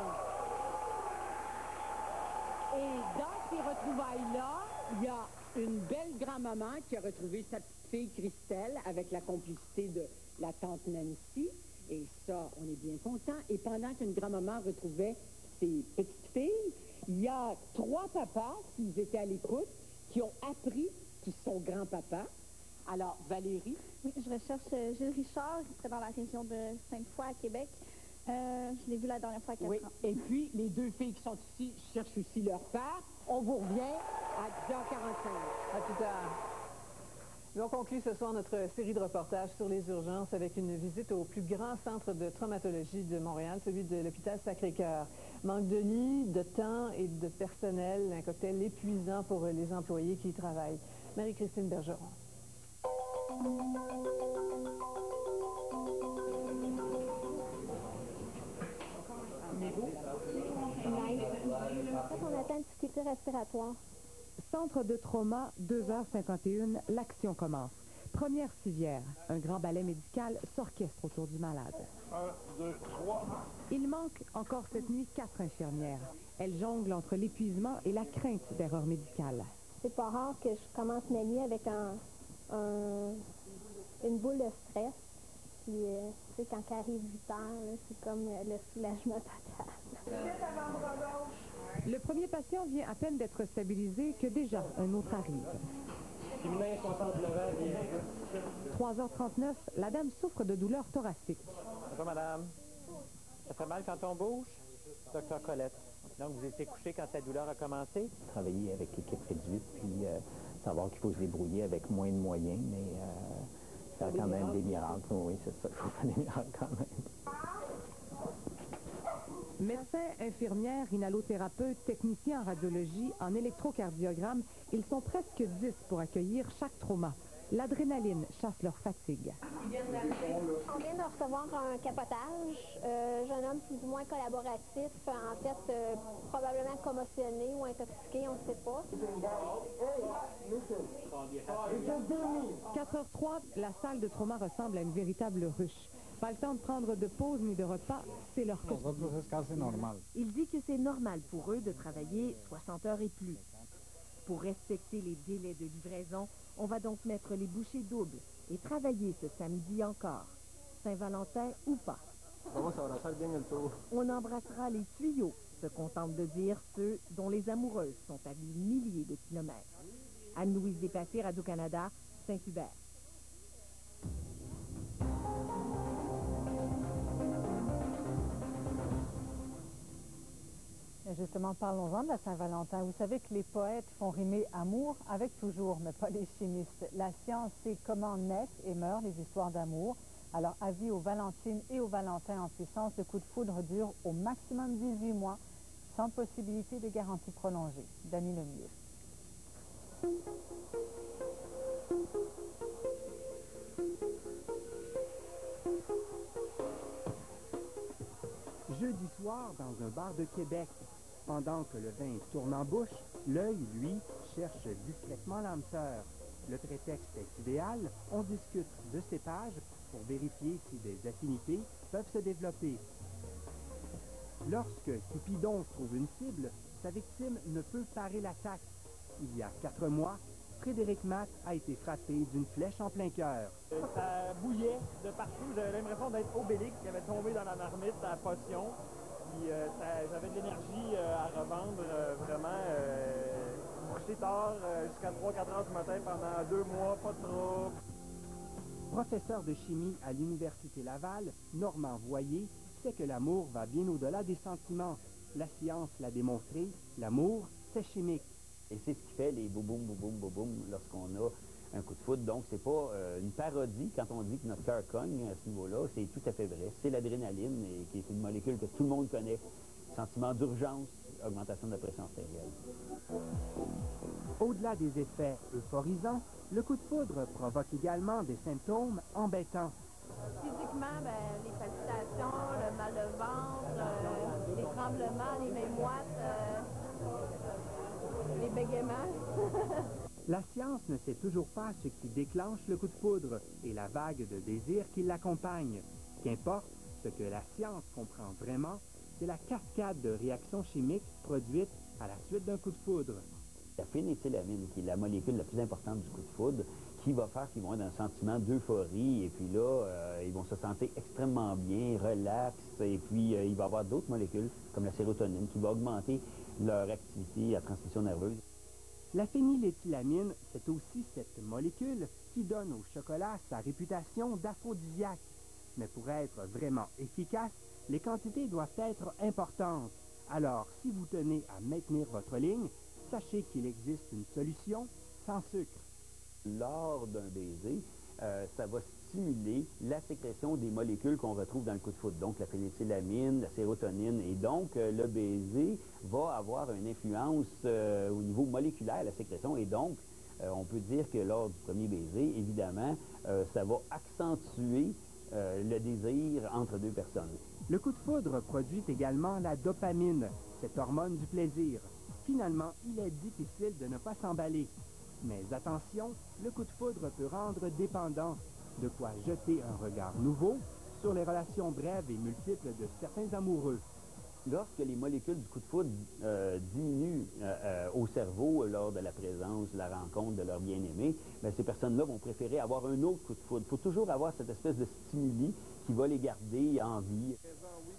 Et dans ces retrouvailles-là, il y a une belle grand-maman qui a retrouvé sa petite fille Christelle avec la complicité de la tante Nancy. Et ça, on est bien content. Et pendant qu'une grand-maman retrouvait ses petites filles, il y a trois papas, s'ils étaient à l'écoute, qui ont appris qu'ils sont grands-papas. Alors, Valérie, Oui, je recherche euh, Gilles Richard, qui serait dans la région de Sainte-Foy à Québec. Euh, je l'ai vu la dernière fois à 4 oui, ans. et puis les deux filles qui sont ici cherchent aussi leur père. On vous revient à 10h45. À plus tard. Et on conclut ce soir notre série de reportages sur les urgences avec une visite au plus grand centre de traumatologie de Montréal, celui de l'hôpital Sacré-Cœur. Manque de lits, de temps et de personnel, un cocktail épuisant pour les employés qui y travaillent. Marie-Christine Bergeron. On respiratoire, Centre de trauma, 2h51, l'action commence. Première civière, un grand ballet médical s'orchestre autour du malade. Un, deux, trois. Il manque encore cette nuit quatre infirmières. Elles jonglent entre l'épuisement et la crainte d'erreur médicale. C'est pas rare que je commence ma nuit avec un, un- une boule de stress. Puis, euh, tu sais, quand il arrive 8 heures, là, c'est comme euh, le soulagement total. Le premier patient vient à peine d'être stabilisé que déjà un autre arrive. 3h39, la dame souffre de douleurs thoraciques. Bonjour, madame? Ça fait mal quand on bouge? Docteur Colette. Donc, vous étiez couché quand la douleur a commencé? travailler avec l'équipe réduite, puis euh, savoir qu'il faut se débrouiller avec moins de moyens, mais euh, faire quand même des miracles. Oui, c'est ça, il faut faire des miracles quand même. Médecins, infirmières, inhalothérapeutes, techniciens en radiologie, en électrocardiogramme, ils sont presque 10 pour accueillir chaque trauma. L'adrénaline chasse leur fatigue. On vient de recevoir un capotage. Euh, jeune homme plus ou moins collaboratif, en fait, euh, probablement commotionné ou intoxiqué, on ne sait pas. 4h03, la salle de trauma ressemble à une véritable ruche. Pas le temps de prendre de pause ni de repas, c'est leur quotidien. normal. Il dit que c'est normal pour eux de travailler 60 heures et plus. Pour respecter les délais de livraison, on va donc mettre les bouchées doubles et travailler ce samedi encore. Saint-Valentin ou pas. On embrassera les tuyaux, se contentent de dire ceux dont les amoureuses sont à des milliers de kilomètres. Anne-Louise Despassé, Radio-Canada, Saint-Hubert. Justement, parlons-en de la Saint-Valentin. Vous savez que les poètes font rimer amour avec toujours, mais pas les chimistes. La science sait comment naissent et meurent les histoires d'amour. Alors, avis aux Valentines et aux Valentins en puissance, le coup de foudre dure au maximum 18 mois, sans possibilité de garantie prolongée. Dany Lemieux. Jeudi soir, dans un bar de Québec, pendant que le vin tourne en bouche, l'œil, lui, cherche discrètement l'âme sœur. Le prétexte est idéal, on discute de cépage pour vérifier si des affinités peuvent se développer. Lorsque Cupidon trouve une cible, sa victime ne peut parer l'attaque. Il y a quatre mois, Frédéric Matt a été frappé d'une flèche en plein cœur. Ça bouillait de partout. J'avais l'impression d'être Obélix qui avait tombé dans la marmite à potion. Puis euh, ça- j'avais de l'énergie euh, à revendre euh, vraiment. Euh, couché tard euh, jusqu'à 3-4 heures du matin pendant deux mois, pas trouble. Professeur de chimie à l'Université Laval, Normand Voyer sait que l'amour va bien au-delà des sentiments. La science l'a démontré, l'amour, c'est chimique. Et c'est ce qui fait les boum boum boum boum boum lorsqu'on a un coup de foudre. Donc, c'est pas euh, une parodie quand on dit que notre cœur cogne à ce niveau-là. C'est tout à fait vrai. C'est l'adrénaline, et qui est une molécule que tout le monde connaît. Sentiment d'urgence, augmentation de la pression artérielle. Au-delà des effets euphorisants, le coup de foudre provoque également des symptômes embêtants. Physiquement, ben, les palpitations, le mal de ventre, euh, les tremblements, les mains moites, euh, les bégaiements. (laughs) La science ne sait toujours pas ce qui déclenche le coup de foudre et la vague de désir qui l'accompagne. Qu'importe, ce que la science comprend vraiment, c'est la cascade de réactions chimiques produites à la suite d'un coup de foudre. La phénéthylamine, qui est la molécule la plus importante du coup de foudre, qui va faire qu'ils vont dans un sentiment d'euphorie, et puis là, euh, ils vont se sentir extrêmement bien, relax, et puis euh, il va y avoir d'autres molécules, comme la sérotonine, qui va augmenter leur activité à transmission nerveuse. La phényléthylamine, c'est aussi cette molécule qui donne au chocolat sa réputation d'aphrodisiaque. Mais pour être vraiment efficace, les quantités doivent être importantes. Alors, si vous tenez à maintenir votre ligne, sachez qu'il existe une solution sans sucre. Lors d'un baiser, euh, ça va stimuler la sécrétion des molécules qu'on retrouve dans le coup de foudre, donc la phénéthylamine, la sérotonine, et donc euh, le baiser va avoir une influence euh, au niveau moléculaire, la sécrétion, et donc euh, on peut dire que lors du premier baiser, évidemment, ça va accentuer le désir entre deux personnes. Le coup de foudre produit également la dopamine, cette hormone du plaisir. Finalement, il est difficile de ne pas s'emballer. Mais attention, le coup de foudre peut rendre dépendant, de quoi jeter un regard nouveau sur les relations brèves et multiples de certains amoureux. Lorsque les molécules du coup de foudre euh, diminuent euh, euh, au cerveau lors de la présence, de la rencontre de leur bien-aimé, ben, ces personnes-là vont préférer avoir un autre coup de foudre. Il faut toujours avoir cette espèce de stimuli qui va les garder en vie.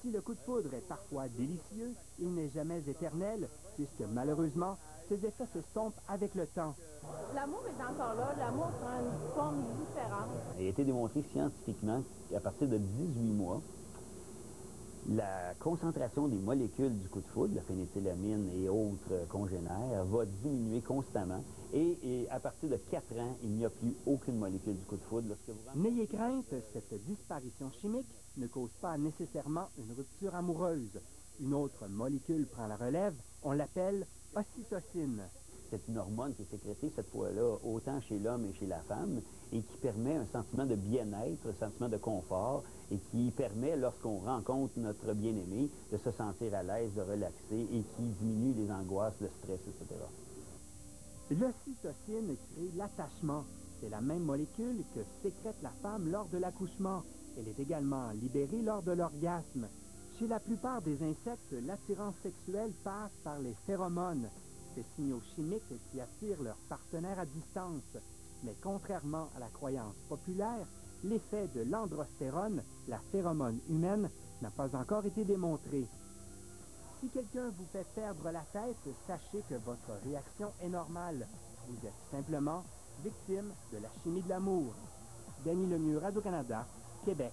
Si le coup de foudre est parfois délicieux, il n'est jamais éternel, puisque malheureusement, ses effets s'estompent avec le temps. L'amour est encore là, l'amour prend une forme différente. Il a été démontré scientifiquement qu'à partir de 18 mois, la concentration des molécules du coup de foudre, la phénéthylamine et autres congénères, va diminuer constamment. Et, à partir de 4 ans, il n'y a plus aucune molécule du coup de foudre. Lorsque vous... N'ayez crainte, cette disparition chimique ne cause pas nécessairement une rupture amoureuse. Une autre molécule prend la relève, on l'appelle ocytocine c'est une hormone qui est sécrétée cette fois-là autant chez l'homme et chez la femme et qui permet un sentiment de bien-être, un sentiment de confort et qui permet, lorsqu'on rencontre notre bien-aimé, de se sentir à l'aise, de relaxer et qui diminue les angoisses, le stress, etc. L'ocytocine crée l'attachement. C'est la même molécule que sécrète la femme lors de l'accouchement. Elle est également libérée lors de l'orgasme. Chez la plupart des insectes, l'attirance sexuelle passe par les phéromones, ces signaux chimiques qui attirent leurs partenaires à distance. Mais contrairement à la croyance populaire, l'effet de l'androstérone, la phéromone humaine, n'a pas encore été démontré. Si quelqu'un vous fait perdre la tête, sachez que votre réaction est normale. Vous êtes simplement victime de la chimie de l'amour. Danny Lemieux, Radio-Canada, Québec.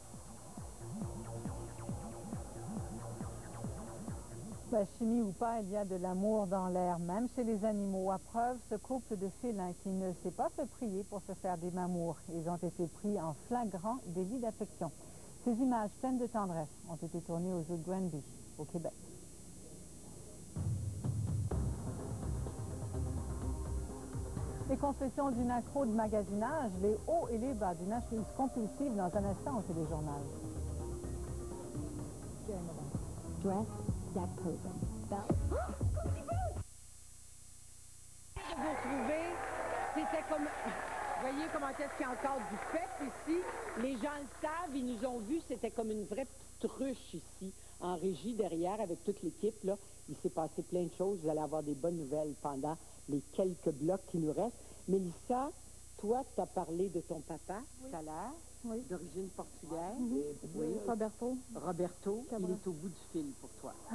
La chimie ou pas, il y a de l'amour dans l'air, même chez les animaux. À preuve, ce couple de félins qui ne s'est pas fait prier pour se faire des mamours. Ils ont été pris en flagrant délit d'affection. Ces images pleines de tendresse ont été tournées aux zoo de Granby, au Québec. Les confessions d'une accro de magasinage, les hauts et les bas d'une achetuse compulsive dans un instant au téléjournal. Dress that person. (gasps) Vous retrouvez, c'était comme... Voyez comment est-ce qu'il y a encore du fait ici? Les gens le savent, ils nous ont vus, c'était comme une vraie petite ruche ici, en régie derrière, avec toute l'équipe. Là. Il s'est passé plein de choses. Vous allez avoir des bonnes nouvelles pendant les quelques blocs qui nous restent. Mélissa, toi, tu as parlé de ton papa tout à l'heure, oui. d'origine portugaise. Mhm. Oui, Roberto. Roberto, il est au bout du fil pour toi. (laughs)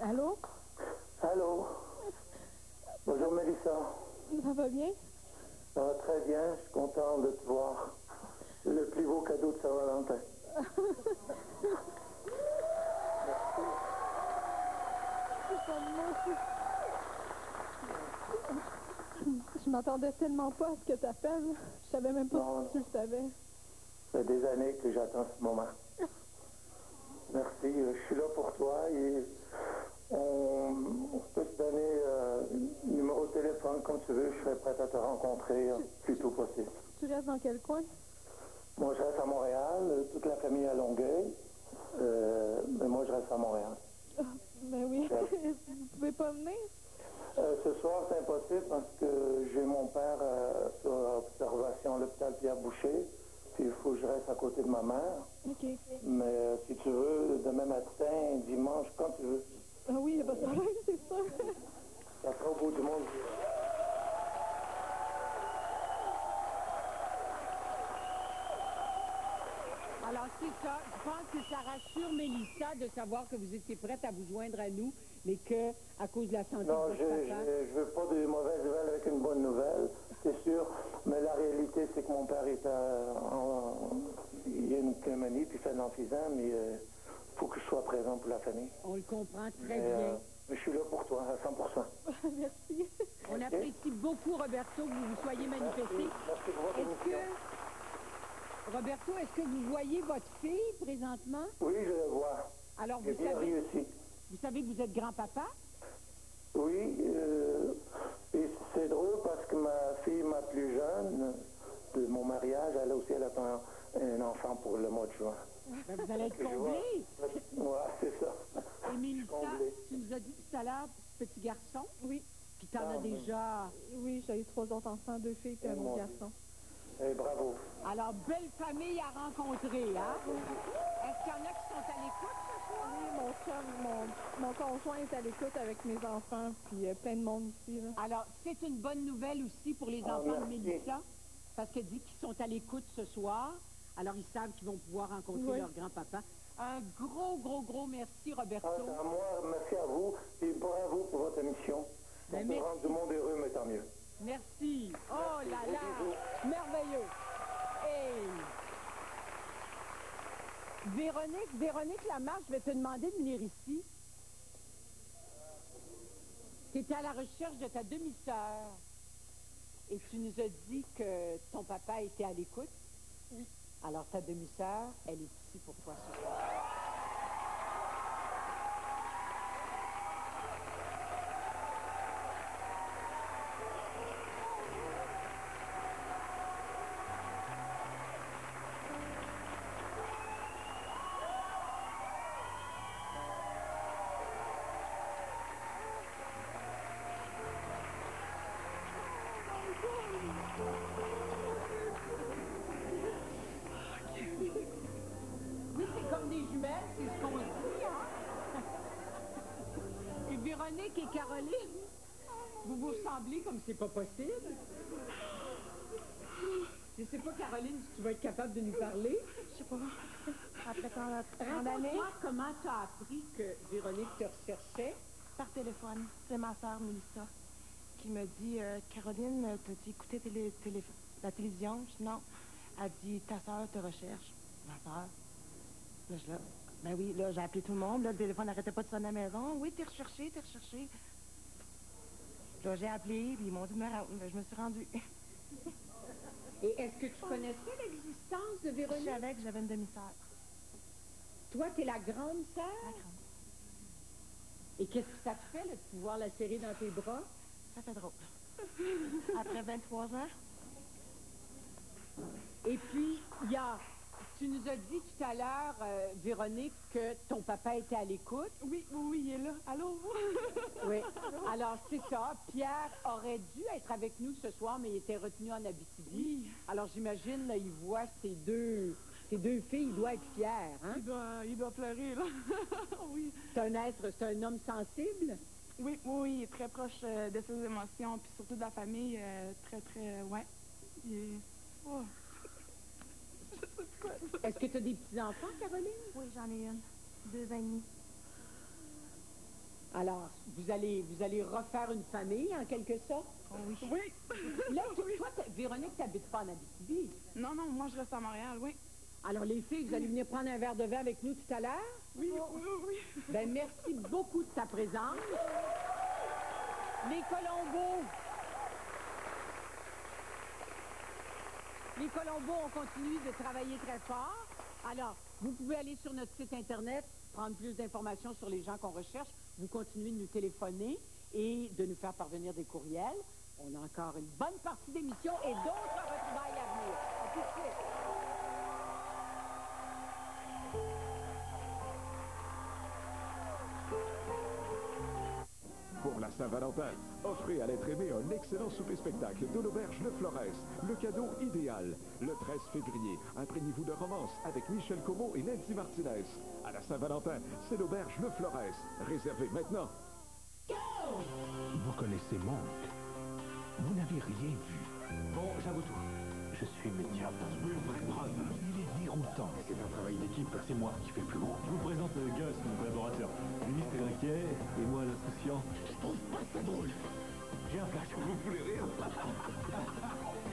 Allô? Allô? Bonjour Mélissa. Ça va bien? Ça va très bien, je suis content de te voir. C'est le plus beau cadeau de Saint-Valentin. (laughs) Je m'attendais tellement pas à ce que tu appelles. Je savais même pas si tu le savais. Ça fait des années que j'attends ce moment. Merci, euh, je suis là pour toi et on, peut se donner euh, numéro de téléphone comme tu veux. Je serai prête à te rencontrer le plus tôt possible. Tu restes dans quel coin? Moi, je reste à Montréal, toute la famille à Longueuil. Euh, mais moi, je reste à Montréal. Ben oui. (laughs) Vous pouvez pas venir? Euh, ce soir, c'est impossible parce que j'ai mon père euh, sur observation à l'hôpital Pierre Boucher. Puis il faut que je reste à côté de ma mère. OK. Mais euh, si tu veux, demain matin, dimanche, quand tu veux. Ah oui, il n'y a pas de problème, (laughs) c'est ça. Ça sera au bout du monde. Alors, c'est ça. Je pense que ça rassure Mélissa de savoir que vous étiez prête à vous joindre à nous, mais que, à cause de la santé Non, de je papa... ne veux pas de mauvaises nouvelles avec une bonne nouvelle, c'est sûr. Mais la réalité, c'est que mon père est à, en, il a une pneumonie, puis il fait de l'emphysème, et il faut que je sois présent pour la famille. On le comprend très Mais, bien. euh, mais je suis là pour toi, à 100% (laughs) Merci. On apprécie beaucoup, Roberto, que vous vous soyez manifesté. Merci pour votre émission. que, Roberto, est-ce que vous voyez votre fille présentement? Oui, je le vois. Alors, vous bien savez, réussi. vous savez que vous êtes grand-papa? Oui, euh, et c'est drôle parce que ma fille, ma plus jeune, de mon mariage, elle a un enfant pour le mois de juin. Ben, vous allez être comblé. Ouais, c'est ça. Et Mélissa, tu nous as dit tout à l'heure, petit garçon? Oui. Puis t'en Ah, as oui. déjà. Oui, j'ai eu trois autres enfants, deux filles et un Oh, Dieu. Garçon. Eh, bravo. Alors, belle famille à rencontrer, hein? Est-ce qu'il y en a qui sont à l'écoute? Ce soir? Oui, mon chum, mon, mon conjoint est à l'écoute avec mes enfants, puis euh, plein de monde ici. Là. Alors, c'est une bonne nouvelle aussi pour les Ah, enfants de. Mélissa, parce qu'elle dit qu'ils sont à l'écoute ce soir. Alors, ils savent qu'ils vont pouvoir rencontrer Oui. leur grand-papa. Un gros, gros, gros merci, Roberto. Ah, à moi, merci à vous et bravo pour votre émission. Ben, On peut merci. rendre du monde heureux, mais tant mieux. Merci. Oh là là, merveilleux. Hey. Véronique, Véronique Lamarche, je vais te demander de venir ici. Tu étais à la recherche de ta demi-sœur et tu nous as dit que ton papa était à l'écoute. Oui. Alors ta demi-sœur, elle est ici pour toi ce soir. Véronique et Caroline, vous vous ressemblez comme c'est pas possible. Je sais pas, Caroline, si tu vas être capable de nous parler. Je sais pas. Après tant Raconte-moi comment tu as appris que Véronique te recherchait. Par téléphone. C'est ma soeur, Mélissa, qui me dit euh, Caroline, t'as-tu écouté télé- télé- la télévision? Je dis non. Elle dit Ta soeur te recherche. Ma soeur. Là, je là. Ben oui, là, j'ai appelé tout le monde. Là, le téléphone n'arrêtait pas de sonner à la maison. Oui, t'es recherché, t'es recherché. Là, j'ai appelé, puis ils m'ont dit de me rendre. Je me suis rendue. (laughs) Et est-ce que tu connaissais l'existence de Je Véronique? savais que j'avais une demi-sœur. Toi, t'es la grande sœur? Et qu'est-ce que ça te fait, là, de pouvoir la serrer dans tes bras? Ça fait drôle. Après 23 ans, Et puis, il y a... Tu nous as dit tout à l'heure, euh, Véronique, que ton papa était à l'écoute. Oui, oui, oui, il est là. Allô? (laughs) Oui. Alors, c'est ça. Pierre aurait dû être avec nous ce soir, mais il était retenu en Abitibi. Alors, j'imagine, là, il voit ses deux, ses deux filles. Il doit être fier, hein? il doit, il doit pleurer, là. (laughs) oui. C'est un être, c'est un homme sensible? Oui, oui, oui, il est très proche euh, de ses émotions, puis surtout de la famille, euh, très, très, ouais. Il est... Oh. Est-ce que tu as des petits-enfants, Caroline? Oui, j'en ai une. Deux demi. Alors, vous allez, vous allez refaire une famille, en quelque sorte? oui. Oui. (laughs) Là, toi, toi, Véronique, tu n'habites pas en Abitibi. Non, non, moi, je reste à Montréal, oui. Alors, les filles, vous allez venir prendre un verre de vin avec nous tout à l'heure? Oui, oui, oui. Ben, merci beaucoup de ta présence. Les Colombos. Les Colombos, on continue de travailler très fort. Alors, vous pouvez aller sur notre site Internet, prendre plus d'informations sur les gens qu'on recherche. Vous continuez de nous téléphoner et de nous faire parvenir des courriels. On a encore une bonne partie d'émission et d'autres retrouvailles à venir. À. Pour la Saint-Valentin, offrez à l'être aimé un excellent souper-spectacle de l'auberge Le Flores, le cadeau idéal. Le 13 février, imprégnez-vous de romance avec Michel Como et Nancy Martinez. À la Saint-Valentin, c'est l'auberge Le Flores. Réservez maintenant. Vous connaissez Monk. Vous n'avez rien vu. Bon, j'avoue tout. Je suis médiocre. Oui, vraie preuve. Il est déroutant. C'est un travail d'équipe. C'est moi qui fais le plus gros. Je vous présente euh, Gus, mon collaborateur. Lui, c'est l'inquiet, et moi, l'insouciant. Trouve pas ça drôle. J'ai un flash. Vous voulez rire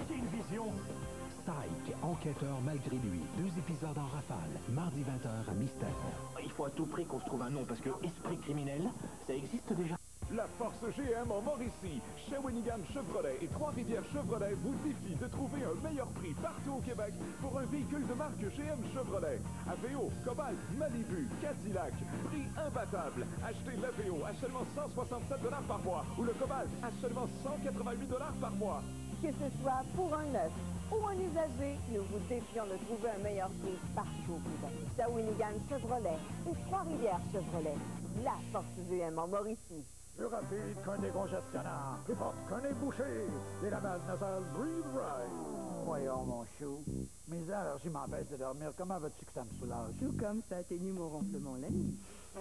J'ai une vision. Psych, enquêteur malgré lui. Deux épisodes en rafale. Mardi 20h à Mystère. Il faut à tout prix qu'on se trouve un nom, parce que esprit criminel, ça existe déjà? La Force GM en Mauricie, Shawinigan Chevrolet et Trois-Rivières Chevrolet vous défient de trouver un meilleur prix partout au Québec pour un véhicule de marque GM Chevrolet. AVO, Cobalt, Malibu, Cadillac, prix imbattable. Achetez l'AVO à seulement 167 par mois ou le Cobalt à seulement 188 par mois. Que ce soit pour un neuf ou en usager, nous vous défions de trouver un meilleur prix partout au Québec. Shawinigan Chevrolet et Trois-Rivières Chevrolet. La force VM en Mauricie. Plus rapide qu'un décongestionnaire, plus fort qu'un ébouché. Et la base nasale Breathe Right. Voyons, mon chou. Mes allergies m'empêchent de dormir. Comment veux-tu que ça me soulage? Tout comme ça atténue mon ronflement la nuit.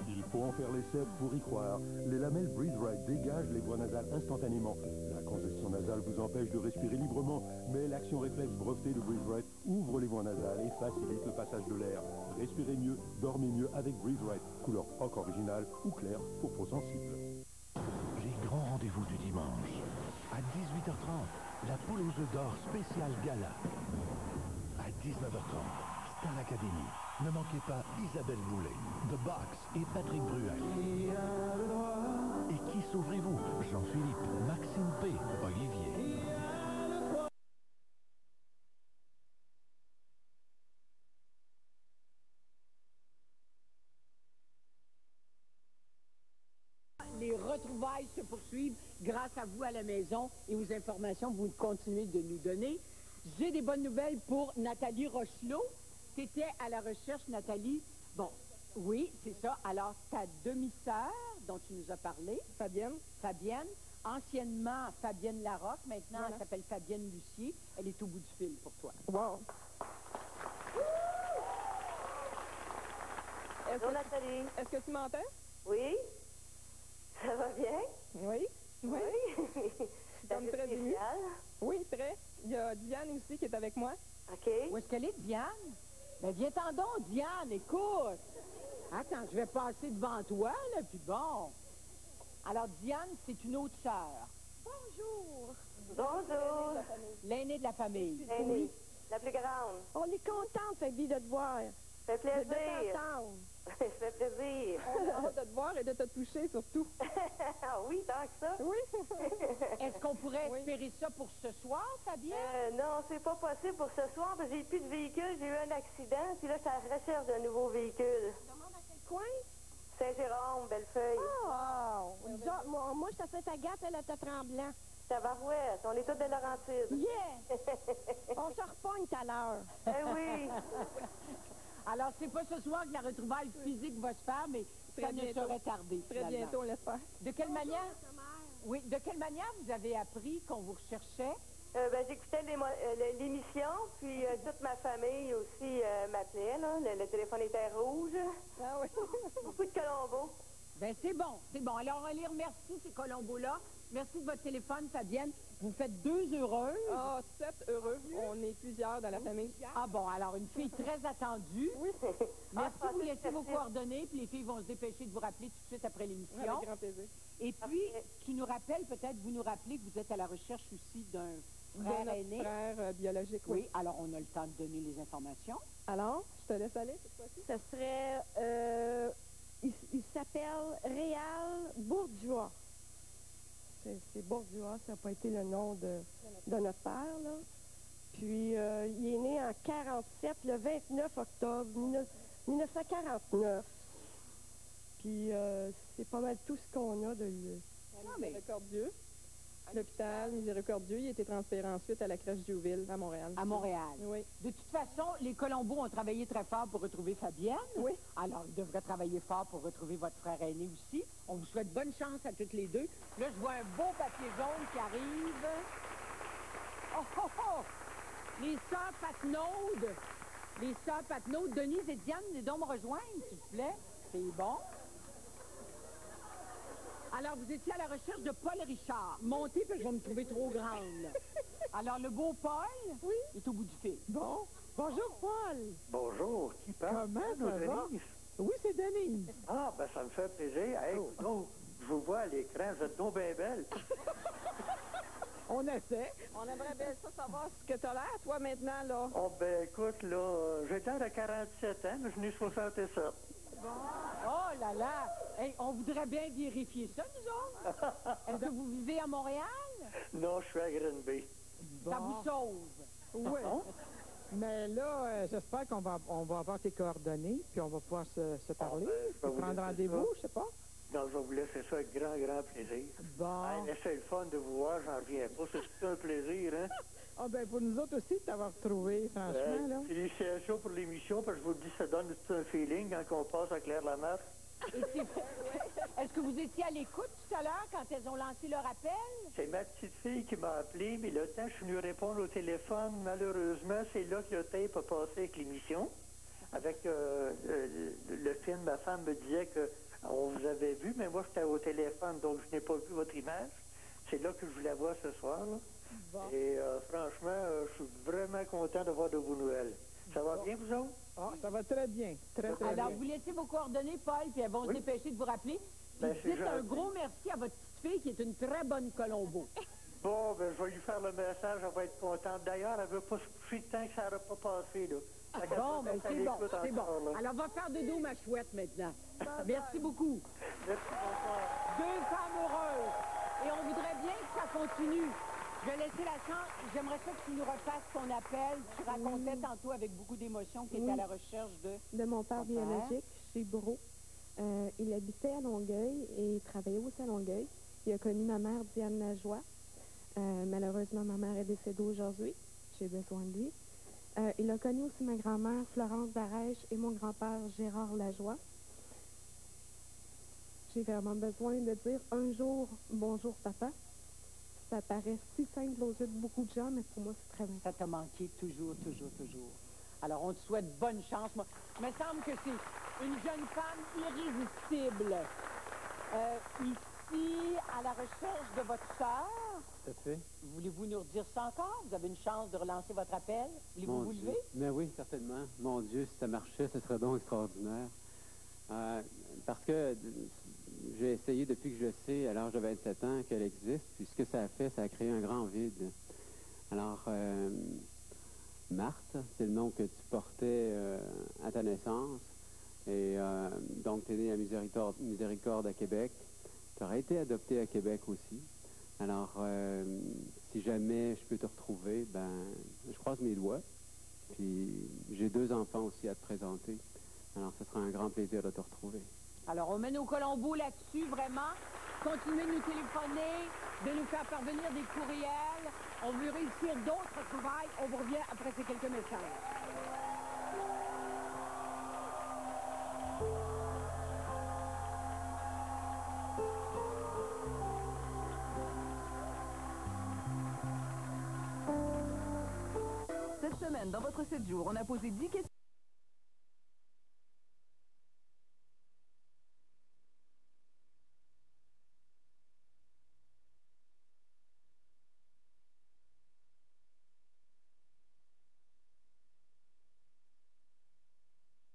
Il faut en faire l'essai pour y croire. Les lamelles Breathe Right dégagent les voies nasales instantanément. La congestion nasale vous empêche de respirer librement, mais l'action réflexe brevetée de Breathe Right ouvre les voies nasales et facilite le passage de l'air. Respirez mieux, dormez mieux avec Breathe Right. Couleur ocre originale ou claire pour peau sensible. Les grands rendez-vous du dimanche. À 18h30, la poule aux œufs d'or spécial gala. À 19h30, Star Academy. Ne manquez pas Isabelle Boulay, The Box et Patrick Bruel. Et qui sauverez-vous Jean-Philippe, Maxime P, Olivier. Se poursuivent grâce à vous à la maison et aux informations que vous continuez de nous donner. J'ai des bonnes nouvelles pour Nathalie Rochelot. Tu étais à la recherche, Nathalie. Bon, oui, c'est ça. Alors, ta demi-sœur, dont tu nous as parlé. Fabienne. Fabienne. Anciennement Fabienne Larocque. Maintenant, Voilà. elle s'appelle Fabienne Lucier. Elle est au bout du fil pour toi. Wow. Bonjour Nathalie. Est-ce que tu m'entends? Oui? Ça va bien? Oui. Oui. Ça Comme fait très spécial. Oui, (laughs) très. Il y a Diane aussi qui est avec moi. OK. Où est-ce qu'elle est, Diane? Ben, viens-t'en donc, Diane, écoute. Attends, je vais passer devant toi, là, puis bon. Alors, Diane, c'est une autre sœur. Bonjour. Bonjour. L'aînée de la famille. L'aînée. La plus grande. On est contente, Fabi, de te voir. Ça fait De plaisir. t'entendre. (laughs) Ça fait plaisir. On a hâte de te voir et de te toucher, surtout. ah (laughs) oui, tant que ça? Oui. (laughs) Est-ce qu'on pourrait espérer ça pour ce soir, Fabienne? Euh, non, c'est pas possible pour ce soir parce que j'ai plus de véhicule. J'ai eu un accident, puis là, je suis à la recherche d'un nouveau véhicule. Coin? Saint-Jérôme, Bellefeuille. Oh! Moi, moi, je t'ai fait Agathe, elle était tremblant. Tabarouette, on est tous de Laurentides. Yeah! On se repogne tout à l'heure. Eh oui. Alors, c'est pas ce soir que la retrouvaille physique va se faire, mais Très ça ne saurait tarder. Très finalement. bientôt, on l'espère. De quelle manière? Oui, de quelle manière vous avez appris qu'on vous recherchait? Euh, ben, j'écoutais euh, l'émission, puis euh, toute ma famille aussi euh, m'appelait. Le, le téléphone était rouge. Ah oui. (laughs) Beaucoup de Colombo. Ben c'est bon, c'est bon. Alors, on les remercie, ces Colombos-là. Merci de votre téléphone, Fabienne. Vous faites deux heureuses. Ah, sept heureux. On est plusieurs dans la famille. Ah bon, alors une fille très attendue. Oui. (laughs) Merci, Ah, vous laissez vos coordonnées, puis les filles vont se dépêcher de vous rappeler tout de suite après l'émission. Avec grand plaisir. Et puis, tu nous rappelles, peut-être, vous nous rappelez que vous êtes à la recherche aussi d'un frère notre aîné. frère euh, biologique, Oui, oui. alors on a le temps de donner les informations. Alors, je te laisse aller cette fois-ci. Ce serait. euh, il il s'appelle Réal Bourgeois. C'est Bourgeois, ça n'a pas été le nom de, de notre père, là. Puis, euh, il est né en 47, le 29 octobre 19 1949. Puis, euh, c'est pas mal tout ce qu'on a de lui. Miséricordieux. L'hôpital Miséricordieux, il a été transféré ensuite à la crèche Diouville, à Montréal. À Montréal. Oui. De toute façon, les Colombos ont travaillé très fort pour retrouver Fabienne. Oui. Alors, ils devraient travailler fort pour retrouver votre frère aîné aussi. On vous souhaite bonne chance à toutes les deux. Là, je vois un beau papier jaune qui arrive. Oh, oh, oh! Les sœurs Patnaud. Les sœurs Patnaud. Denise et Diane, venez donc me rejoindre, s'il vous plaît. C'est bon? Alors, vous étiez à la recherche de Paul Richard. Montez, puis je vais me trouver trop grande. (laughs) Alors, le beau Paul est au bout du fil. Bon. Bonjour, Paul. Bonjour, qui parle? Comment ça va? Oui, c'est Denise. Ah, ben ça me fait plaisir. Hey, donc, je vous vois à l'écran, vous êtes donc bien belle. (laughs) On essaie. On aimerait bien ça savoir ce que t'as l'air, toi, maintenant, là. Oh, ben écoute, là, j'ai l'air de 47 ans, mais je n'ai 67. Oh là là! Hey, on voudrait bien vérifier ça, nous autres. (laughs) Est-ce que vous vivez à Montréal? Non, je suis à Grenby. Ça vous sauve. Oui. Mais là, euh, j'espère qu'on va, on va avoir tes coordonnées, puis on va pouvoir se, se parler, ben, vous prendre rendez-vous, je sais pas. Non, je vais vous laisser ça avec grand, grand plaisir. Bon. Hey, c'est le fun de vous voir, j'en reviens pas. C'est tout un plaisir, hein? (laughs) Ah ben pour nous autres aussi de t'avoir retrouvé, franchement, là. Félicitations pour l'émission, parce que je vous le dis, ça donne tout un feeling quand on passe à Claire-la-Mer. Et c'est- Est-ce que vous étiez à l'écoute tout à l'heure quand elles ont lancé leur appel? C'est ma petite fille qui m'a appelé, mais le temps que je suis venu répondre au téléphone, malheureusement, c'est là que le tape a passé avec l'émission. Avec euh, le, le film, ma femme me disait que on vous avait vu, mais moi j'étais au téléphone, donc je n'ai pas vu votre image. C'est là que je voulais voir ce soir. là. Et euh, franchement, euh, je suis vraiment content d'avoir de vos nouvelles. Ça va bien, vous autres? Ah, ça va très bien, très, très Alors, bien. vous laissez vos coordonnées, Paul, puis elles vont se dépêcher de vous rappeler. Puis Ben, c'est dites un gros merci à votre petite fille qui est une très bonne Colombo. (laughs) Bon, ben, je vais lui faire le message, elle va être contente. D'ailleurs, elle veut pas se coucher de temps que ça n'aurait pas passé, là. Qu'elle Bon, ben c'est bon, c'est bon. là. Alors, va faire de dos ma chouette maintenant. Merci beaucoup. Merci, bonsoir. Deux femmes heureuses. Et on voudrait bien que ça continue. Je vais laisser la chance. J'aimerais ça que tu nous refasses ton appel. Tu racontais tantôt avec beaucoup d'émotion que tu étais à la recherche de... de mon père. biologique chez Bro. Euh, il habitait à Longueuil et travaillait aussi à Longueuil. Il a connu ma mère, Diane Lajoie. Euh, malheureusement, ma mère est décédée aujourd'hui. J'ai besoin de lui. Euh, il a connu aussi ma grand-mère, Florence Darèche, et mon grand-père, Gérard Lajoie. J'ai vraiment besoin de dire un jour bonjour papa. Ça paraît si simple aux yeux de beaucoup de gens, mais pour moi, c'est très bien. Ça t'a manqué toujours, toujours, toujours. Alors, on te souhaite bonne chance. Moi, il me semble que c'est une jeune femme irrésistible. Euh, ici, à la recherche de votre sœur, Tout à fait. voulez-vous nous redire ça encore? Vous avez une chance de relancer votre appel? Voulez-vous vous lever? Mais oui, certainement. Mon Dieu, si ça marchait, ce serait donc extraordinaire. Euh, parce que j'ai essayé depuis que je sais, à l'âge de 27 ans, qu'elle existe. Puis ce que ça a fait, ça a créé un grand vide. Alors, euh, Marthe, c'est le nom que tu portais euh, à ta naissance. Et euh, donc, tu es née à Miséricorde, Miséricorde à Québec. Tu aurais été adoptée à Québec aussi. Alors, si jamais je peux te retrouver, ben, je croise mes doigts. Puis, j'ai deux enfants aussi à te présenter. Alors, ce sera un grand plaisir de te retrouver. Alors, on met nos Colombos là-dessus, vraiment. Continuez de nous téléphoner, de nous faire parvenir des courriels. On veut réussir d'autres trouvailles. On vous revient après ces quelques messages. Cette semaine, dans votre 7 jours, on a posé 10 questions.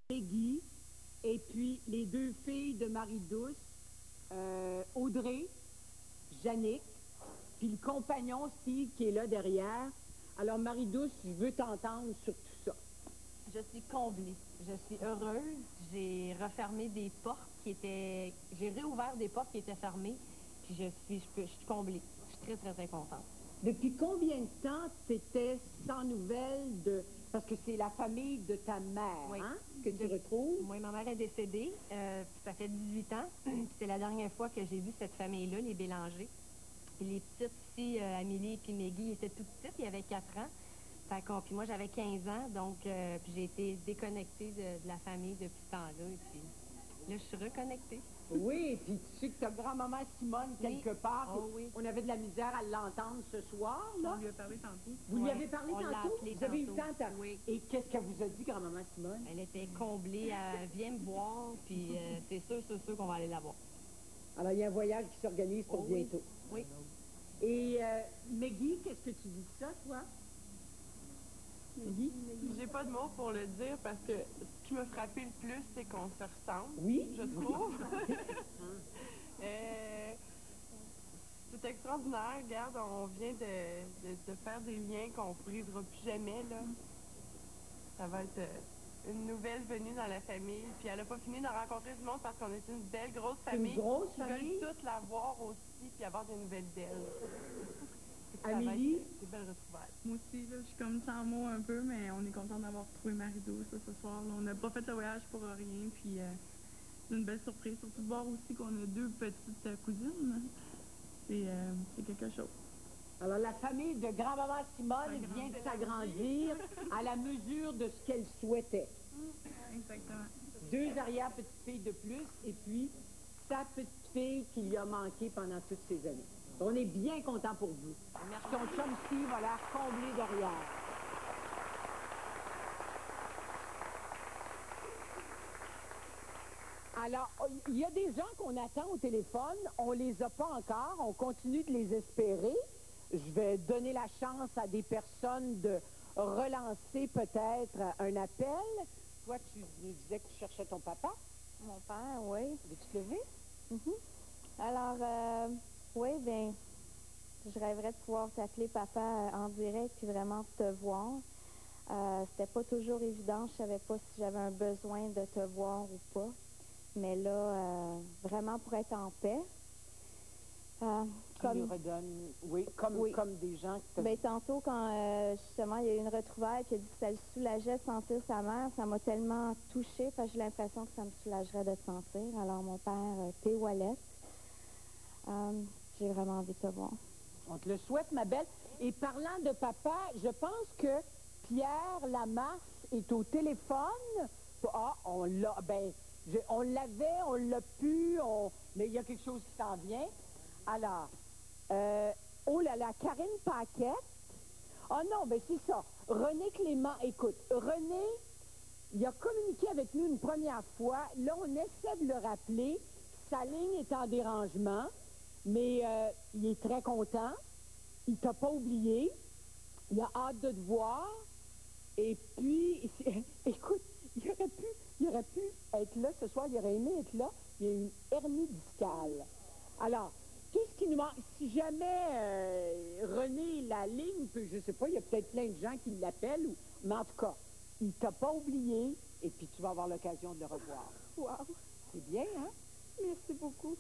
Peggy, et puis les deux filles de Marie-Douce, euh, Audrey, Jannick, puis le compagnon Steve qui est là derrière. Alors Marie-Douce, je veux t'entendre sur tout ça. Je suis comblée. Je suis heureuse. J'ai refermé des portes qui étaient... J'ai réouvert des portes qui étaient fermées. Puis je suis, je, peux- je suis comblée. Je suis très, très, très contente. Depuis combien de temps t'étais sans nouvelles de... Parce que c'est la famille de ta mère, Oui. hein, que tu retrouves. Oui, ma mère est décédée. euh, ça fait 18 ans. (clears throat) C'est la dernière fois que j'ai vu cette famille-là, les Bélanger. Les petites filles, euh, Amélie et puis Maggie, étaient toutes petites. Il y avait 4 ans. Puis moi, j'avais 15 ans. Donc, euh, j'ai été déconnectée de, de la famille depuis ce temps-là. Et puis là, je suis reconnectée. Oui, puis tu sais que ta grand-maman Simone, quelque part, Oh oui. on avait de la misère à l'entendre ce soir, là. On lui a parlé tantôt. Vous lui Ouais, avez parlé on l'a tantôt? Vous avez eu le tantôt. temps? t'as- Et qu'est-ce qu'elle vous a dit, grand-maman Simone? Elle était comblée. Elle vient me voir. Puis euh, c'est sûr, c'est sûr qu'on va aller la voir. Alors, il y a un voyage qui s'organise pour Oh oui. bientôt. Oui. Et euh, Maggie, qu'est-ce que tu dis de ça, toi? J'ai pas de mots pour le dire parce que ce qui m'a frappé le plus, c'est qu'on se ressemble. Oui. Je trouve. (laughs) Euh, c'est extraordinaire. Regarde, on vient de, de- de faire des liens qu'on ne brisera plus jamais. Là. Ça va être euh, une nouvelle venue dans la famille. Puis elle n'a pas fini de rencontrer du monde parce qu'on est une belle grosse C'est une famille. grosse famille? veulent toutes la voir aussi puis avoir des nouvelles d'elle. Amélie? être Des belles retrouvailles. Moi aussi, là, je suis comme sans mots un peu, mais on est content d'avoir retrouvé Marie-Douce ce soir. là. On n'a pas fait le voyage pour rien, puis euh, c'est une belle surprise. Surtout de voir aussi qu'on a deux petites euh, cousines. C'est euh, c'est quelque chose. Alors, la famille de grand-maman Simone vient de s'agrandir à la mesure de ce qu'elle souhaitait. Exactement. Deux arrière-petites-filles de plus, et puis sa petite-fille qui lui a manqué pendant toutes ces années. On est bien content pour vous. Son chum Steve a l'air comblé derrière. Alors, il y a des gens qu'on attend au téléphone, on les a pas encore, on continue de les espérer. Je vais donner la chance à des personnes de relancer peut-être un appel. Toi, tu nous disais que tu cherchais ton papa. Mon père, oui. Veux-tu te lever? Mhm. Alors, euh, oui, bien, je rêverais de pouvoir t'appeler papa euh, en direct puis vraiment te voir. Euh, C'était pas toujours évident. Je savais pas si j'avais un besoin de te voir ou pas. Mais là, euh, vraiment pour être en paix. Euh, Tu nous redonnes, oui, comme, Oui. comme des gens qui te... Ben, tantôt, quand justement il y a eu une retrouvaille qui a dit que ça le soulageait de sentir sa mère, ça m'a tellement touchée, parce que j'ai l'impression que ça me soulagerait de te sentir. Alors, mon père, P. Wallet, j'ai vraiment envie de te voir. On te le souhaite, ma belle. Et parlant de papa, je pense que Pierre Lamarche est au téléphone. Ah, on l'a, ben, on l'avait, on l'a pu, on- mais il y a quelque chose qui s'en vient. Alors, euh, oh là là, Karine Paquette. Oh non, ben c'est ça. René Clément, écoute, René, il a communiqué avec nous une première fois. Là, on essaie de le rappeler. Sa ligne est en dérangement, mais euh, il est très content. Il t'a pas oublié. Il a hâte de te voir. Et puis, (laughs) écoute, il aurait pu, il aurait pu être là ce soir. Il aurait aimé être là. Il y a une hernie discale. Alors, tout ce qui nous manque, si jamais euh, René, la ligne, peut, je sais pas, il y a peut-être plein de gens qui l'appellent, ou, mais en tout cas, il t'a pas oublié, et puis tu vas avoir l'occasion de le revoir. Wow! C'est bien, hein? Merci beaucoup.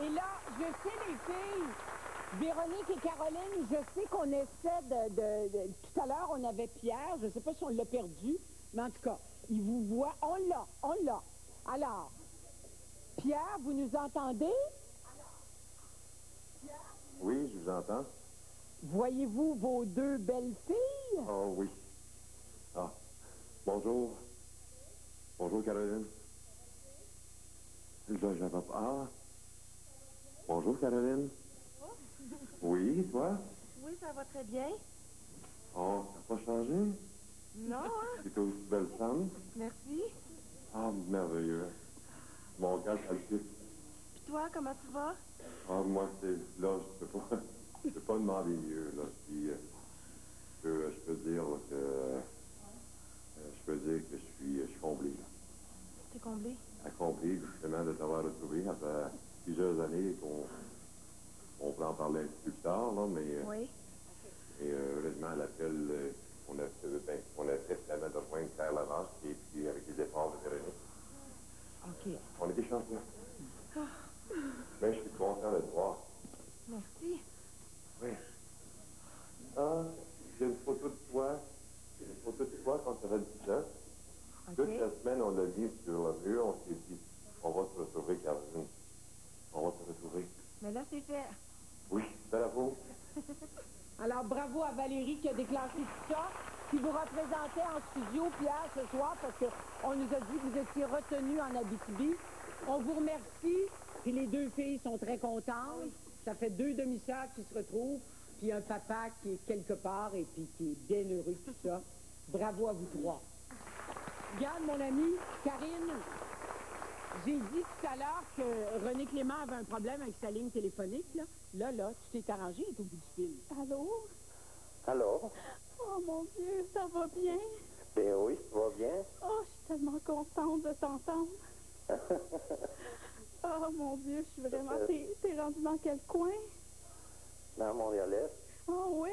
Et là, je sais, les filles, Véronique et Caroline, je sais qu'on essaie de, de- de- Tout à l'heure, on avait Pierre, je ne sais pas si on l'a perdu, mais en tout cas, il vous voit. On l'a, on l'a. Alors, Pierre, vous nous entendez? Oui, je vous entends. Voyez-vous vos deux belles filles? Oh oui. Ah, bonjour. Bonjour, Caroline. Là, j'avais pas... Ah. Bonjour, Caroline. Oui, toi? Oui, ça va très bien. Oh, t'as pas changé? Non, hein? Tu es aussi belle femme? Merci. Ah, merveilleux. Mon cœur palpite. Puis toi, comment tu vas? Ah, moi, c'est... Là, je peux pas... (laughs) Je peux pas demander mieux, là. Puis, euh, je, peux, je peux dire là, que... euh, je peux dire que je suis, je suis comblé, là. T'es comblé? accompli justement de t'avoir retrouvé après plusieurs années qu'on on peut en parler un peu plus tard, là, mais euh, Oui. et, euh, heureusement l'appel euh, on a fait ben, on a fait finalement de rejoindre Claire Lavance et puis avec les efforts de Véronique. OK. On était chanceux. Mais je suis content de te voir. Merci. Oui. Ah, j'ai une photo de toi. J'ai une photo de toi quand tu avais 10 ans. Toute la semaine, on l'a vu sur le mur, on s'est dit, on va se retrouver, Caroline. On va se retrouver. Mais là, c'est fait. Oui, bravo. (laughs) Alors, bravo à Valérie qui a déclenché tout ça, qui vous représentait en studio, Pierre, ce soir, parce qu'on nous a dit que vous étiez retenu en Abitibi. On vous remercie, puis les deux filles sont très contentes. Ça fait deux demi-sœurs qui se retrouvent, puis un papa qui est quelque part et puis qui est bien heureux tout ça. Bravo à vous trois. Regarde, mon ami, Karine, j'ai dit tout à l'heure que René Clément avait un problème avec sa ligne téléphonique. Là, là, là tu t'es arrangé, il est au bout du fil. Allô? Alors? Oh mon Dieu, ça va bien? Ben oui, tu vas bien? Oh, je suis tellement contente de t'entendre. (laughs) Oh mon Dieu, je suis vraiment... T'es rendu dans quel coin? Dans Montréal-Est? Oh oui?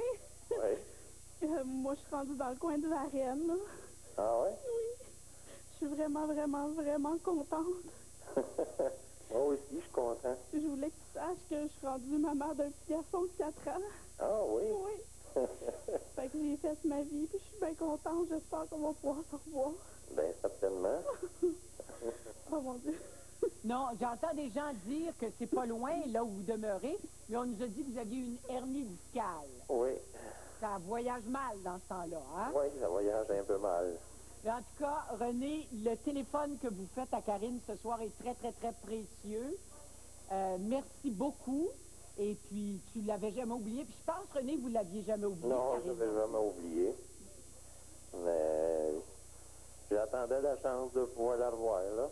Oui. Euh, moi, je suis rendue dans le coin de la Reine. là. Ah ouais? Oui. Je suis vraiment, vraiment, vraiment contente. (laughs) Moi aussi, je suis content. Je voulais que tu saches que je suis rendue maman d'un petit garçon de 4 ans. Ah oui? (laughs) Oui. (laughs) Fait que j'ai fait ma vie, puis je suis bien contente. J'espère qu'on va pouvoir se revoir. ben certainement. Oh mon Dieu. Non, j'entends des gens dire que c'est pas loin, là où vous demeurez, mais on nous a dit que vous aviez une hernie discale. Oui, Ça voyage mal dans ce temps-là, hein? oui, ça voyage un peu mal. Mais en tout cas, René, le téléphone que vous faites à Karine ce soir est très, très, très précieux. Euh, merci beaucoup. Et puis, tu l'avais jamais oublié. Puis je pense, René, vous l'aviez jamais oublié. Non, je l'avais jamais oublié. Mais j'attendais la chance de pouvoir la revoir, là.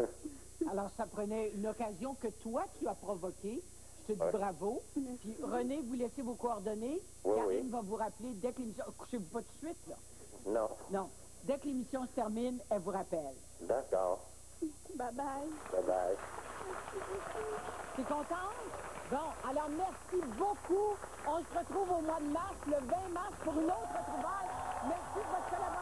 (laughs) Alors, ça prenait une occasion que toi, tu as provoquée. Je te dis Ouais. bravo. Puis, René, vous laissez vos coordonnées. Oui, Karine oui. va vous rappeler dès que l'émission... Couchez-vous pas tout de suite, là. Non. Non. Dès que l'émission se termine, elle vous rappelle. D'accord. Bye-bye. Bye-bye. T'es contente? Bon, alors merci beaucoup. On se retrouve au mois de mars, le 20 mars, pour une autre retrouvaille. Merci de votre collaboration.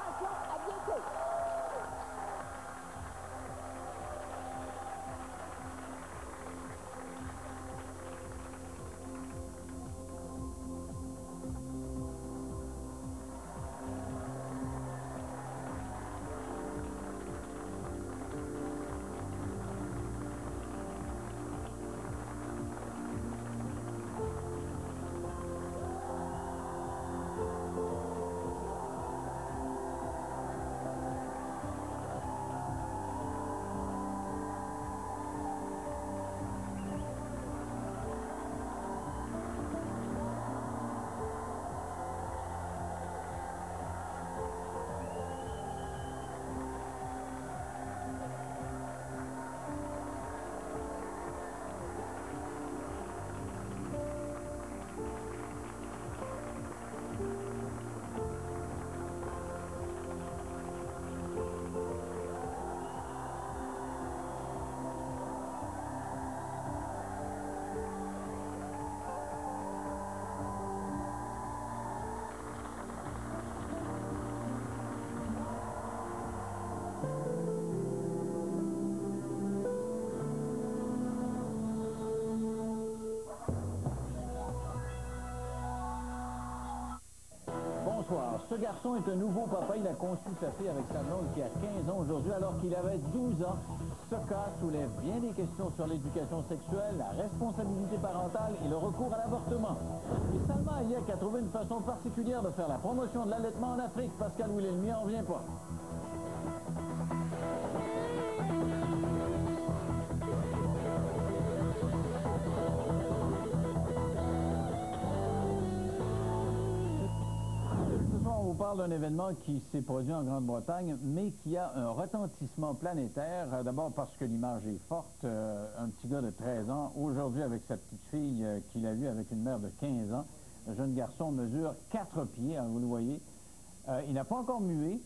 Ce garçon est un nouveau papa. Il a conçu sa fille avec sa blonde qui a 15 ans aujourd'hui, alors qu'il avait 12 ans. Ce cas soulève bien des questions sur l'éducation sexuelle, la responsabilité parentale et le recours à l'avortement. Et Salma Hayek a trouvé une façon particulière de faire la promotion de l'allaitement en Afrique. Pascal Wilhelmy en revient pas. D'un événement qui s'est produit en Grande-Bretagne, mais qui a un retentissement planétaire. Euh, D'abord parce que l'image est forte. Euh, un petit gars de 13 ans, aujourd'hui avec sa petite fille euh, qu'il a eue avec une mère de 15 ans. Le jeune garçon mesure 4 pieds, hein, vous le voyez. Il n'a pas encore mué.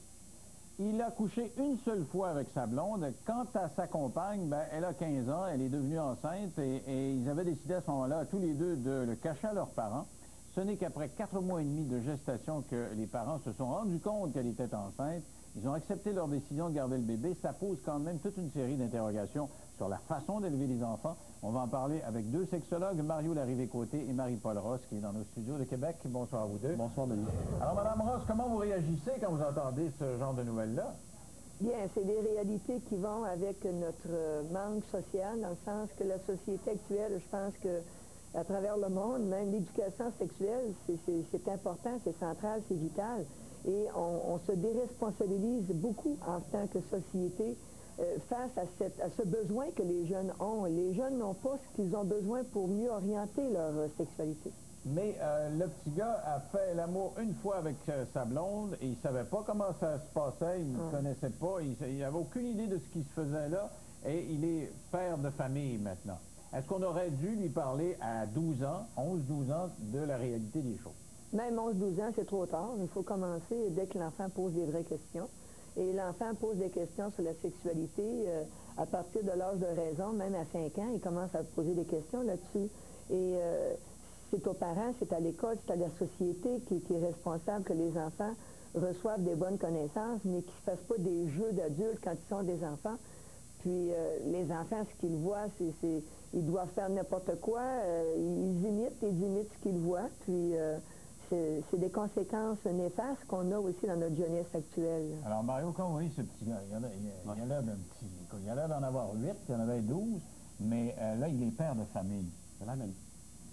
Il a couché une seule fois avec sa blonde. Quant à sa compagne, ben, elle a 15 ans, elle est devenue enceinte et ils avaient décidé à ce moment-là, tous les deux, de le cacher à leurs parents. Ce n'est qu'après quatre mois et demi de gestation que les parents se sont rendus compte qu'elle était enceinte. Ils ont accepté leur décision de garder le bébé. Ça pose quand même toute une série d'interrogations sur la façon d'élever les enfants. On va en parler avec deux sexologues, Mario Larrivé-Côté et Marie-Paul Ross, qui est dans nos studios de Québec. Bonsoir à vous deux. Bonsoir, Denis. Alors, Madame Ross, comment vous réagissez quand vous entendez ce genre de nouvelles-là? Bien, c'est des réalités qui vont avec notre manque social, dans le sens que la société actuelle, je pense que à travers le monde, même l'éducation sexuelle, c'est- important, c'est central, c'est vital. Et on, on se déresponsabilise beaucoup en tant que société euh, face à, cette- à ce besoin que les jeunes ont. Les jeunes n'ont pas ce qu'ils ont besoin pour mieux orienter leur euh, sexualité. Mais euh, le petit gars a fait l'amour une fois avec sa blonde et il savait pas comment ça se passait, il ne connaissait pas, il n'avait aucune idée de ce qui se faisait là et il est père de famille maintenant. Est-ce qu'on aurait dû lui parler à 12 ans, 11-12 ans, de la réalité des choses? Même 11-12 ans, c'est trop tard. Il faut commencer dès que l'enfant pose des vraies questions. Et l'enfant pose des questions sur la sexualité euh, à partir de l'âge de raison, même à 5 ans, il commence à poser des questions là-dessus. Et euh, c'est aux parents, c'est à l'école, c'est à la société qui, est responsable que les enfants reçoivent des bonnes connaissances, mais qu'ils ne fassent pas des jeux d'adultes quand ils sont des enfants. Puis euh, les enfants, ce qu'ils voient, c'est- ils doivent faire n'importe quoi. euh, ils imitent, ils imitent ce qu'ils voient. Puis euh, c'est des conséquences néfastes qu'on a aussi dans notre jeunesse actuelle. Alors, Mario, quand vous voyez ce petit gars, il y en a, il y a- il y a l'air d'un petit... Il y a l'air d'en avoir huit, il y en avait douze, mais euh, là, il est père de famille. C'est là, même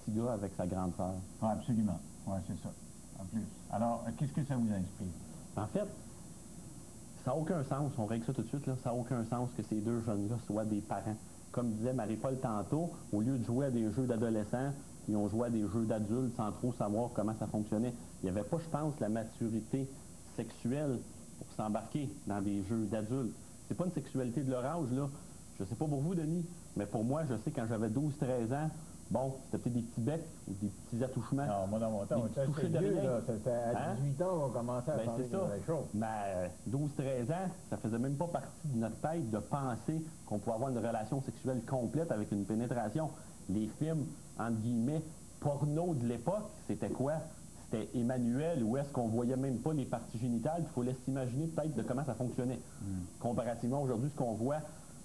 petit gars avec sa grande sœur. Oui, absolument. Oui, c'est ça. En plus. Alors, euh, qu'est-ce que ça vous inspire? En fait, ça n'a aucun sens, on règle ça tout de suite, là, ça n'a aucun sens que ces deux jeunes-là soient des parents. Comme disait Marie-Paul tantôt, au lieu de jouer à des jeux d'adolescents, ils ont joué à des jeux d'adultes sans trop savoir comment ça fonctionnait. Il n'y avait pas, je pense, la maturité sexuelle pour s'embarquer dans des jeux d'adultes. C'est pas une sexualité de leur âge, là. Je sais pas pour vous, Denis, mais pour moi, je sais quand j'avais 12-13 ans, bon, c'était peut-être des petits becs ou des petits attouchements. Non, moi, dans mon temps, Des on était de vieux, rien. là. C'était à Hein? 18 ans qu'on commençait à Ben, c'est ça. Mais euh, 12-13 ans, ça faisait même pas partie de notre tête de penser qu'on pouvait avoir une relation sexuelle complète avec une pénétration. Les films, entre guillemets, porno de l'époque, c'était quoi? C'était Emmanuel, où est-ce qu'on voyait même pas les parties génitales, il fallait s'imaginer peut-être de comment ça fonctionnait. Comparativement aujourd'hui, ce qu'on voit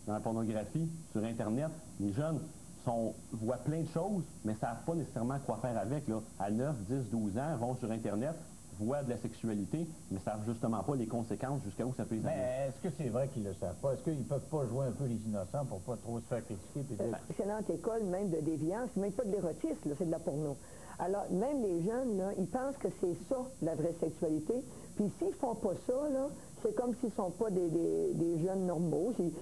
dans la pornographie, sur Internet, les jeunes sont, voient plein de choses, mais ne savent pas nécessairement quoi faire avec. Là. À 9, 10, 12 ans, vont sur Internet, voient de la sexualité, mais ne savent justement pas les conséquences jusqu'à où ça peut les amener. Mais est-ce que c'est vrai qu'ils ne le savent pas? Est-ce qu'ils ne peuvent pas jouer un peu les innocents pour pas trop se faire critiquer? puis dire- excellente école même de déviance, c'est même pas de l'érotisme, c'est de la porno. Alors, même les jeunes, là, ils pensent que c'est ça, la vraie sexualité. Puis s'ils font pas ça, là, c'est comme s'ils sont pas des, des- des jeunes normaux. Il,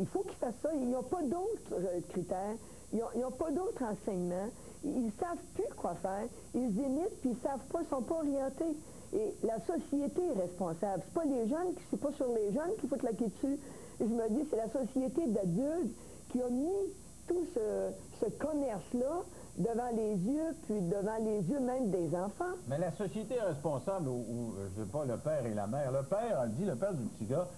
il faut qu'ils fassent ça. Ils n'ont pas d'autres euh, critères. Ils n'ont pas d'autres enseignements. Ils ne savent plus quoi faire. Ils se puis ils savent pas, ils sont pas orientés. Et la société est responsable. C'est pas les jeunes, c'est pas sur les jeunes qu'il faut claquer dessus. Je me dis, c'est la société d'adultes qui a mis tout ce, ce commerce-là devant les yeux, puis devant les yeux même des enfants. Mais la société est responsable, ou, je sais pas, le père et la mère. Le père a dit, le père du petit gars,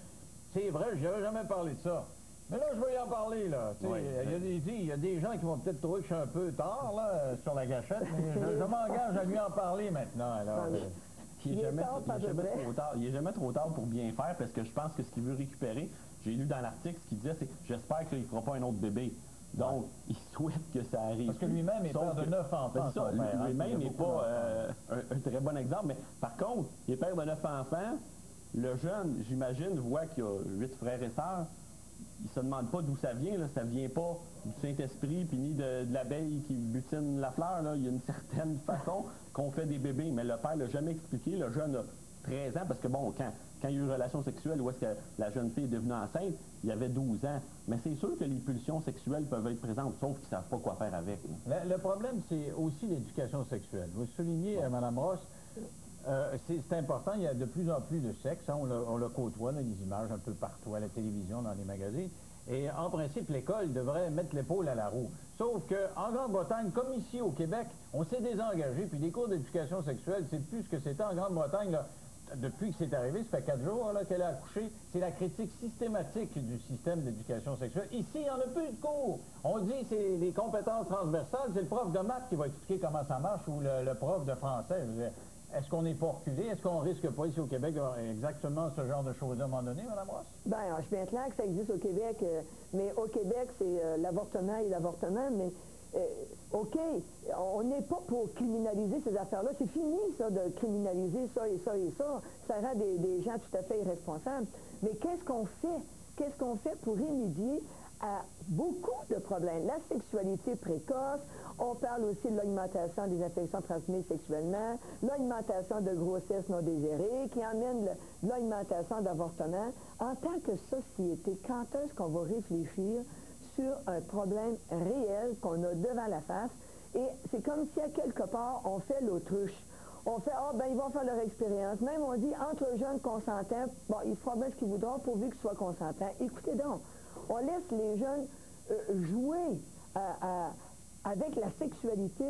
c'est vrai, je n'avais jamais parlé de ça. Mais là, je vais y en parler, là. Tu sais, Oui. il, y a des, il y a des gens qui vont peut-être trouver que je suis un peu tard, là, sur la gâchette, mais je, je m'engage à lui en parler maintenant, alors. euh, Il n'est est jamais, tard, il est pas de jamais trop tard. Il est jamais trop tard pour bien faire parce que je pense que ce qu'il veut récupérer, j'ai lu dans l'article ce qu'il disait, c'est j'espère qu'il ne fera pas un autre bébé. Donc, il souhaite que ça arrive. Parce que lui-même est père de neuf enfants, hein, Lui-même n'est pas euh, un, un très bon exemple, mais par contre, il est père de neuf enfants. Le jeune, j'imagine, voit qu'il a huit frères et sœurs. Il se demande pas d'où ça vient, là. ça vient pas du Saint-Esprit, puis ni de, de l'abeille qui butine la fleur. Là. Il y a une certaine (laughs) façon qu'on fait des bébés, mais le père l'a jamais expliqué. Le jeune a 13 ans, parce que bon, quand, quand il y a eu une relation sexuelle où est-ce que la jeune fille est devenue enceinte, il y avait 12 ans. Mais c'est sûr que les pulsions sexuelles peuvent être présentes, sauf qu'ils savent pas quoi faire avec. Le, le problème, c'est aussi l'éducation sexuelle. Vous soulignez, euh, Mme Ross, euh, c'est important, il y a de plus en plus de sexe, hein, on, le, on le côtoie les images un peu partout, à la télévision, dans les magazines. Et en principe, l'école devrait mettre l'épaule à la roue. Sauf qu'en Grande-Bretagne, comme ici au Québec, on s'est désengagé, puis des cours d'éducation sexuelle, c'est plus ce que c'était en Grande-Bretagne. Depuis que c'est arrivé, ça fait quatre jours qu'elle a accouché, c'est la critique systématique du système d'éducation sexuelle. Ici, il n'y en a plus de cours. On dit c'est les compétences transversales, c'est le prof de maths qui va expliquer comment ça marche ou le, prof de français. Est-ce qu'on n'est pas reculé? Est-ce qu'on risque pas ici au Québec d'avoir exactement ce genre de choses à un moment donné, Mme Ross? Ben, je suis bien clair que ça existe au Québec, euh, mais au Québec, c'est euh, l'avortement et l'avortement, mais euh, OK, on n'est pas pour criminaliser ces affaires-là. C'est fini, ça, de criminaliser ça et ça et ça. Ça rend des, des gens tout à fait irresponsables. Mais qu'est-ce qu'on fait? Qu'est-ce qu'on fait pour remédier à beaucoup de problèmes? La sexualité précoce, on parle aussi de l'augmentation des infections transmises sexuellement, l'augmentation de grossesses non désirées, qui le- l'augmentation d'avortements. En tant que société, quand est-ce qu'on va réfléchir sur un problème réel qu'on a devant la face? Et c'est comme si, à quelque part, on fait l'autruche. On fait, ah, ben, ils vont faire leur expérience. Même, on dit, entre jeunes consentants, bon, ils feront bien ce qu'ils voudront pourvu qu'ils soient consentants. Écoutez donc, on laisse les jeunes euh, jouer à- avec la sexualité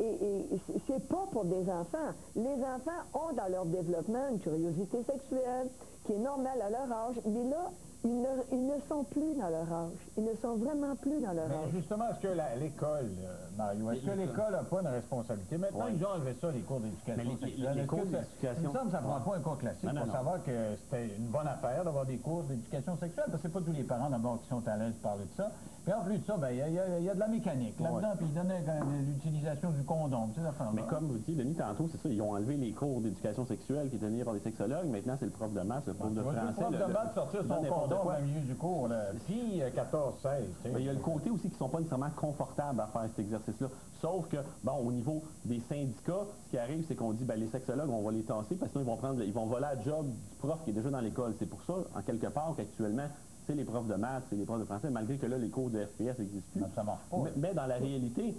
et, et- c'est- pas pour des enfants. Les enfants ont dans leur développement une curiosité sexuelle qui est normale à leur âge, mais là, Ils ne, ils ne sont plus dans leur âge. Ils ne sont vraiment plus dans leur Mais âge. justement, est-ce que l'école, euh, Mario, est-ce que L'école. n'a pas une responsabilité? Maintenant, Ouais. ils ont enlevé ça, les cours d'éducation sexuelle. les- cours d'éducation- Il me semble que ça ne prend Ouais. pas un cours classique Non, non, pour non. savoir que c'était une bonne affaire d'avoir des cours d'éducation sexuelle, parce que c'est pas tous les parents d'abord qui sont à l'aise de parler de ça. Puis en plus de ça, ben, il y, a- il y y a de la mécanique là-dedans, Ouais. puis ils donnaient l'utilisation du condom, Mais comme vous dites, Denis, tantôt, c'est ça, ils ont enlevé les cours d'éducation sexuelle qui étaient donnés par des sexologues. Maintenant, c'est le prof de maths, le prof de vois, le français. prof de maths sortir son condom au milieu du cours, là. puis euh, 14, 16. tu sais. Ben, il y a le côté aussi qui ne sont pas nécessairement confortables à faire cet exercice-là. Sauf que, bon, au niveau des syndicats, ce qui arrive, c'est qu'on dit, ben, les sexologues, on va les tasser parce que sinon, ils vont, prendre, ils vont voler la job du prof qui est déjà dans l'école. C'est pour ça, en quelque part, qu'actuellement, c'est les profs de maths, c'est les profs de français, malgré que là, les cours de FPS n'existent plus. Ça marche pas. Mais, mais dans la réalité,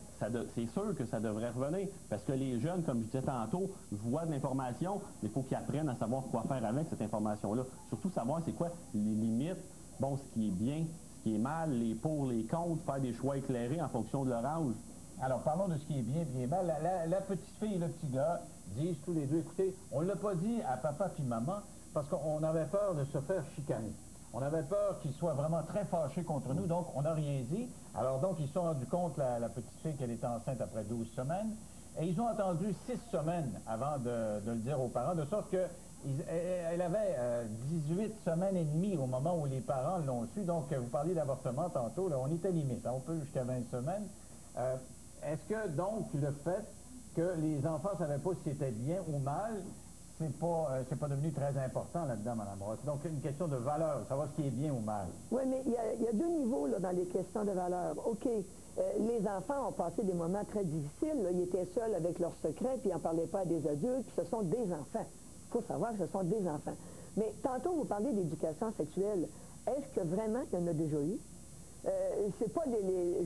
c'est sûr que ça devrait revenir. Parce que les jeunes, comme je disais tantôt, voient de l'information, mais il faut qu'ils apprennent à savoir quoi faire avec cette information-là. Surtout savoir c'est quoi les limites, bon, ce qui est bien, ce qui est mal, les pour, les contre, faire des choix éclairés en fonction de leur âge. Alors, parlons de ce qui est bien est mal. La, la- la petite fille et le petit gars disent tous les deux, écoutez, on ne l'a pas dit à papa puis maman parce qu'on avait peur de se faire chicaner. On avait peur qu'ils soient vraiment très fâchés contre nous, donc on n'a rien dit. Alors donc, ils se sont rendus compte, la, petite fille, qu'elle était enceinte après 12 semaines. Et ils ont attendu 6 semaines avant de, le dire aux parents, de sorte que ils- elle avait euh, 18 semaines et demie au moment où les parents l'ont su. Donc, vous parliez d'avortement tantôt, là, on était limite, hein, on peut jusqu'à 20 semaines. Euh, Est-ce que donc le fait que les enfants ne savaient pas si c'était bien ou mal, c'est pas, euh, c'est pas devenu très important là-dedans, Mme Ross? Donc, une question de valeur, savoir ce qui est bien ou mal. Oui, mais il y, a, deux niveaux là, dans les questions de valeur. OK, euh, les enfants ont passé des moments très difficiles. Ils étaient seuls avec leurs secrets, puis ils n'en parlaient pas à des adultes, puis ce sont des enfants. Il faut savoir que ce sont des enfants. Mais tantôt, vous parlez d'éducation sexuelle. Est-ce que vraiment il y en a déjà eu? Euh, c'est pas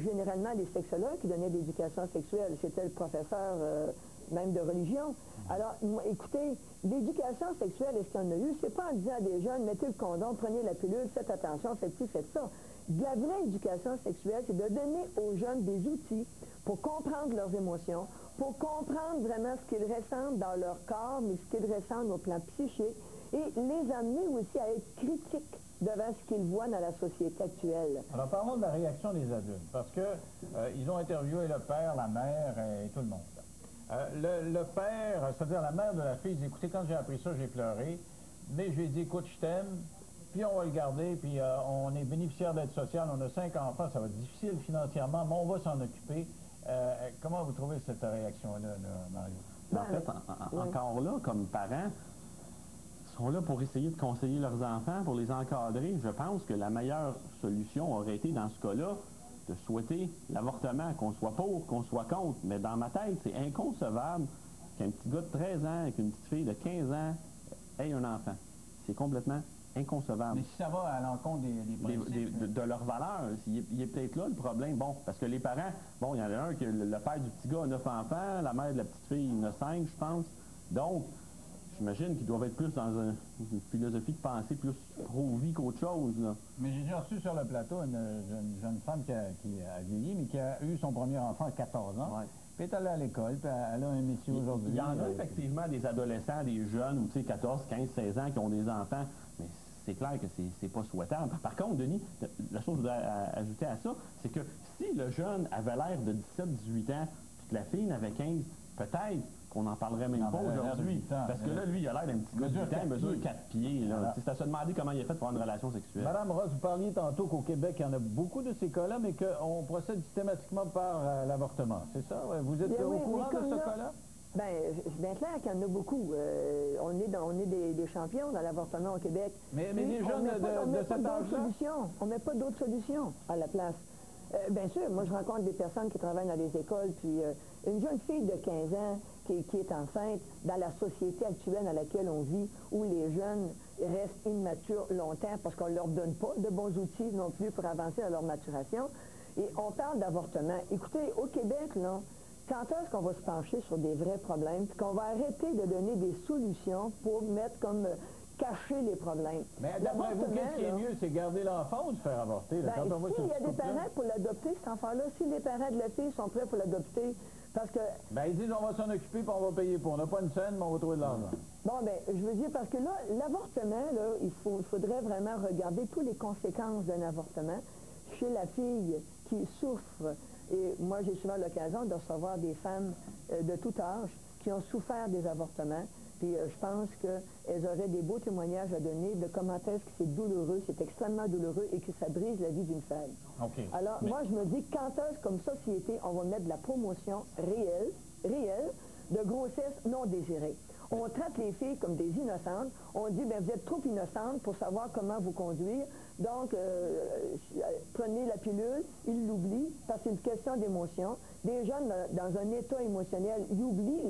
généralement les sexologues qui donnaient l'éducation sexuelle, c'était le professeur euh, même de religion. Alors, écoutez, l'éducation sexuelle, est-ce qu'il y en a eu? C'est pas en disant à des jeunes, mettez le condom, prenez la pilule, faites attention, faites ci, faites ça. La vraie éducation sexuelle, c'est de donner aux jeunes des outils pour comprendre leurs émotions, pour comprendre vraiment ce qu'ils ressentent dans leur corps, mais ce qu'ils ressentent au plan psychique, et les amener aussi à être critiques devant ce qu'ils voient dans la société actuelle. Alors, parlons de la réaction des adultes, parce que euh, ils ont interviewé le père, la mère et, tout le monde. Euh, le, le père, c'est-à-dire la mère de la fille, dit, écoutez, quand j'ai appris ça, j'ai pleuré, mais je lui ai dit, écoute, je t'aime, puis on va le garder, puis euh, on est bénéficiaire d'aide sociale, on a cinq enfants, ça va être difficile financièrement, mais on va s'en occuper. Euh, comment vous trouvez cette réaction-là, là, Mario? En fait, en- en- encore là, comme parents, sont là pour essayer de conseiller leurs enfants, pour les encadrer. Je pense que la meilleure solution aurait été, dans ce cas-là, de souhaiter l'avortement, qu'on soit pour, qu'on soit contre. Mais dans ma tête, c'est inconcevable qu'un petit gars de 13 ans avec une petite fille de 15 ans ait un enfant. C'est complètement inconcevable. Mais si ça va à l'encontre des, des principes, des- de, de leur valeur. Il est, il est peut-être là le problème. Bon, parce que les parents, bon, il y en a un que le, le père du petit gars a 9 enfants, la mère de la petite fille en a 5, je pense. Donc, j'imagine qu'ils doivent être plus dans un- une philosophie de pensée plus pro-vie qu'autre chose. Là. Mais j'ai déjà reçu sur le plateau une jeune, jeune femme qui a, qui a vieilli, mais qui a eu son premier enfant à 14 ans. Puis elle est allée à l'école, puis elle a un métier aujourd'hui. Il y en a Euh, effectivement des adolescents, des jeunes, ou tu sais, 14, 15, 16 ans qui ont des enfants, mais c'est clair que c'est pas souhaitable. Par contre, Denis, la chose que je voudrais a- ajouter à ça, c'est que si le jeune avait l'air de 17, 18 ans, puis que la fille n'avait 15, peut-être qu'on n'en parlerait même Non, pas de aujourd'hui. 8 ans. Parce que là, lui, il a l'air d'un petit gars de Mesure 8 ans, il quatre mesure pieds. 4 pieds. là. Voilà. Tu sais, C'est à se demander comment il a fait pour avoir une relation sexuelle. Madame Ross, vous parliez tantôt qu'au Québec, il y en a beaucoup de ces cas-là, mais qu'on procède systématiquement par euh, l'avortement. C'est ça? ouais? Vous êtes au oui, courant de ce là- cas-là? Bien, c'est bien clair qu'il y en a beaucoup. Euh, on est, dans- on est des, des champions dans l'avortement au Québec. Mais- des on jeunes met pas- de- on de met cet pas d'autres âge-là? solutions. On met pas d'autres solutions à la place. Euh, bien sûr, moi je rencontre des personnes qui travaillent dans les écoles, puis euh, une jeune fille de 15 ans qui, qui est enceinte dans la société actuelle dans laquelle on vit, où les jeunes restent immatures longtemps parce qu'on ne leur donne pas de bons outils non plus pour avancer dans leur maturation. Et on parle d'avortement. Écoutez, au Québec, là, quand est-ce qu'on va se pencher sur des vrais problèmes, puis qu'on va arrêter de donner des solutions pour mettre comme euh, cacher les problèmes? Mais d'après vous, qu'est-ce qui est mieux, c'est garder l'enfant ou de faire avorter? là, ben, quand on voit ce s'il y a des parents pour l'adopter, cet enfant-là, si les parents de la fille sont prêts pour l'adopter, Parce que... Ben, ils disent on va s'en occuper puis on va payer pour. On n'a pas une scène, mais on va trouver de l'argent. Bon, ben, je veux dire, parce que là, l'avortement, là, il faut, faudrait vraiment regarder toutes les conséquences d'un avortement chez la fille qui souffre. Et moi, j'ai souvent l'occasion de recevoir des femmes euh, de tout âge qui ont souffert des avortements. Puis euh, je pense qu'elles auraient des beaux témoignages à donner de comment est-ce que c'est douloureux, c'est extrêmement douloureux et que ça brise la vie d'une femme. Alors, moi, je me dis, quand est-ce, comme société, on va mettre de la promotion réelle, réelle, de grossesse non désirée? On traite les filles comme des innocentes. On dit, ben vous êtes trop innocentes pour savoir comment vous conduire. Donc, euh, euh, prenez la pilule, ils l'oublient, parce que c'est une question d'émotion. Des jeunes, dans un état émotionnel, ils oublient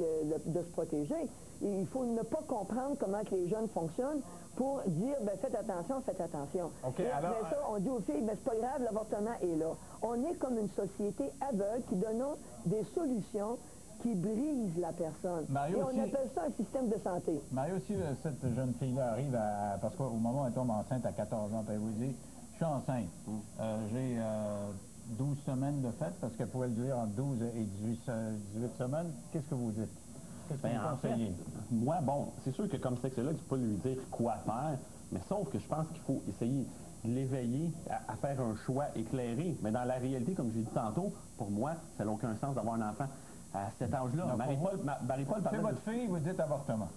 de se protéger. Il faut ne pas comprendre comment que les jeunes fonctionnent pour dire, ben faites attention, faites attention. OK, alors, ça, on dit aux filles, ben c'est pas grave, l'avortement est là. On est comme une société aveugle qui donne des solutions qui brise la personne. Et on appelle ça un système de santé. Mario, si euh, cette jeune fille-là arrive à... Parce qu'au moment où elle tombe enceinte à 14 ans, elle vous dit, je suis enceinte, mm. euh, j'ai 12 euh, semaines de fête, parce qu'elle pouvait le dire entre 12 et 18, semaines, qu'est-ce que vous dites? Ben, moi, bon, c'est sûr que comme sexologue, je ne peux pas lui dire quoi faire, mais sauf que je pense qu'il faut essayer de l'éveiller à, faire un choix éclairé. Mais dans la réalité, comme j'ai dit tantôt, pour moi, ça n'a aucun sens d'avoir un enfant à cet âge-là. Marie-Paul Marie C'est votre fille, vous dites avortement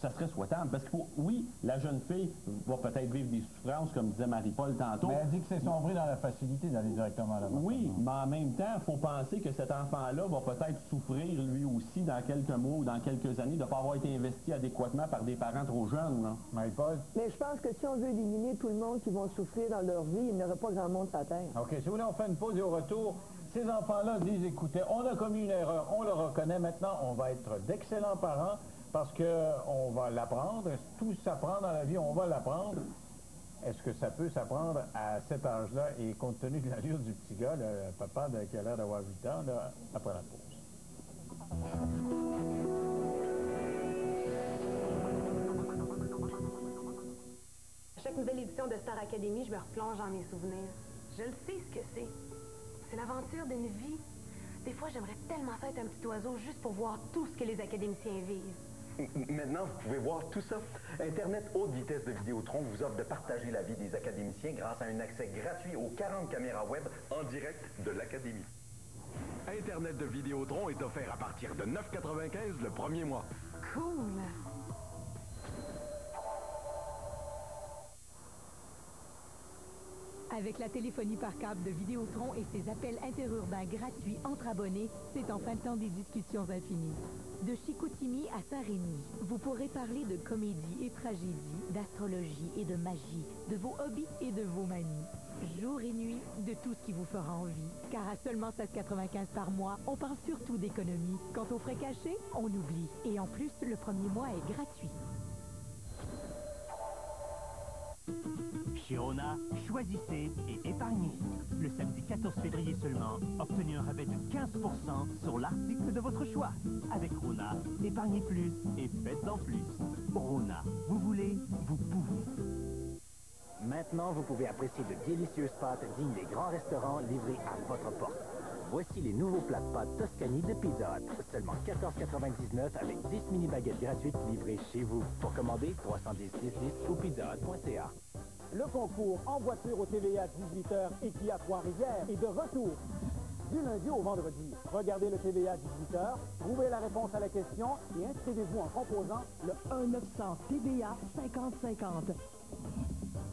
ça serait souhaitable. Parce que, oui, la jeune fille va peut-être vivre des souffrances, comme disait Marie-Paul tantôt. Mais elle dit que c'est sombrer dans la facilité d'aller directement à l'avortement. Oui, mais en même temps, il faut penser que cet enfant-là va peut-être souffrir lui aussi dans quelques mois ou dans quelques années de ne pas avoir été investi adéquatement par des parents trop jeunes. Marie-Paul? Mais je pense que si on veut éliminer tout le monde qui vont souffrir dans leur vie, il n'y aurait pas grand monde sur la Terre. OK, si vous voulez, on fait une pause et au retour, ces enfants-là disent, écoutez, on a commis une erreur, on le reconnaît maintenant, on va être d'excellents parents parce qu'on va l'apprendre. Tout s'apprend dans la vie, on va l'apprendre. Est-ce que ça peut s'apprendre à cet âge-là? Et compte tenu de l'allure du petit gars, le papa qui a l'air d'avoir 8 ans, après la pause? À chaque nouvelle édition de Star Academy, je me replonge dans mes souvenirs. Je le sais ce que c'est. C'est l'aventure d'une vie. Des fois, j'aimerais tellement être un petit oiseau juste pour voir tout ce que les académiciens vivent. Maintenant, vous pouvez voir tout ça. Internet haute vitesse de Vidéotron vous offre de partager la vie des académiciens grâce à un accès gratuit aux 40 caméras web en direct de l'Académie. Internet de Vidéotron est offert à partir de 9,95 le premier mois. Cool! Avec la téléphonie par câble de Vidéotron et ses appels interurbains gratuits entre abonnés, c'est enfin le temps des discussions infinies. De Chicoutimi à Saint-Rémy, vous pourrez parler de comédie et tragédie, d'astrologie et de magie, de vos hobbies et de vos manies. Jour et nuit, de tout ce qui vous fera envie. Car à seulement 7,95 par mois, on parle surtout d'économie. Quant aux frais cachés, on oublie. Et en plus, le premier mois est gratuit. Chez Rona, choisissez et épargnez. Le samedi 14 février seulement, obtenez un rabais de 15% sur l'article de votre choix. Avec Rona, épargnez plus et faites en plus. Rona, vous voulez, vous pouvez. Maintenant, vous pouvez apprécier de délicieuses pâtes dignes des grands restaurants livrés à votre porte. Voici les nouveaux plats de pâtes Toscani de Pizza Hut. Seulement 14,99 avec 10 mini baguettes gratuites livrées chez vous. Pour commander, 310 10 10 ou pizzahut.ca. Le concours en voiture au TVA 18h et qui a Trois-Rivières est de retour du lundi au vendredi. Regardez le TVA 18h, trouvez la réponse à la question et inscrivez-vous en composant le 1-900 TVA 5050.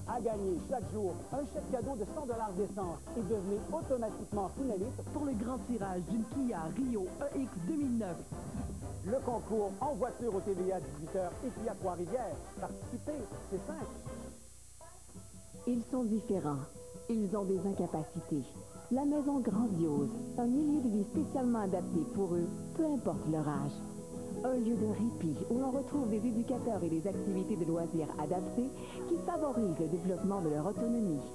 À gagner chaque jour un chèque cadeau de 100 d'essence et devenez automatiquement finaliste pour le grand tirage d'une Kia Rio EX 2009. Le concours en voiture au TVA 18h et Kia Trois-Rivières. Participer, c'est simple. Ils sont différents. Ils ont des incapacités. La maison grandiose, un milieu de vie spécialement adapté pour eux, peu importe leur âge. Un lieu de répit où l'on retrouve des éducateurs et des activités de loisirs adaptées qui favorisent le développement de leur autonomie.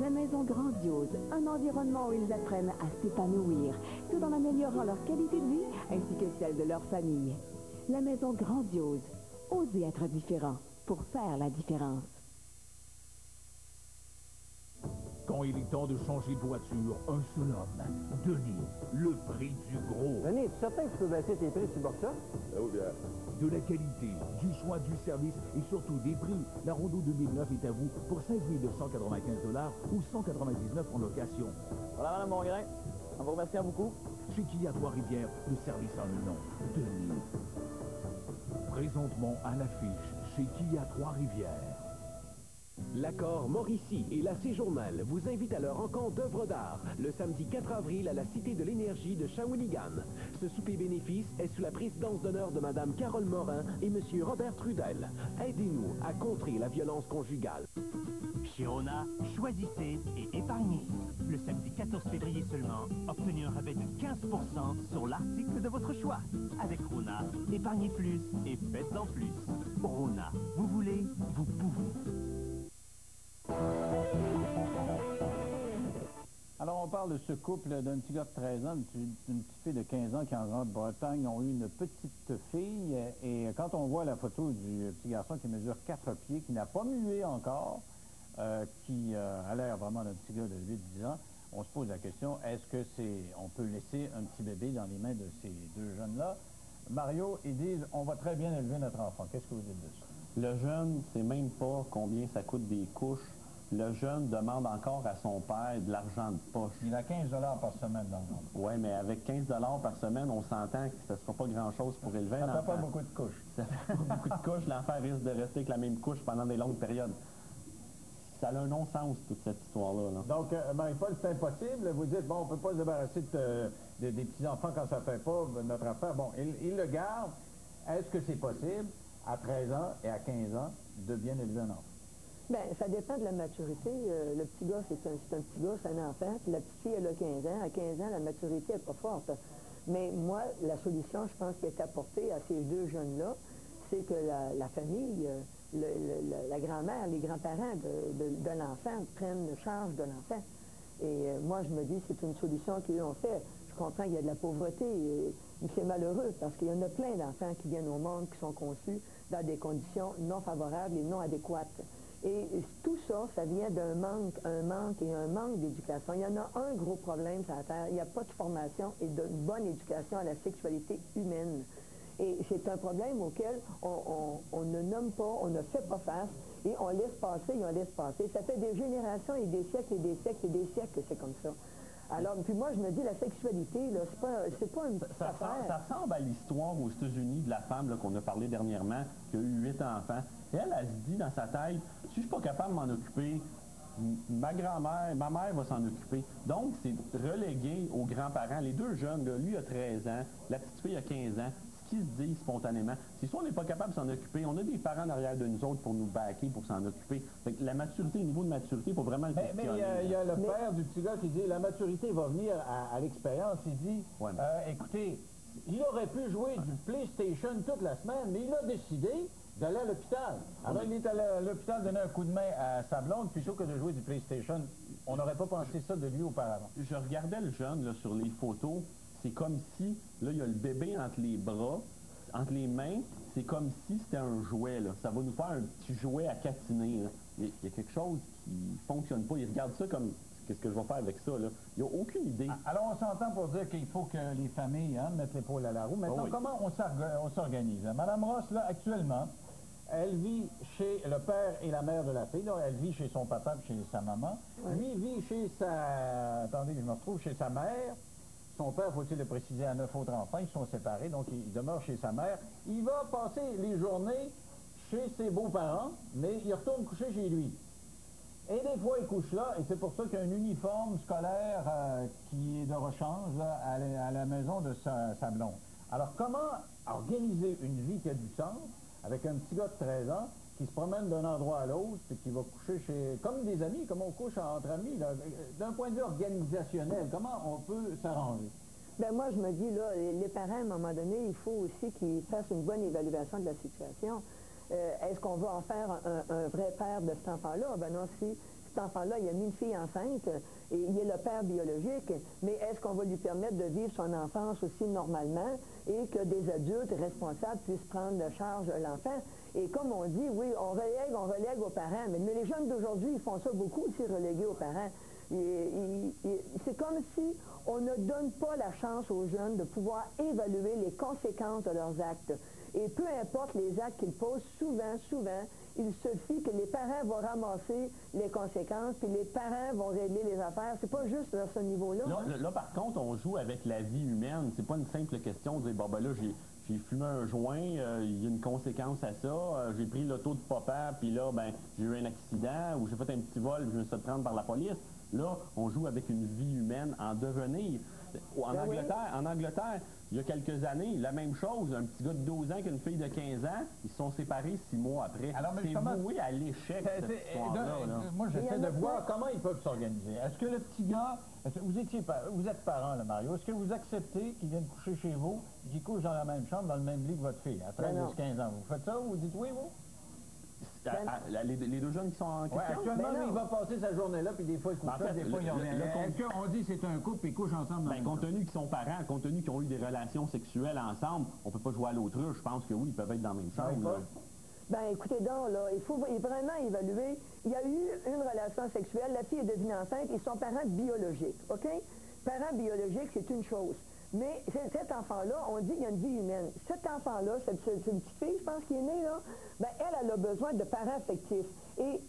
La maison grandiose, un environnement où ils apprennent à s'épanouir, tout en améliorant leur qualité de vie ainsi que celle de leur famille. La maison grandiose, osez être différent pour faire la différence. Quand il est temps de changer de voiture, un seul homme, Denis, le prix du gros. Denis, tu es certain que tu peux baisser tes prix sur le boxeur? Oh bien. De la qualité, du choix, du service et surtout des prix. La Rondo 2009 est à vous pour 5 295 ou 199 en location. Voilà, Madame Mongrain. On vous remercie beaucoup. Chez Kia Trois-Rivières, le service a un nom, Denis. Présentement à l'affiche chez Kia Trois-Rivières. L'accord Mauricie et la Séjournal vous invitent à leur rencontre d'œuvres d'art le samedi 4 avril à la Cité de l'Énergie de Shawinigan. Ce souper bénéfice est sous la présidence d'honneur de Mme Carole Morin et M. Robert Trudel. Aidez-nous à contrer la violence conjugale. Chez Rona, choisissez et épargnez. Le samedi 14 février seulement, obtenez un rabais de 15% sur l'article de votre choix. Avec Rona, épargnez plus et faites-en plus. Rona, vous voulez, vous pouvez. Alors, on parle de ce couple d'un petit gars de 13 ans, d'une petite fille de 15 ans qui, en Grande-Bretagne, ont eu une petite fille. Et quand on voit la photo du petit garçon qui mesure 4 pieds, qui n'a pas mué encore, euh, qui euh, a l'air vraiment d'un petit gars de 8-10 ans, on se pose la question, est-ce que c'est, on peut laisser un petit bébé dans les mains de ces deux jeunes-là? Mario, ils disent, on va très bien élever notre enfant. Qu'est-ce que vous dites de ça? Le jeune, c'est même pas combien ça coûte des couches le jeune demande encore à son père de l'argent de poche. Il a 15 par semaine dans le Oui, mais avec 15 par semaine, on s'entend que ce ne sera pas grand-chose pour élever un enfant. Ça fait pas beaucoup de couches. (laughs) Ça fait pas beaucoup de couches. L'enfant risque de rester avec la même couche pendant des longues périodes. Ça a un non-sens, toute cette histoire-là. Donc, euh, Marie-Paul, c'est impossible. Vous dites, bon, on ne peut pas se débarrasser des petits-enfants quand ça ne fait pas notre affaire. Bon, il, il le garde. Est-ce que c'est possible, à 13 ans et à 15 ans, de bien élever un enfant? Bien, ça dépend de la maturité. Euh, le petit gars, c'est un, un, petit gars, c'est un enfant. Puis la petite fille, elle a 15 ans. À 15 ans, la maturité n'est pas forte. Mais moi, la solution, je pense, qui est apportée à ces deux jeunes-là, c'est que la, famille, euh, la grand-mère, les grands-parents de, de, l'enfant prennent charge de l'enfant. Et euh, moi, je me dis, c'est une solution qu'ils ont fait. Je comprends qu'il y a de la pauvreté, mais c'est malheureux parce qu'il y en a plein d'enfants qui viennent au monde, qui sont conçus dans des conditions non favorables et non adéquates. Et tout ça, ça vient d'un manque, un manque et un manque d'éducation. Il y en a un gros problème sur la Terre. Il n'y a pas de formation et de bonne éducation à la sexualité humaine. Et c'est un problème auquel on, ne nomme pas, on ne fait pas face, et on laisse passer et on laisse passer. Ça fait des générations et des siècles et des siècles et des siècles que c'est comme ça. Alors, puis moi, je me dis, la sexualité, là, c'est pas, c'est pas une ça, affaire. Ça, ressemble à l'histoire aux États-Unis de la femme qu'on a parlé dernièrement, qui a eu huit enfants. Et elle, elle se dit dans sa tête, si je suis pas capable de m'en occuper, ma grand-mère, ma mère va s'en occuper. Donc, c'est relégué aux grands-parents. Les deux jeunes, lui a 13 ans, la petite fille a 15 ans. Ce qu'ils se disent spontanément, c'est soit on n'est pas capable de s'en occuper, on a des parents derrière de nous autres pour nous baquer, pour s'en occuper. la maturité, le niveau de maturité, il faut vraiment le Mais il y, a le père du petit gars qui dit, la maturité va venir à, l'expérience. Il dit, euh, écoutez, il aurait pu jouer du PlayStation toute la semaine, mais il a décidé d'aller à l'hôpital. Il est allé à l'hôpital donner un coup de main à sa blonde, plutôt que de jouer du PlayStation. On n'aurait pas pensé ça de lui auparavant. Je regardais le jeune là, sur les photos. C'est comme si, là, il y a le bébé entre les bras, entre les mains. C'est comme si c'était un jouet. Là. Ça va nous faire un petit jouet à catiner. Il y a quelque chose qui ne fonctionne pas. Il regarde ça comme qu'est-ce que je vais faire avec ça? Là? Il n'y a aucune idée. Alors, on s'entend pour dire qu'il faut que les familles hein, mettent l'épaule à la roue. Maintenant, Ah comment on s'organise? Madame Ross, là, actuellement, elle vit chez le père et la mère de la fille. elle vit chez son papa et chez sa maman. Lui vit chez sa... Attendez, je me retrouve chez sa mère. Son père, faut-il le préciser, a neuf autres enfants. Ils sont séparés, donc il demeure chez sa mère. Il va passer les journées chez ses beaux-parents, mais il retourne coucher chez lui. Et des fois, il couche là, et c'est pour ça qu'il y a un uniforme scolaire euh, qui est de rechange à, la, maison de sa, sa blonde. Alors, comment organiser une vie qui a du sens? Avec un petit gars de 13 ans qui se promène d'un endroit à l'autre, et qui va coucher chez... comme des amis, comme on couche entre amis, d'un point de vue organisationnel, comment on peut s'arranger? Ben moi, je me dis, là, les parents, à un moment donné, il faut aussi qu'ils fassent une bonne évaluation de la situation. Euh, est-ce qu'on va en faire un, vrai père de cet enfant-là? Ben non, si cet enfant-là, il a mis une fille enceinte et il est le père biologique, mais est-ce qu'on va lui permettre de vivre son enfance aussi normalement? Et que des adultes responsables puissent prendre de charge l'enfant? Et comme on dit, oui, on relègue, on relègue aux parents, mais, les jeunes d'aujourd'hui, ils font ça beaucoup aussi, reléguer aux parents. C'est comme si on ne donne pas la chance aux jeunes de pouvoir évaluer les conséquences de leurs actes. Et peu importe les actes qu'ils posent, souvent, souvent, il suffit que les parents vont ramasser les conséquences, puis les parents vont régler les affaires. C'est pas juste à ce niveau-là. Là, hein? là, par contre, on joue avec la vie humaine. C'est pas une simple question de dire, bon, ben là, j'ai j'ai fumé un joint, euh, il y a une conséquence à ça. Euh, j'ai pris l'auto de papa, puis là, ben, j'ai eu un accident, ou j'ai fait un petit vol, je me suis fait prendre par la police. Là, on joue avec une vie humaine en devenir. En, Ben. Angleterre, en Angleterre, il y a quelques années, la même chose. Un petit gars de 12 ans qu'une fille de 15 ans, ils se sont séparés six mois après. Alors, mais C'est voué à l'échec, C'est- cette c'est- histoire-là. là. Moi, j'essaie de voir comment ils peuvent s'organiser. Est-ce que le petit gars, vous, étiez, vous êtes parent, là, Mario, est-ce que vous acceptez qu'il vienne coucher chez vous, qu'il couche dans la même chambre, dans le même lit que votre fille, à 13 Ben non. 15 ans? Vous faites ça ou vous dites oui, vous? À- à- les, les deux jeunes qui sont en Ouais, question? actuellement, Ben il va passer sa journée là, puis des fois, il couche Ben, en fait, des fois, le- il revient. le- le con- Est-ce qu'on dit c'est un couple, ils couchent ensemble dans Ben, compte tenu qu'ils sont parents, compte tenu qu'ils ont eu des relations sexuelles ensemble, on peut pas jouer à l'autruche. Je pense que oui, ils peuvent être dans la même chambre. Ouais, là. Paul. Ben, écoutez donc, là, il faut vraiment évaluer. Il y a eu une relation sexuelle, la fille est devenue enceinte, ils sont parents biologiques, OK? Parents biologiques, c'est une chose. Mais cet enfant-là, on dit qu'il y a une vie humaine. Cet enfant-là, cette, petite fille, je pense, qui est née, là, ben, elle, elle a besoin de parents affectifs. Et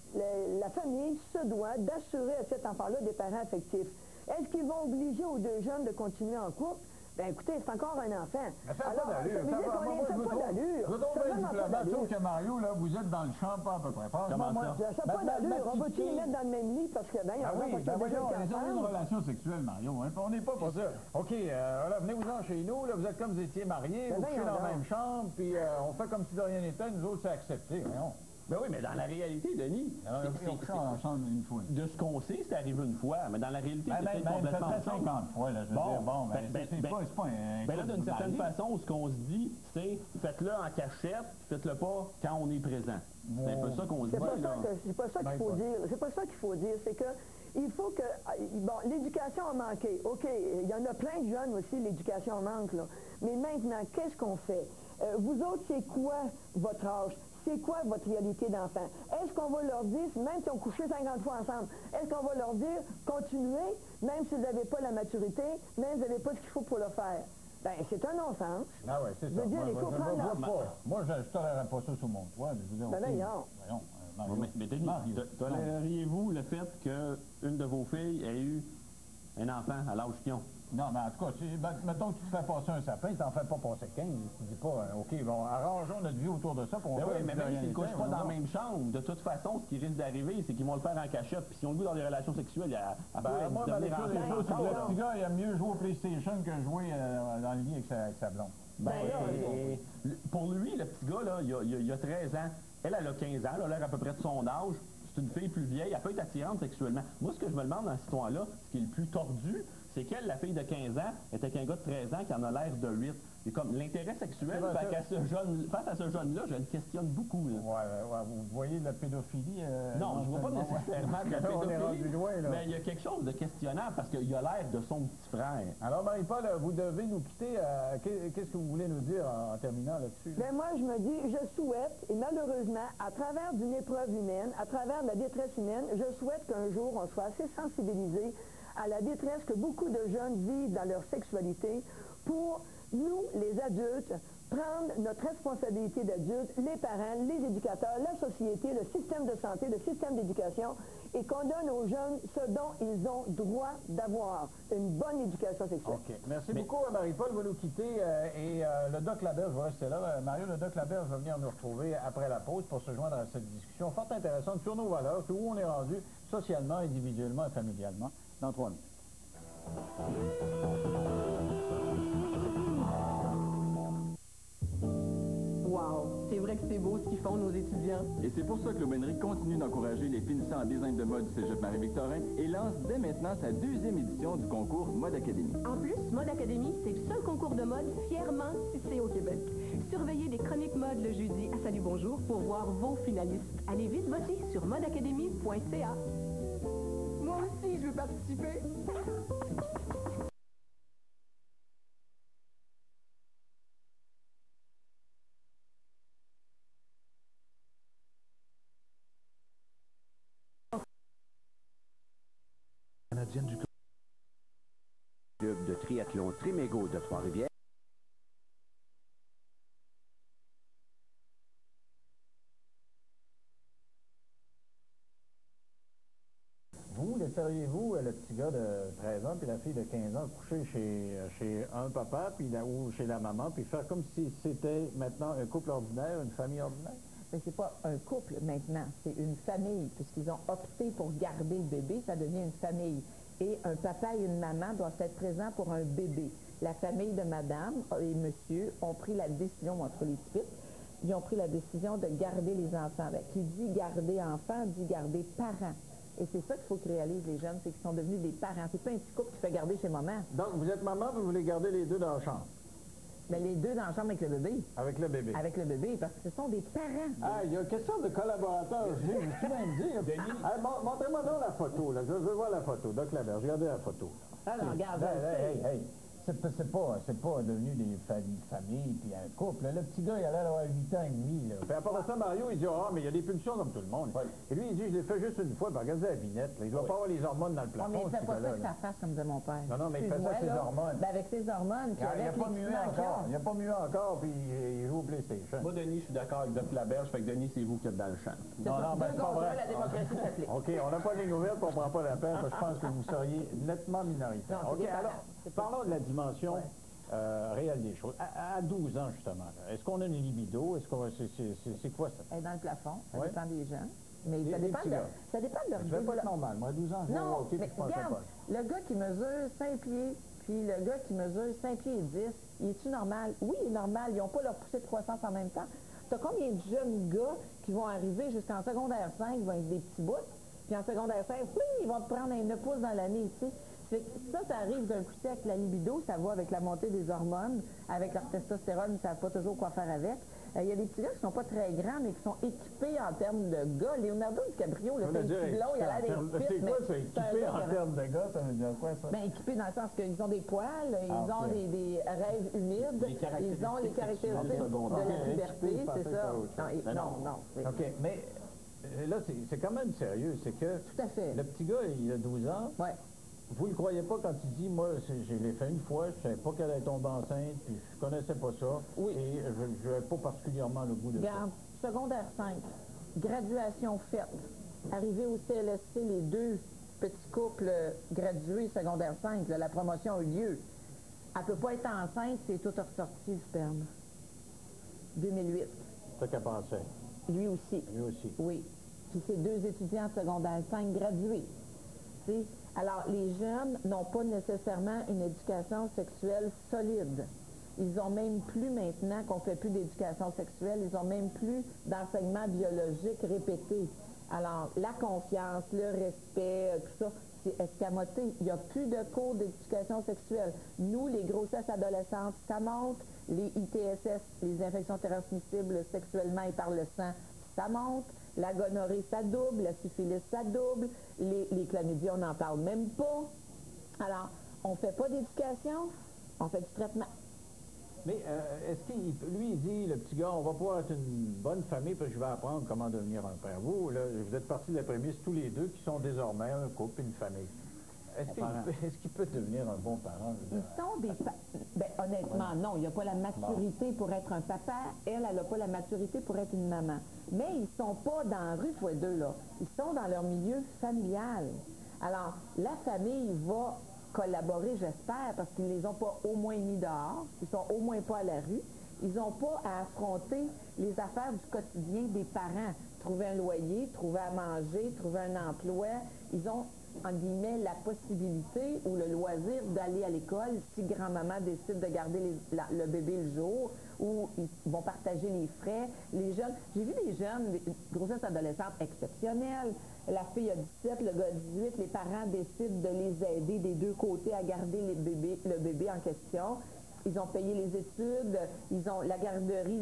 la famille se doit d'assurer à cet enfant-là des parents affectifs. Est-ce qu'ils vont obliger aux deux jeunes de continuer en couple? Ben écoutez, c'est encore un enfant. Mais ça n'a pas d'allure. ça n'a pas d'allure? vous trouve Ça a bien vraiment pas diplomate, d'allure. sauf que Mario, là, vous êtes dans le champ pas à peu près. Franchement, Comment moi, ça? Ça n'a ma- pas d'allure. On va petite tous les mettre dans le même lit parce que, ben, Ah on oui, parce ben voyons, déjà on est dans une relation sexuelle, Mario. hein, On n'est pas pour ça. OK, euh, voilà, venez-vous-en chez nous. Là, vous êtes comme vous étiez mariés, Ben vous couchez dans la même chambre, puis euh, on fait comme si de rien n'était. Nous autres, c'est accepté. Voyons. Ben oui, mais dans la réalité, Denis, Alors, c'est- on c'est- couche ensemble une fois. de ce qu'on sait, c'est arrivé une fois, mais dans la réalité, Ben, c'est ben, ben, complètement ça fait autre chose. 50 fois, là, je veux dire, bon, ben, c'est- c'est pas- c'est pas un ben là, d'une certaine façon, ce qu'on se dit, c'est faites-le en cachette, faites-le pas quand on est présent. C'est un peu ça qu'on se dit. C'est pas, ça qu'il Ben, faut dire. C'est pas ça qu'il faut dire. C'est que il faut que ah, bon, l'éducation a manqué. OK, il y en a plein de jeunes aussi, l'éducation manque là. Mais maintenant, qu'est-ce qu'on fait? Euh, Vous autres, c'est quoi votre âge? C'est quoi votre réalité d'enfant? Est-ce qu'on va leur dire, même si on couchait 50 fois ensemble, est-ce qu'on va leur dire, continuez, même si vous n'avez pas la maturité, même si vous n'avez pas ce qu'il faut pour le faire? Ben, c'est un non-sens. Ah ouais, c'est Je ça. veux dire, Moi, pas. Je ne tolérerais pas ça sous mon toit. mais je veux dire, Ben, OK, voyons. voyons, euh, Mario. Bon, mais, mais Denis, Mario. to- toléreriez-vous le fait qu'une de vos filles ait eu un enfant à l'âge qu'ils ont? Non, mais en tout cas, tu, ben, mettons que tu te fais passer un sapin, tu n'en fais pas passer 15. Tu dis pas, euh, OK, bon, arrangeons notre vie autour de ça, qu'on Ben oui, mais même s'ils ne couchent pas dans la même chambre, de toute façon, ce qui risque d'arriver, c'est qu'ils vont le faire en cachette. Puis si on le veut dans les relations sexuelles, à, à Ben, peu, moi, choses, c'est que encore, le petit gars, il aime mieux jouer au PlayStation que jouer euh, dans le lit avec sa, avec sa blonde. Ben, Ben euh, pour lui, le petit gars, là, il, a, il a- il a 13 ans. Elle, elle a 15 ans, elle a l'air à peu près de son âge. C'est une fille plus vieille, elle peut être attirante sexuellement. Moi, ce que je me demande dans cette histoire-là, ce qui est le plus tordu, c'est qu'elle, la fille de 15 ans, est avec un gars de 13 ans qui en a l'air de 8. Et comme l'intérêt sexuel, C'est vrai, fait ça. qu'à ce jeune, face à ce jeune-là, je le questionne beaucoup. là. Ouais, vous voyez la pédophilie? euh, Non, je vois pas ouais. nécessairement de la (laughs) On est pédophilie, rendu loin, là. mais il y a quelque chose de questionnable parce qu'il a l'air de son petit frère. Alors, Marie-Paul, vous devez nous quitter. euh, qu'est- Qu'est-ce que vous voulez nous dire en, en terminant là-dessus? Ben moi, je me dis, je souhaite, et malheureusement, à travers d'une épreuve humaine, à travers de la détresse humaine, je souhaite qu'un jour, on soit assez sensibilisé à la détresse que beaucoup de jeunes vivent dans leur sexualité pour nous, les adultes, prendre notre responsabilité d'adultes, les parents, les éducateurs, la société, le système de santé, le système d'éducation, et qu'on donne aux jeunes ce dont ils ont droit d'avoir, une bonne éducation sexuelle. OK. Merci beaucoup, Marie-Paul. Vous nous quitter. euh, et euh, le Doc Laberge va rester là. Euh, Mario, le Doc Laberge va venir nous retrouver après la pause pour se joindre à cette discussion fort intéressante sur nos valeurs, sur où on est rendu socialement, individuellement et familialement dans trois minutes. Wow, c'est vrai que c'est beau ce qu'ils font, nos étudiants. Et c'est pour ça que l'Aubainerie continue d'encourager les finissants en design de mode du Cégep Marie-Victorin et lance dès maintenant sa deuxième édition du concours Mode Académie. En plus, Mode Académie, c'est le seul concours de mode fièrement tissé au Québec. Surveillez les chroniques mode le jeudi à Salut Bonjour pour voir vos finalistes. Allez vite voter sur modeacadémie.ca. Moi aussi, je veux participer. quotidienne du club de triathlon Trimégo de Trois-Rivières. Vous, laisseriez-vous euh, le petit gars de 13 ans puis la fille de 15 ans coucher chez, chez un papa puis la- ou chez la maman puis faire comme si c'était maintenant un couple ordinaire, une famille ordinaire? Mais c'est pas un couple maintenant, c'est une famille, puisqu'ils ont opté pour garder le bébé, ça devient une famille. Et un papa et une maman doivent être présents pour un bébé. La famille de madame et monsieur ont pris la décision, entre les tweets, ils ont pris la décision de garder les enfants. Qui dit garder enfants, dit garder parents. Et c'est ça qu'il faut qu'ils réalisent, les jeunes, c'est qu'ils sont devenus des parents. C'est pas un petit couple qui fait garder chez maman. Donc, vous êtes maman, vous voulez garder les deux dans la chambre? Mais les deux dans la chambre avec le bébé. Avec le bébé. Avec le bébé, parce que ce sont des parents. Ah, il y a une question de collaborateur. Je veux tu vas me dire. Denis. Ah, mon- Montrez-moi donc la photo. Là. Je veux voir la photo. Doc Laberge, regardez la photo. Alors, regarde, Hey, hey, hey. C'est pas, c'est pas, c'est pas devenu des fa- une famille puis un couple. Le petit gars, il a l'air d'avoir 8 ans et demi. Là. Puis à part ça, Mario, il dit Ah, mais il y a des pulsions comme tout le monde. Et lui, il dit Je l'ai fait juste une fois. Puis regardez la vinette. là. Il doit pas avoir les hormones dans le Oh, plafond. mais il fait pas ça que ça fasse, comme disait mon père. Non, non, mais il fait ça avec ses hormones. Ben, avec ses hormones, puis Il a- il a avec pas mué encore. Il a pas mué encore, puis il, joue au PlayStation. Moi, Denis, je suis d'accord avec Doc Laberge, fait que Denis, c'est vous qui êtes dans le champ. Non, non, ben, c'est pas vrai. la démocratie s'applique. OK, on n'a pas ouverte, puis on ne prend pas la peine, parce que je pense que vous seriez nettement minoritaire. Non, OK, alors, parlons de la dimension euh, réelle des choses. À, à 12 ans, justement, est-ce qu'on a une libido? Est-ce qu'on c'est, quoi ça? Elle est dans le plafond, ça Ouais. dépend des gens. Mais Les- ça, dépend de, ça dépend de leur Je vais pas normal. Moi, à 12 ans, je Non, hockey, mais je regarde, le gars qui mesure 5 pieds, puis le gars qui mesure 5 pieds et 10, il est-tu normal? Oui, il est normal. Ils n'ont pas leur poussée de croissance en même temps. Tu as combien de jeunes gars qui vont arriver jusqu'en secondaire 5, ils vont être des petits bouts, puis en secondaire 5, oui, ils vont te prendre un 9 pouces dans l'année, tu sais. Ça, ça arrive d'un coup sec. La libido, ça va avec la montée des hormones, avec leur testostérone, ils ne savent pas toujours quoi faire avec. Euh, Il y a des petits gars qui sont pas très grands, mais qui sont équipés en termes de gars. Leonardo DiCaprio, le petit blond, il a l'air équipé fit, C'est quoi ça, c'est équipé en termes de gars? Ça veut dire quoi, ça? ben, équipés dans le sens qu'ils ont des poils, ils Ah, ont des, des rêves humides, Des ils ont les caractéristiques de la je pensais c'est ça. Non, Ben non, non. non. OK, mais euh, là, c'est, c'est quand même sérieux. C'est que Tout à fait. le petit gars, il a 12 ans. Ouais. Vous le croyez pas quand il dit, moi, je l'ai fait une fois, je savais pas qu'elle allait tomber enceinte, puis je connaissais pas ça. Oui. Et je n'avais pas particulièrement le goût de Regarde, secondaire 5, graduation faite. Arrivé au CLSC, les deux petits couples euh, gradués secondaire 5, là, la promotion a eu lieu. Elle peut pas être enceinte, c'est tout ressorti le sperme. 2008. ça. C'est ça qu'elle pensait. Lui aussi. Lui aussi. Oui. Puis c'est deux étudiants secondaire 5 gradués. Tu sais, Alors, les jeunes n'ont pas nécessairement une éducation sexuelle solide. Ils ont même plus maintenant qu'on fait plus d'éducation sexuelle, ils ont même plus d'enseignement biologique répété. Alors, la confiance, le respect, euh, tout ça, c'est escamoté. Il n'y a plus de cours d'éducation sexuelle. Nous, les grossesses adolescentes, ça monte. Les ITSS, les infections transmissibles sexuellement et par le sang, ça monte. La gonorrhée, ça double. La syphilis, ça double. Les, les chlamydia, on n'en parle même pas. Alors, on ne fait pas d'éducation, on fait du traitement. Mais euh, est-ce qu'il, lui, il dit, le petit gars, on va pouvoir être une bonne famille, parce que je vais apprendre comment devenir un père. Vous, là, vous êtes partis de la prémisse, tous les deux, qui sont désormais un couple, une famille. Est-ce qu'il, peut, est-ce qu'il peut devenir un bon parent? je veux dire? Ils sont des... pa- Ben, honnêtement, non. Il n'y a pas la maturité pour être un papa. Elle, elle n'a pas la maturité pour être une maman. Mais ils sont pas dans la rue fois deux, là. Ils sont dans leur milieu familial. Alors, la famille va collaborer, j'espère, parce qu'ils les ont pas au moins mis dehors. Ils sont au moins pas à la rue. Ils n'ont pas à affronter les affaires du quotidien des parents. Trouver un loyer, trouver à manger, trouver un emploi. Ils ont, en guillemets, la possibilité ou le loisir d'aller à l'école si grand-maman décide de garder le bébé le jour ou ils vont partager les frais. Les jeunes, j'ai vu des jeunes, grossesses adolescentes exceptionnelles. La fille a 17, le gars a 18. Les parents décident de les aider des deux côtés à garder le bébé en question. Ils ont payé les études, ils ont la garderie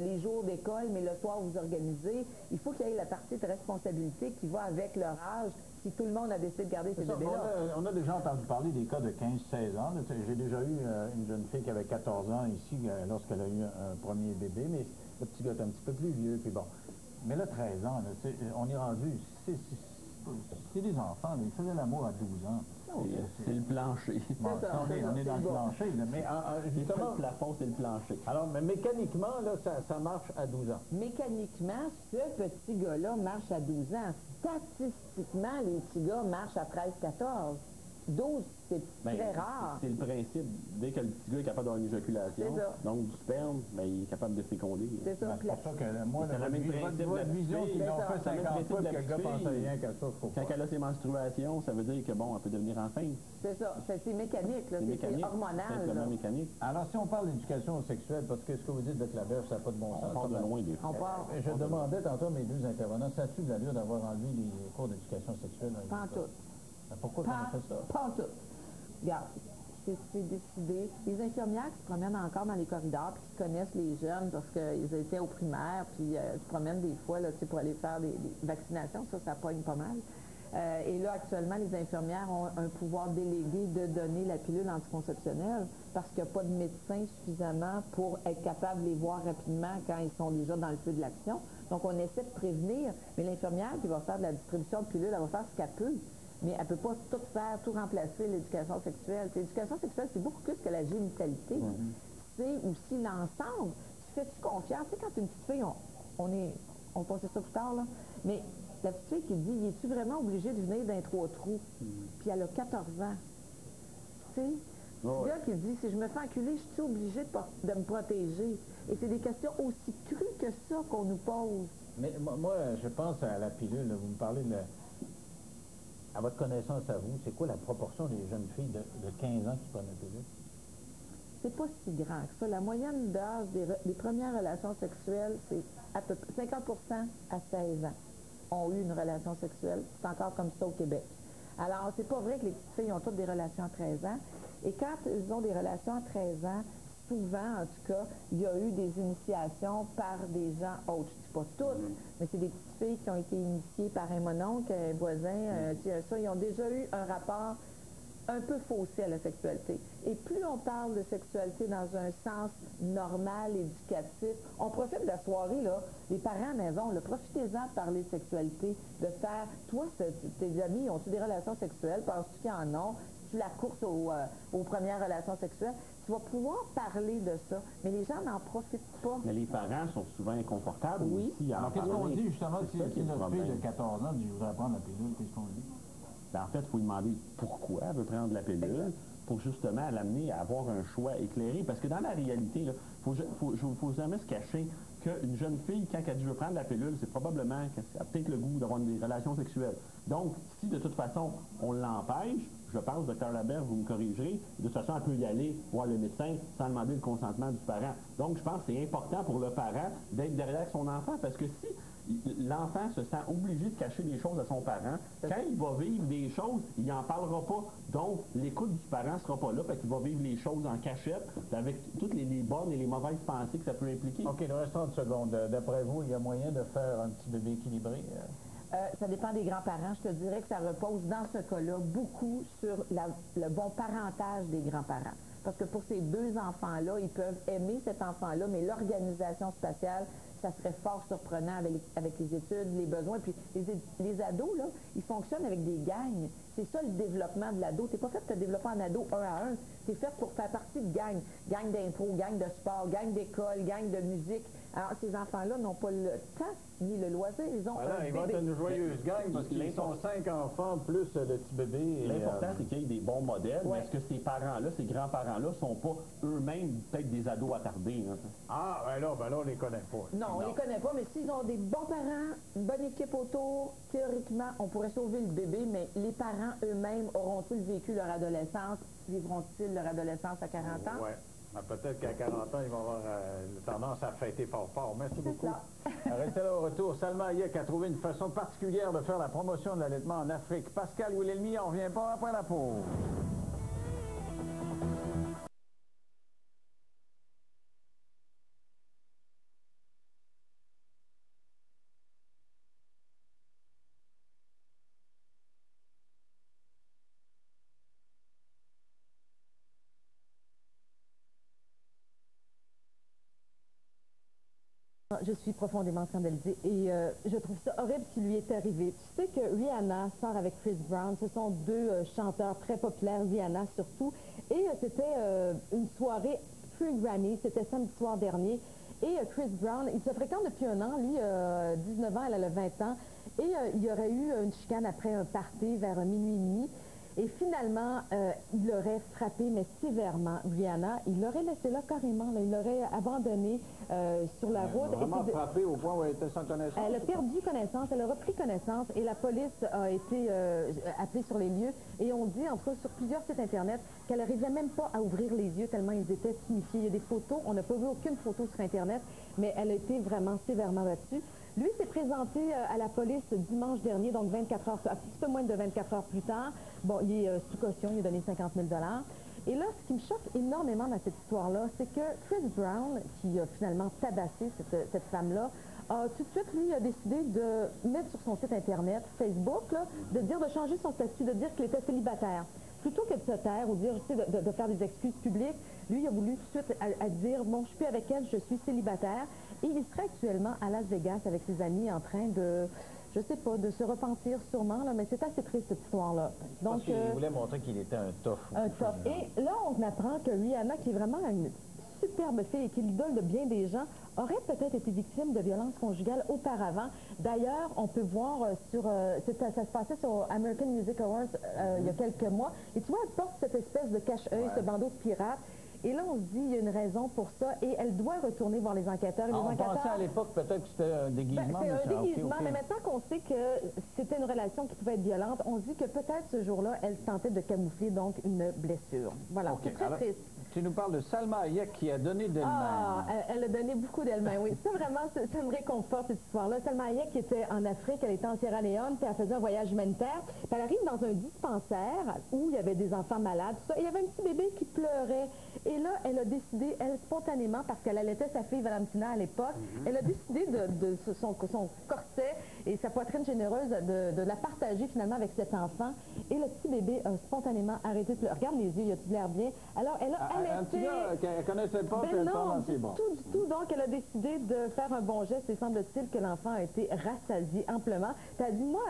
les jours d'école, mais le soir vous organisez. Il faut qu'il y ait la partie de responsabilité qui va avec leur âge si tout le monde a décidé de garder ça, bébés-là. on, a, on a déjà entendu parler des cas de 15-16 ans. là. J'ai déjà eu euh, une jeune fille qui avait 14 ans ici euh, lorsqu'elle a eu un, premier bébé, mais le petit gars est un petit peu plus vieux. Puis bon. Mais là, 13 ans, là, on est rendu. c'est- des enfants, mais ils faisaient l'amour à 12 ans. C'est le plancher. Bon, ça, on est, on dans le bon. plancher, là, mais euh, justement... le plafond, c'est le plancher. Alors, mais mécaniquement, là, ça, ça marche à 12 ans. Mécaniquement, ce petit gars-là marche à 12 ans. Statistiquement, les petits marchent à 13-14. 12, c'est Ben, très rare. C'est le principe. Dès que le petit gars est capable d'avoir une éjaculation, C'est donc du sperme, ben, il est capable de féconder. C'est ça. Ben, c'est pour ça que moi, C'est la le même principe de la vision qu'ils C'est fait ça. C'est le 50 même fois, que le gars rien qu'à ça, faut Quand elle a ses menstruations, ça veut dire que bon, elle peut devenir enceinte. C'est ça. C'est c'est mécanique, là. C'est C'est-. C'est hormonal. Là. mécanique. Alors, si on parle d'éducation sexuelle, parce que ce que vous dites de Claverge, ça n'a pas de bon sens. On part de loin des fois. Je demandais tantôt à mes deux intervenants, ça a-tu de l'allure d'avoir enlevé les cours d'éducation sexuelle? Pas en tout. Ben, Pourquoi on fait ça? pas en tout. Regarde, c'est décidé. Les infirmières qui se promènent encore dans les corridors, puis qui connaissent les jeunes parce qu'ils étaient au primaire, puis euh, se promènent des fois là, pour aller faire des, des vaccinations, ça, ça pogne pas mal. Euh, et là, actuellement, les infirmières ont un pouvoir délégué de donner la pilule anticonceptionnelle parce qu'il n'y a pas de médecin suffisamment pour être capable de les voir rapidement quand ils sont déjà dans le feu de l'action. Donc, on essaie de prévenir, mais l'infirmière qui va faire de la distribution de pilules, elle va faire ce qu'elle peut. Mais elle ne peut pas tout faire, tout remplacer l'éducation sexuelle. L'éducation sexuelle, c'est beaucoup plus que la génitalité. C'est aussi l'ensemble. Tu fais-tu confiance? Tu sais, quand une petite fille, on, on est, on passer ça plus tard, là, mais la petite fille qui dit, es-tu vraiment obligé de venir d'un trois trous? Puis elle a 14 ans. Tu sais? Ouais. gars qui dit, si je me fais enculer, je suis obligé de, de me protéger? Et c'est des questions aussi crues que ça qu'on nous pose. Mais moi, je pense à la pilule. là. Vous me parlez de À votre connaissance à vous, c'est quoi la proportion des jeunes filles de, de 15 ans qui prennent la pilule? C'est pas si grand que ça. La moyenne d'âge des, re- des premières relations sexuelles, c'est à peu près 50% à 16 ans ont eu une relation sexuelle. C'est encore comme ça au Québec. Alors, c'est pas vrai que les petites filles ont toutes des relations à 13 ans. Et quand ils ont des relations à 13 ans, souvent, en tout cas, il y a eu des initiations par des gens autres. Je dis pas toutes, mais c'est des petites filles qui ont été initiées par un mononcle, un voisin, euh, sais, ça. Ils ont déjà eu un rapport un peu faussé à la sexualité. Et plus on parle de sexualité dans un sens normal, éducatif, on profite de la soirée, là, les parents à maison, profitez-en de parler de sexualité, de faire, toi, tes amis, ont-tu des relations sexuelles, penses-tu qu'ils en ont, tu la course aux, euh, aux premières relations sexuelles, tu vas pouvoir parler de ça, mais les gens n'en profitent pas. Mais les parents sont souvent inconfortables Oui. aussi à en Alors, qu'est-ce qu'on dit justement C'est si, ça si qui est le notre fille problème. de 14 ans dit je voudrais prendre la pilule, qu'est-ce qu'on dit? Ben, en fait, il faut lui demander pourquoi elle veut prendre la pilule pour justement l'amener à avoir un choix éclairé. Parce que dans la réalité, il faut, faut, faut jamais se cacher qu'une jeune fille, quand elle dit je veux prendre la pilule, c'est probablement qu'elle a peut-être le goût d'avoir des relations sexuelles. Donc, si de toute façon, on l'empêche, je pense, docteur Labert, vous me corrigerez, de toute façon, elle peut y aller voir le médecin sans demander le consentement du parent. Donc, je pense que c'est important pour le parent d'être derrière son enfant parce que si l'enfant se sent obligé de cacher des choses à son parent, quand il va vivre des choses, il n'en parlera pas. Donc, l'écoute du parent ne sera pas là, parce qu'il va vivre les choses en cachette, avec toutes les, bonnes et les mauvaises pensées que ça peut impliquer. OK, il reste 30 secondes. D'après vous, il y a moyen de faire un petit bébé équilibré? euh? Euh, ça dépend des grands-parents. Je te dirais que ça repose dans ce cas-là beaucoup sur le bon parentage des grands-parents. Parce que pour ces deux enfants-là, ils peuvent aimer cet enfant-là, mais l'organisation spatiale, ça serait fort surprenant avec, les études, les besoins. Puis les, ados, là, ils fonctionnent avec des gangs. C'est ça le développement de l'ado. Tu n'es pas fait pour te développer en ado un à un. Tu es fait pour faire partie de gang. Gang d'impro, gang de sport, gang d'école, gang de musique. Alors, ces enfants-là n'ont pas le temps ni le loisir. Ils ont Voilà, un ils vont être une joyeuse gang parce qu'ils sont cinq enfants plus euh, le petit bébé. et, L'important, euh, c'est qu'il y ait des bons modèles, mais est-ce que ces parents-là, ces grands-parents-là, sont pas eux-mêmes peut-être des ados attardés? hein? Ah, ben là, ben là, on les connaît pas. Non, on les connaît pas, mais s'ils ont des bons parents, une bonne équipe autour, théoriquement, on pourrait sauver le bébé, mais les parents eux-mêmes auront-ils vécu leur adolescence? Vivront-ils leur adolescence à 40 ans? Ouais. Ben, Peut-être qu'à 40 ans, ils vont avoir euh, tendance à fêter fort fort. Merci beaucoup. (laughs) Restez là au retour. Salma Hayek a trouvé une façon particulière de faire la promotion de l'allaitement en Afrique. Pascal Wilhelmy, on revient pas après la pause. Je suis profondément scandalisée et euh, je trouve ça horrible ce qui lui est arrivé. Tu sais que Rihanna sort avec Chris Brown. Ce sont deux euh, chanteurs très populaires, Rihanna surtout. Et euh, c'était une soirée pre-Grammy, c'était samedi soir dernier. Et Chris Brown, il se fréquente depuis un an. Lui, 19 ans, elle a 20 ans. Et il y aurait eu une chicane après un party vers minuit et demi. Et finalement, euh, il aurait frappé, mais sévèrement, Rihanna. Il l'aurait laissé là carrément. il l'aurait abandonné euh, sur la route. Elle vraiment frappé au point où elle était sans connaissance? Elle a perdu connaissance. Elle a repris connaissance et la police a été euh, appelée sur les lieux. Et on dit, en tout cas, sur plusieurs sites Internet, qu'elle n'arrivait même pas à ouvrir les yeux tellement ils étaient signifiés. Il y a des photos. On n'a pas vu aucune photo sur Internet, mais elle a été vraiment sévèrement battue. Lui s'est présenté euh, à la police dimanche dernier, donc 24 heures, un petit peu moins de 24 heures plus tard. Bon, il est euh, sous caution, il a donné 50 000 Et là, ce qui me choque énormément dans cette histoire-là, c'est que Chris Brown, qui a finalement tabassé cette, femme-là, a tout de suite, lui, a décidé de mettre sur son site Internet, Facebook, de dire, de changer son statut, de dire qu'il était célibataire plutôt que de se taire ou dire, de, de, faire des excuses publiques, lui, il a voulu tout de suite à, dire, bon, je suis plus avec elle, je suis célibataire. Et il serait actuellement à Las Vegas avec ses amis en train de, je sais pas, de se repentir sûrement, là, mais c'est assez triste cette histoire-là. Donc, il euh, voulait montrer qu'il était un tough. Un tough. Et là, on apprend que Rihanna, qui est vraiment une superbe fille et qui est l'idole de bien des gens, aurait peut-être été victime de violences conjugales auparavant. D'ailleurs, on peut voir euh, sur... Euh, ça, se passait sur American Music Awards il y a mhm. quelques mois. Et tu vois, elle porte cette espèce de cache-œil, ce bandeau de pirate. Et là, on se dit, il y a une raison pour ça, et elle doit retourner voir les enquêteurs. Ah, on pensait à l'époque peut-être que c'était un déguisement. Ben, c'est un déguisement, mais maintenant qu'on sait que c'était une relation qui pouvait être violente, on se dit que peut-être ce jour-là, elle tentait de camoufler donc une blessure. Voilà, c'est très triste. Tu nous parles de Salma Hayek qui a donné d'elle-même. Ah, elle, a donné beaucoup d'elle-même, oui. Ça, vraiment, ça, me réconforte, cette histoire-là. Salma Hayek qui était en Afrique, elle était en Sierra Leone, puis elle faisait un voyage humanitaire. Puis elle arrive dans un dispensaire où il y avait des enfants malades, tout ça. Et il y avait un petit bébé qui pleurait. Et là, elle a décidé, elle, spontanément, parce qu'elle allaitait sa fille Valentina à l'époque, mhm. elle a décidé de, son, son, corset et sa poitrine généreuse de, la partager finalement avec cet enfant. Et le petit bébé a spontanément arrêté de pleurer. Regarde les yeux, il a-tu l'air bien? Alors, elle a ah, allaité... Un qu'elle connaissait pas, ben non, du tout, du tout. Donc, elle a décidé de faire un bon geste et semble-t-il que l'enfant a été rassasié amplement. Puis elle dit, moi,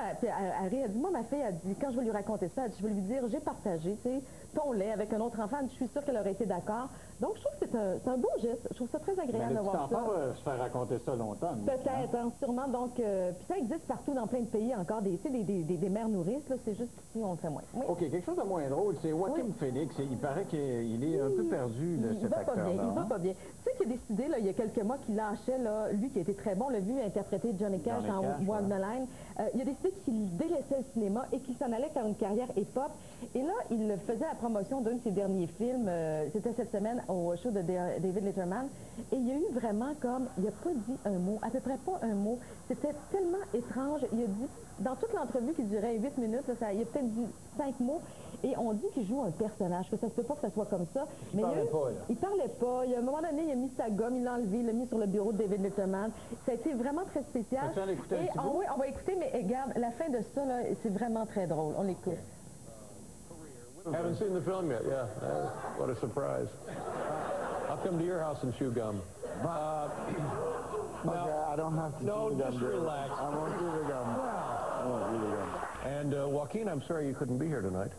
Harry a dit, moi, ma fille a dit, quand je vais lui raconter ça, je vais lui dire, j'ai partagé, tu sais, ton lait avec un autre enfant. Je suis sûre qu'elle aurait été d'accord. Donc, je trouve que c'est un, un, beau geste. Je trouve ça très agréable de voir ça. va se faire raconter ça longtemps. Peut-être, hein, sûrement. Donc, euh, puis ça existe partout dans plein de pays encore, des, des, des, des mères nourrices. C'est juste qu'ici, on le fait moins. OK, quelque chose de moins drôle, c'est Joaquin Phoenix. Il paraît qu'il est un peu perdu, de cet acteur-là. Il va pas bien. Tu sais qu'il a décidé, là, il y a quelques mois, qu'il lâchait, là, lui qui était très bon, le vu interpréter Johnny Cash dans Walk the Line. Euh, il a décidé qu'il délaissait le cinéma et qu'il s'en allait faire une carrière hip-hop. Et là, il faisait la promotion d'un de ses derniers films. Euh, c'était cette semaine au show de David Letterman. Et il y a eu vraiment comme, il n'a pas dit un mot, à peu près pas un mot. C'était tellement étrange. Il a dit, dans toute l'entrevue qui durait 8 minutes, ça, il a peut-être dit cinq mots. Et on dit qu'il joue un personnage, que ça se peut pas que ça soit comme ça. Il mais parlait pas, là. Il parlait pas. Il, à un moment donné, il a mis sa gomme, il l'a enlevé, il l'a mis sur le bureau de David Letterman. Ça a été vraiment très spécial. Et, on, oui, on va écouter, mais regarde, la fin de ça, c'est vraiment très drôle. On l'écoute. Haven't seen the film yet, yeah. Uh, what a surprise. I'll come to your house and chew gum. Uh, (clears throat) okay, I don't have to no, chew gum. No, just relax. I won't chew the gum. I won't chew the gum. And uh, Joaquin, I'm sorry you couldn't be here tonight.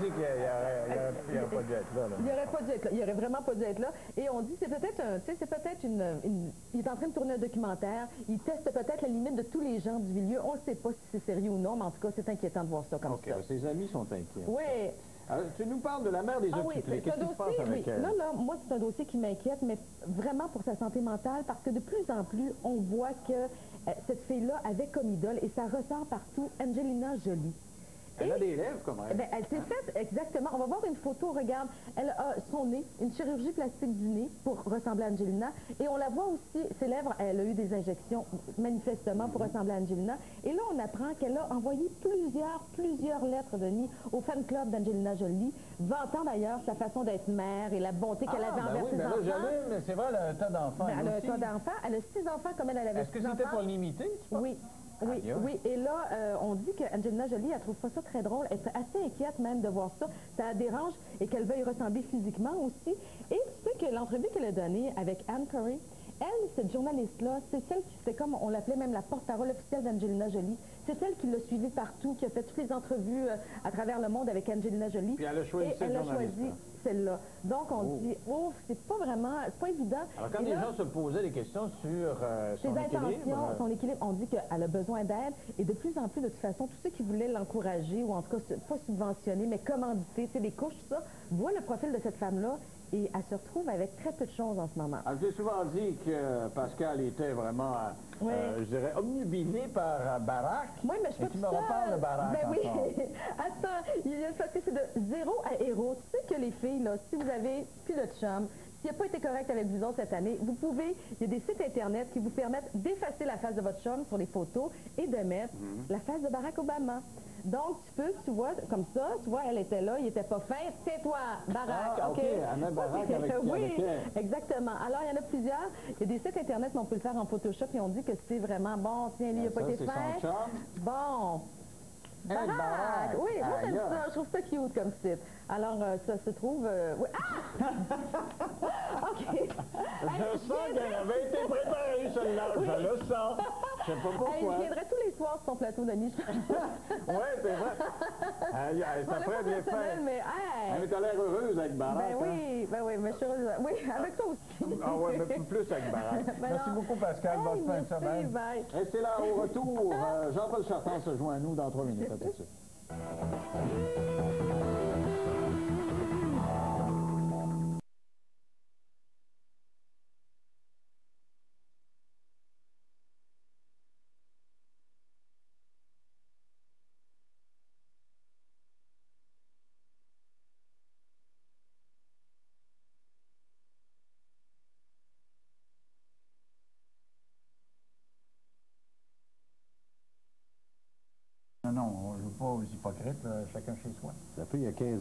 Dit qu'il n'y aurait, pas dû être là. Il n'y aurait pas dû être là. Il aurait vraiment pas dû être là. Et on dit, c'est peut-être un, c'est peut-être une, Il est en train de tourner un documentaire. Il teste peut-être la limite de tous les gens du milieu. On ne sait pas si c'est sérieux ou non, mais en tout cas, c'est inquiétant de voir ça comme ça. Ses amis sont inquiets. Oui. Alors, tu nous parles de la mère des ah oui, Qu'est-ce qui se passe avec elle? Là, là, moi, c'est un dossier qui m'inquiète, mais vraiment pour sa santé mentale, parce que de plus en plus, on voit que euh, cette fille-là avait comme idole, et ça ressort partout, Angelina Jolie. Elle a des lèvres comme elle. Ben, elle s'est faite, exactement. On va voir une photo, regarde. Elle a son nez, une chirurgie plastique du nez pour ressembler à Angelina. Et on la voit aussi, ses lèvres, elle a eu des injections manifestement pour ressembler à Angelina. Et là, on apprend qu'elle a envoyé plusieurs, plusieurs lettres de nid au fan club d'Angelina Jolie, vantant d'ailleurs sa façon d'être mère et la bonté qu'elle ah, avait ben envers oui, ses ben enfants. Là, mais c'est vrai, elle a un tas d'enfants. Ben, elle a un tas d'enfants. Elle a six enfants comme elle, avait Est-ce que c'était pour limiter, Oui. Oui, oui. Et là, euh, on dit qu'Angelina Jolie, elle trouve pas ça très drôle. Elle est assez inquiète même de voir ça. Ça la dérange et qu'elle veuille ressembler physiquement aussi. Et tu sais que l'entrevue qu'elle a donnée avec Anne Curry, elle, cette journaliste-là, c'est celle qui, c'était comme, on l'appelait même la porte-parole officielle d'Angelina Jolie. C'est celle qui l'a suivie partout, qui a fait toutes les entrevues euh, à travers le monde avec Angelina Jolie. Puis elle a choisi Et cette elle a choisi celle-là. Donc, on Oh. dit, oh, c'est pas vraiment, c'est pas évident. Alors, quand Et les là, gens se posaient des questions sur euh, ses son intentions, équilibre... euh, son équilibre, on dit qu'elle a besoin d'aide et de plus en plus, de toute façon, tous ceux qui voulaient l'encourager ou en tout cas, pas subventionner, mais commanditer, tu sais, des couches, tout ça, voient le profil de cette femme-là et elle se retrouve avec très peu de choses en ce moment. Alors, j'ai souvent dit que Pascal était vraiment, euh, Oui. euh, je dirais, omnubilé par euh, Barack. Oui, mais je Et tu me reparles de. Barack Ben oui. (laughs) Attends, il y a parce que c'est de zéro à héros. Tu sais que les filles, là, si vous avez plus de chum, s'il n'a pas été correct avec vous autres cette année, vous pouvez, il y a des sites Internet qui vous permettent d'effacer la face de votre chum sur les photos et de mettre Mhm. la face de Barack Obama. Donc, tu peux, tu vois, comme ça, tu vois, elle était là, il était pas fin, tais-toi, Barack, Ah, OK? Avec- (laughs) oui, exactement. Alors, il y en a plusieurs. Il y a des sites Internet, mais on peut le faire en Photoshop et on dit que c'est vraiment bon, tiens, lui, il n'a pas été fin. Bon. Hey! Oui, moi j'aime ça, je trouve ça cute comme site. Alors, euh, ça se trouve... euh, oui. Ah! (laughs) (laughs) OK. Je sens qu'elle avait été préparée, celle-là. Je le sens. Je sais pas Elle pourquoi. viendrait tous les soirs sur ton plateau, Denis. (laughs) Oui, c'est vrai. Aïe, aïe, ça ferait de l'effet. personnel, mais hey! Mais t'as l'air heureuse avec Barack. Ben hein? oui, ben oui, mais je suis heureuse. Oui, avec toi aussi. Ah ouais, mais plus avec Barack. (laughs) Ben Merci non. beaucoup, Pascal. Bonne fin de semaine. bye. Restez là au retour. Euh, Jean-Paul Chartrand se joint à nous dans trois minutes. À tout de suite.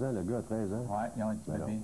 Ans, le gars a 13 ans. Oui, ils ont été Ben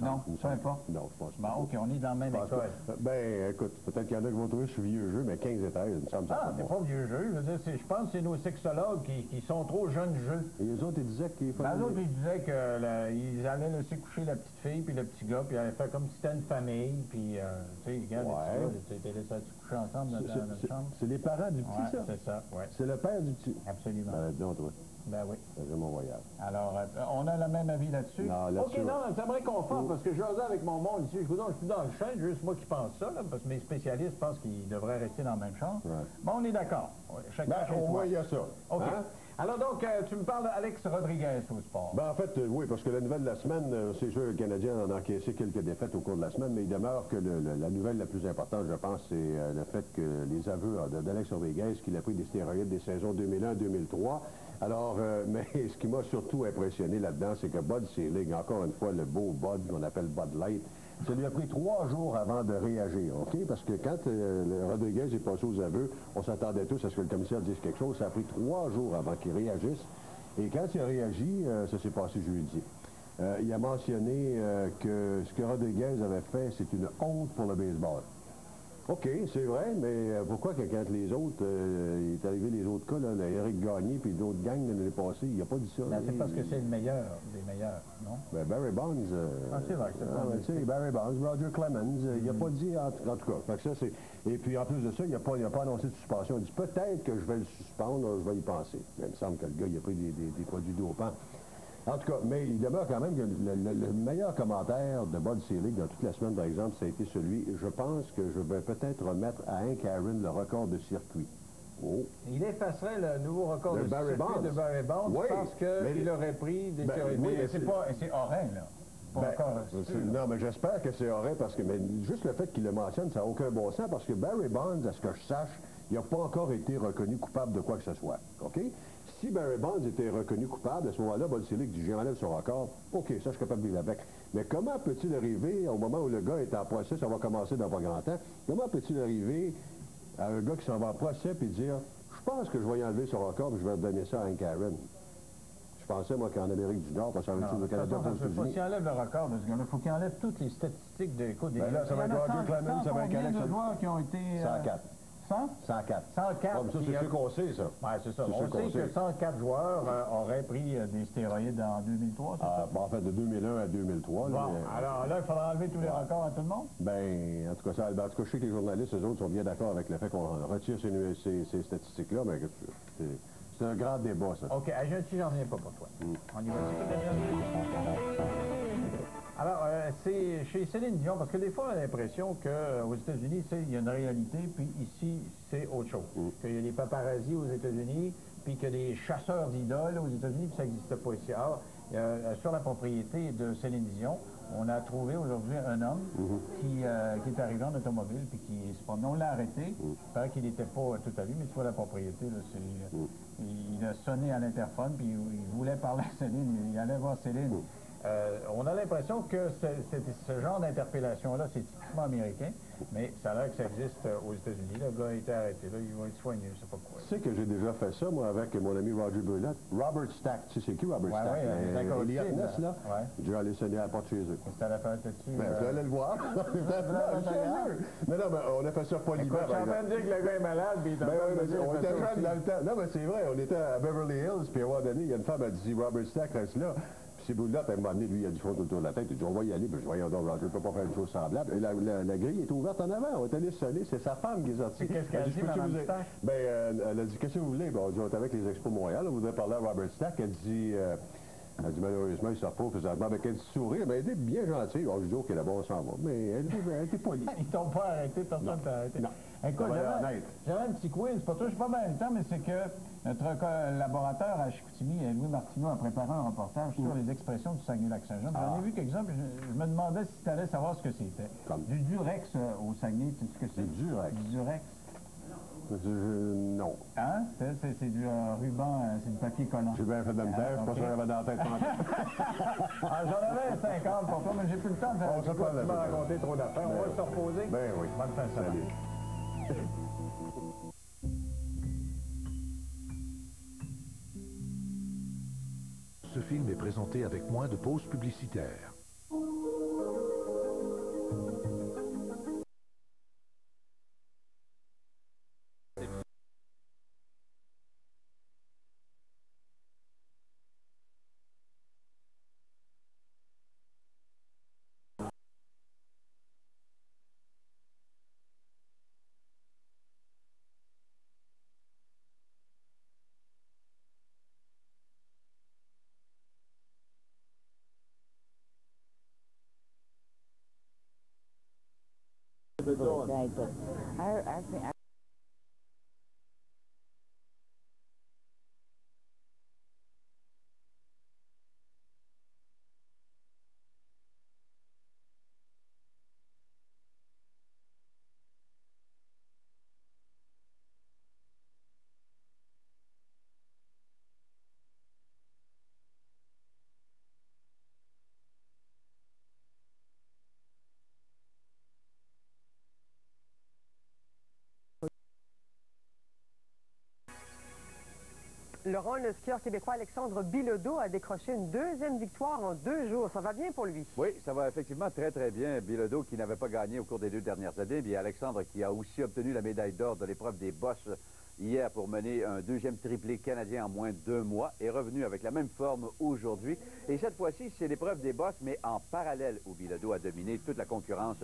non. peu importe. Non, je pense Bon, OK, on est dans la même école. pas. Ben, écoute, peut-être qu'il y en a qui vont trouver que je suis vieux jeu, mais 15 et 13, il me semble Ah, c'est pas. pas vieux jeu. Je veux dire, c'est- je pense que c'est nos sexologues qui, qui sont trop jeunes jeux. Et les autres, ils disaient qu'ils Ben, faisaient... les autres, ils disaient qu'ils allaient laisser coucher la petite fille puis le petit gars, puis ils allaient faire comme si c'était une famille, puis, euh, tu sais, regarde, Ouais. les petits gars, ils étaient laissés coucher ensemble dans, c'est- chambre? C'est les parents du petit, Ouais, ça? c'est ça, ouais. C'est le père du petit. Absolument. Ben, non, toi. Ben oui. C'est vraiment voyage. Alors, euh, on a le même avis là-dessus? Non, OK, là-dessus, non, ouais. ça me réconforte parce que j'osais avec mon monde ici. Je vous dis, je suis dans le champ, c'est juste moi qui pense ça, là, parce que mes spécialistes pensent qu'ils devraient rester dans la même chambre. Bon, on est d'accord. Ouais, Chacun Ben, chez au soi. moins, il y a ça. OK. Hein? Alors donc, euh, tu me parles d'Alex Rodriguez au sport. Ben, en fait, euh, oui, parce que la nouvelle de la semaine, euh, c'est sûr que le Canadien en a encaissé quelques défaites au cours de la semaine, mais il demeure que le- le- la nouvelle la plus importante, je pense, c'est euh, le fait que les aveux euh, d'Alex Rodriguez, qu'il a pris des stéroïdes des saisons 2001-2003. Alors, euh, (laughs) mais ce qui m'a surtout impressionné là-dedans, c'est que Bud Selig, encore une fois, le beau Bud qu'on appelle Bud Light, ça lui a pris trois jours avant de réagir, OK? Parce que quand euh, Rodriguez est passé aux aveux, on s'attendait tous à ce que le commissaire dise quelque chose. Ça a pris trois jours avant qu'il réagisse. Et quand il a réagi, euh, ça s'est passé jeudi. Il a mentionné que ce que Rodriguez avait fait, c'est une honte pour le baseball. OK, c'est vrai, mais euh, pourquoi que quand les autres, euh, il est arrivé les autres cas, là, le Eric Gagné puis d'autres gangs l'année passée, il n'a pas dit ça. Ben, c'est parce que c'est le meilleur des meilleurs, non? ben, Barry Bonds. euh, Ah, c'est vrai, c'est ah, ben, Barry Bonds, Roger Clemens, euh, il n'a pas dit, en, en tout cas. Fait que ça, c'est, et puis, en plus de ça, il n'a pas, il a pas annoncé de suspension. Il dit peut-être que je vais le suspendre, je vais y penser. Mais il me semble que le gars, il a pris des, des- des produits dopants. En tout cas, mais il demeure quand même que le, le- le meilleur commentaire de Bud Selig dans toute la semaine, par exemple, ça a été celui Je pense que je vais peut-être remettre à Hank Aaron le record de circuit. Oh. Il effacerait le nouveau record De de, Barry circuit Bonds. de Barry Bonds Oui, parce mais- qu'il aurait pris des Ben, oui, Mais c'est pas, c'est Orin, là. Ben, non, mais j'espère que c'est vrai parce que mais juste le fait qu'il le mentionne, ça n'a aucun bon sens parce que Barry Bonds, à ce que je sache, il n'a pas encore été reconnu coupable de quoi que ce soit. OK? Si Barry Bonds était reconnu coupable, à ce moment-là, Bud Selig dit j'enlève son record. OK, ça, je suis capable de vivre avec. Mais comment peut-il arriver au moment où le gars est en procès, ça va commencer dans pas grand temps, comment peut-il arriver à un gars qui s'en va en procès et dire je pense que je vais y enlever son record et je vais redonner ça à Hank Aaron? Je pensais, moi, qu'en Amérique du Nord, ça Non, chose de au Canada, façon, pas. États-Unis? S'il enlève le record de ce gars-là, il faut qu'il enlève toutes les statistiques de écoute des Ben là, ça va Il être Roger 100, Clemens, ça va être 100 Alex qui ont été... euh, 104. 100? 104. 104. Comme ça, c'est euh, sûr qu'on sait, ça. Ouais, c'est ça. On sait que sait. 104 joueurs euh, auraient pris euh, des stéroïdes en 2003, c'est Ah, ça? bon, en fait, de 2001 à 2003. là, Bon, alors là, il faudra enlever tous les records à tout le monde? Ben, en tout cas, ça, ben, en tout cas, je sais que les journalistes, eux autres, sont bien d'accord avec le fait qu'on retire ces, nu- ces- ces statistiques-là, mais c'est un grand débat, ça. OK, je si j'en reviens pas pour toi. Mm. On y va. Alors, euh, c'est chez Céline Dion, parce que des fois, on a l'impression qu'aux États-Unis, tu sais, il y a une réalité, puis ici, c'est autre chose. Mm. Qu'il y a des paparazzis aux États-Unis, puis que des chasseurs d'idoles aux États-Unis, puis ça n'existe pas ici. Alors, euh, sur la propriété de Céline Dion, on a trouvé aujourd'hui un homme Mm-hmm. qui, euh, qui est arrivé en automobile, puis qui se promenait. On l'a arrêté. Il paraît qu'il n'était pas tout à lui, mais tu vois la propriété, là, c'est... Il a sonné à l'interphone, puis il voulait parler à Céline, il allait voir Céline. Euh, on a l'impression que ce, genre d'interpellation-là, c'est typiquement américain, mais ça a l'air que ça existe euh, aux États-Unis. Le gars a été arrêté, là, il va être soigné, je sais pas quoi. Tu sais que j'ai déjà fait ça, moi, avec mon ami Roger Burlett. Robert Stack, tu sais c'est qui Robert Ouais, Stack? ouais, Euh, d'accord, là. Ouais. J'ai allé sonner à la porte chez eux. C'était à la fête dessus. Ben, je vais aller le voir. (laughs) non, non, non, mais on a fait ça poliment. Je suis en train de dire que le gars est malade, puis il Ben oui, me mais on était jeunes dans le temps. Non, mais c'est vrai, on était à Beverly Hills, puis à un moment donné, il y a une femme, elle dit Robert Stack reste là. Puis c'est Boulotte, à un moment donné, lui, il a du fond autour de la tête. Il dit On va y aller. Puis je dis, voyons donc, je ne peux pas faire une chose semblable. Et la, la- la grille est ouverte en avant. On est allé sonner. C'est sa femme qui est sortie. Qu'est-ce qu'elle Elle dit, Mme vous? Stack? Ben, euh, elle a dit Qu'est-ce que vous voulez? Ben, on dit On est avec les Expos Montréal. On voudrait parler à Robert Stack. Elle dit. euh, elle dit malheureusement, il ne sort pas présentement avec un sourire. Mais elle était bien gentille. Alors, je dis, OK, d'abord, on s'en va. Mais elle était, elle était polie. (laughs) Ils t'ont pas arrêté, personne t'a arrêté. Non. Écoute, j'avais un petit quiz, pas toi, je pas bien le temps, mais c'est que notre collaborateur à Chicoutimi, Louis Martineau, a préparé un reportage sur les expressions du Saguenay-Lac-Saint-Jean. J'en Ah. ai vu quelques-uns, puis je, je me demandais si tu allais savoir ce que c'était. Du durex euh, au Saguenay, tu sais ce que c'est? Du durex. Du durex. Non. Hein? C'est- du euh, ruban, euh, c'est du papier collant. J'ai bien fait de me taire. Je Ah, pense que j'avais dans la tête. (laughs) Ah, J'en avais 50 pour toi, mais j'ai plus le temps de faire On se Tu m'as raconté trop d'affaires. On va Ben se reposer. Ben oui. Bonne fin de semaine. (laughs) Ce film est présenté avec moins de pauses publicitaires. Le skieur québécois Alexandre Bilodeau a décroché une deuxième victoire en deux jours. Ça va bien pour lui? Oui, ça va effectivement très, très bien. Bilodeau, qui n'avait pas gagné au cours des deux dernières années, bien Alexandre, qui a aussi obtenu la médaille d'or de l'épreuve des bosses hier pour mener un deuxième triplé canadien en moins de deux mois, est revenu avec la même forme aujourd'hui. Et cette fois-ci, c'est l'épreuve des bosses, mais en parallèle où Bilodeau a dominé toute la concurrence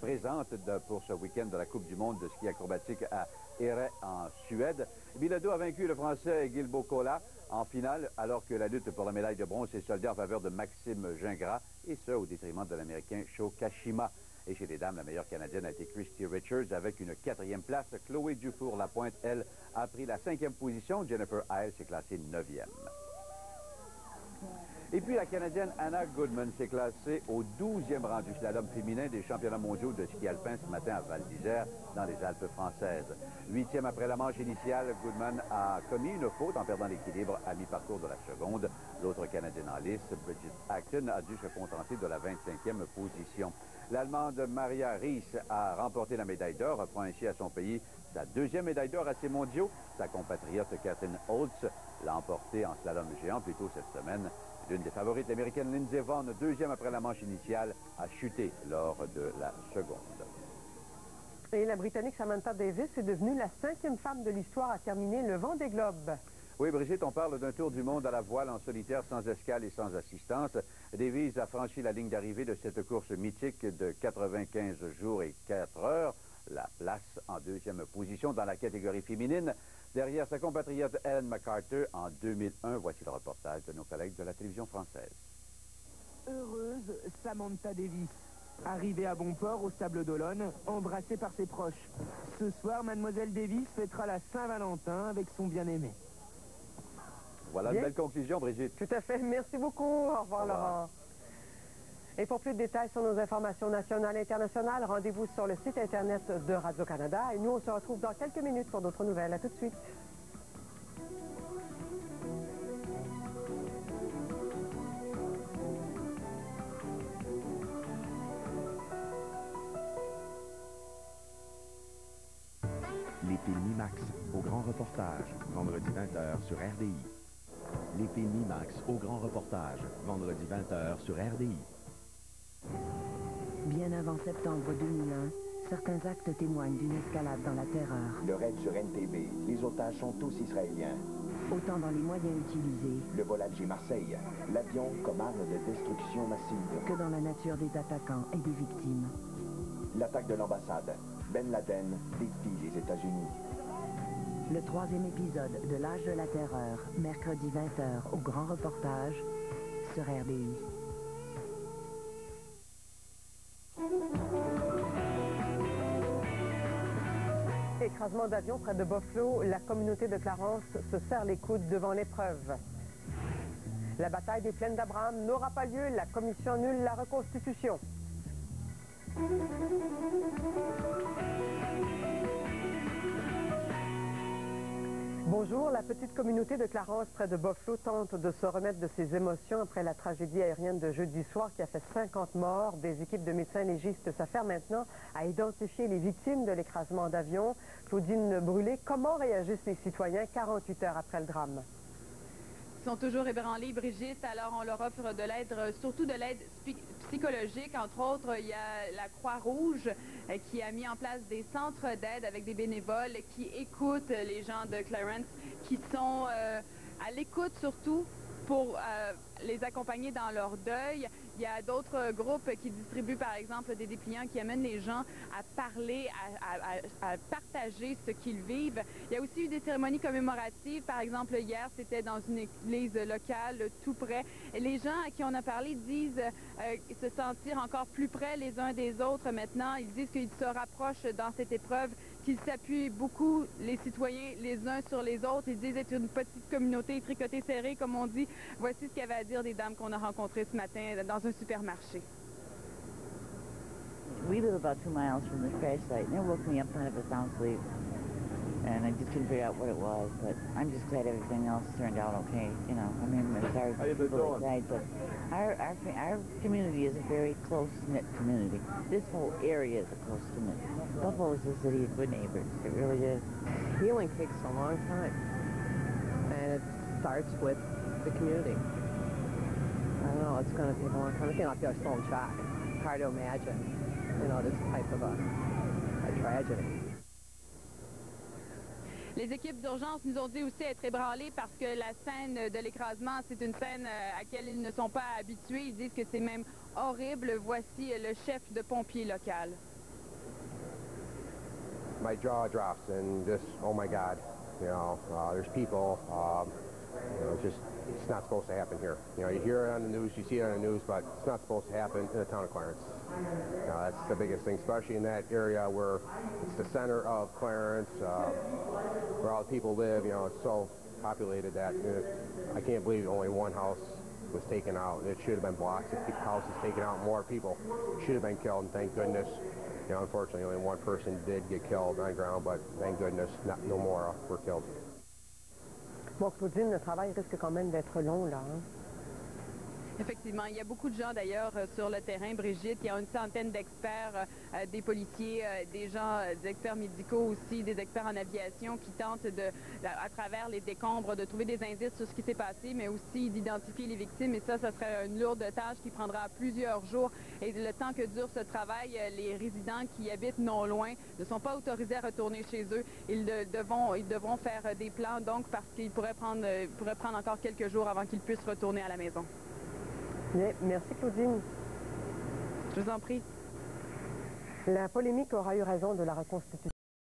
présente pour ce week-end de la Coupe du monde de ski acrobatique à Ere en Suède. Bilodeau a vaincu le Français Gilbo Cola en finale, alors que la lutte pour la médaille de bronze s'est soldée en faveur de Maxime Gingras, et ce, au détriment de l'Américain Sho Kashima. Et chez les dames, la meilleure Canadienne a été Christy Richards avec une quatrième place. Chloé Dufour-Lapointe, elle, a pris la cinquième position. Jennifer Isle s'est classée neuvième. Et puis la Canadienne Anna Goodman s'est classée au 12e rang du slalom féminin des championnats mondiaux de ski alpin ce matin à Val d'Isère, dans les Alpes françaises. Huitième après la manche initiale, Goodman a commis une faute en perdant l'équilibre à mi-parcours de la seconde. L'autre Canadienne en lice, Bridget Acton, a dû se contenter de la 25e position. L'Allemande Maria Ries a remporté la médaille d'or, reprend ainsi à son pays sa deuxième médaille d'or à ces mondiaux. Sa compatriote Catherine Holtz l'a emportée en slalom géant plus tôt cette semaine. L'une des favorites américaines, Lindsey Vonn, deuxième après la manche initiale, a chuté lors de la seconde. Et la Britannique Samantha Davis est devenue la cinquième femme de l'histoire à terminer le vent des globes. Oui, Brigitte, on parle d'un tour du monde à la voile en solitaire, sans escale et sans assistance. Davies a franchi la ligne d'arrivée de cette course mythique de 95 jours et 4 heures. La place en deuxième position dans la catégorie féminine. Derrière sa compatriote Ellen MacArthur en 2001, voici le reportage de nos collègues de la télévision française. Heureuse, Samantha Davis. Arrivée à bon port au Sable d'Olonne, embrassée par ses proches. Ce soir, Mademoiselle Davis fêtera la Saint-Valentin avec son bien-aimé. Voilà Bien. une belle conclusion, Brigitte. Tout à fait. Merci beaucoup. Au revoir, Au revoir. Laurent. Et pour plus de détails sur nos informations nationales et internationales, rendez-vous sur le site Internet de Radio-Canada. Et nous, on se retrouve dans quelques minutes pour d'autres nouvelles. À tout de suite. Les films IMAX au grand reportage, vendredi 20h sur RDI. Les films IMAX au grand reportage, vendredi 20h sur RDI. Bien avant septembre 2001, certains actes témoignent d'une escalade dans la terreur. Le raid sur NTB. Les otages sont tous israéliens. Autant dans les moyens utilisés Le vol Alger-Marseille. L'avion comme arme de destruction massive. que dans la nature des attaquants et des victimes. L'attaque de l'ambassade. Ben Laden défie les États-Unis. Le troisième épisode de L'âge de la terreur, mercredi 20h au grand reportage sur RDI. Écrasement d'avion près de Buffalo, la communauté de Clarence se serre les coudes devant l'épreuve. La bataille des plaines d'Abraham n'aura pas lieu, la commission annule la reconstitution. Bonjour, la petite communauté de Clarence près de Buffalo tente de se remettre de ses émotions après la tragédie aérienne de jeudi soir qui a fait 50 morts. Des équipes de médecins légistes s'affairent maintenant à identifier les victimes de l'écrasement d'avion. Claudine Brûlé, comment réagissent les citoyens 48 heures après le drame? Sont toujours ébranlés, Brigitte, alors on leur offre de l'aide, euh, surtout de l'aide psychologique. Entre autres, il y a la Croix-Rouge euh, qui a mis en place des centres d'aide avec des bénévoles qui écoutent les gens de Clarence, qui sont euh, à l'écoute surtout pour les accompagner dans leur deuil. Il y a d'autres groupes qui distribuent, par exemple, des dépliants qui amènent les gens à parler, à, partager ce qu'ils vivent. Il y a aussi eu des cérémonies commémoratives. Par exemple, hier, c'était dans une église locale tout près. Les gens à qui on a parlé disent euh, se sentir encore plus près les uns des autres maintenant. Ils disent qu'ils se rapprochent dans cette épreuve, qu'ils s'appuient beaucoup, les citoyens, les uns sur les autres. Ils disent être une petite communauté tricotée serrée, comme on dit. Voici ce qu'il y avait à dire des dames qu'on a rencontrées ce matin dans un supermarché. Crash site. And I just couldn't figure out what it was, but I'm just glad everything else turned out okay. You know, I mean, I'm sorry for How the been people that died, but our, our, our community is a very close-knit community. This whole area is a close knit. Buffalo is a city of good neighbors. It really is. Healing takes a long time. And it starts with the community. I don't know, it's going to take a long time. I think a lot of people are still in shock. It's hard to imagine, you know, this type of a, a tragedy. Les équipes d'urgence nous ont dit aussi être ébranlées parce que la scène de l'écrasement, c'est une scène euh, à laquelle ils ne sont pas habitués. Ils disent que c'est même horrible. Voici euh, le chef de pompiers local. my jaw drops and just, oh my God, you know, uh, there's people, um, you know, it's just, it's not supposed to happen here. You know, you hear it on the news, you see it on the news, but it's not supposed to happen in the town of Clarence. Know, that's the biggest thing, especially in that area where it's the center of Clarence, uh, where all the people live, you know, it's so populated that uh, I can't believe only one house was taken out. It should have been blocks of houses taken out, more people should have been killed, and thank goodness, you know, unfortunately, only one person did get killed on ground, but thank goodness, not, no more uh, were killed. Bon, Claudine, le travail risque quand même d'être long, là. hein? Effectivement, il y a beaucoup de gens d'ailleurs euh, sur le terrain, Brigitte. Il y a une centaine d'experts, euh, euh, des policiers, des gens, des experts médicaux aussi, des experts en aviation qui tentent à travers les décombres, de trouver des indices sur ce qui s'est passé, mais aussi d'identifier les victimes. Et ça, ça serait une lourde tâche qui prendra plusieurs jours. Et le temps que dure ce travail, les résidents qui habitent non loin ne sont pas autorisés à retourner chez eux. Ils, devront, ils devront faire des plans, donc, parce qu'ils pourraient prendre encore quelques jours avant qu'ils puissent retourner à la maison. Merci, Claudine. Je vous en prie. La polémique aura eu raison de la reconstitution.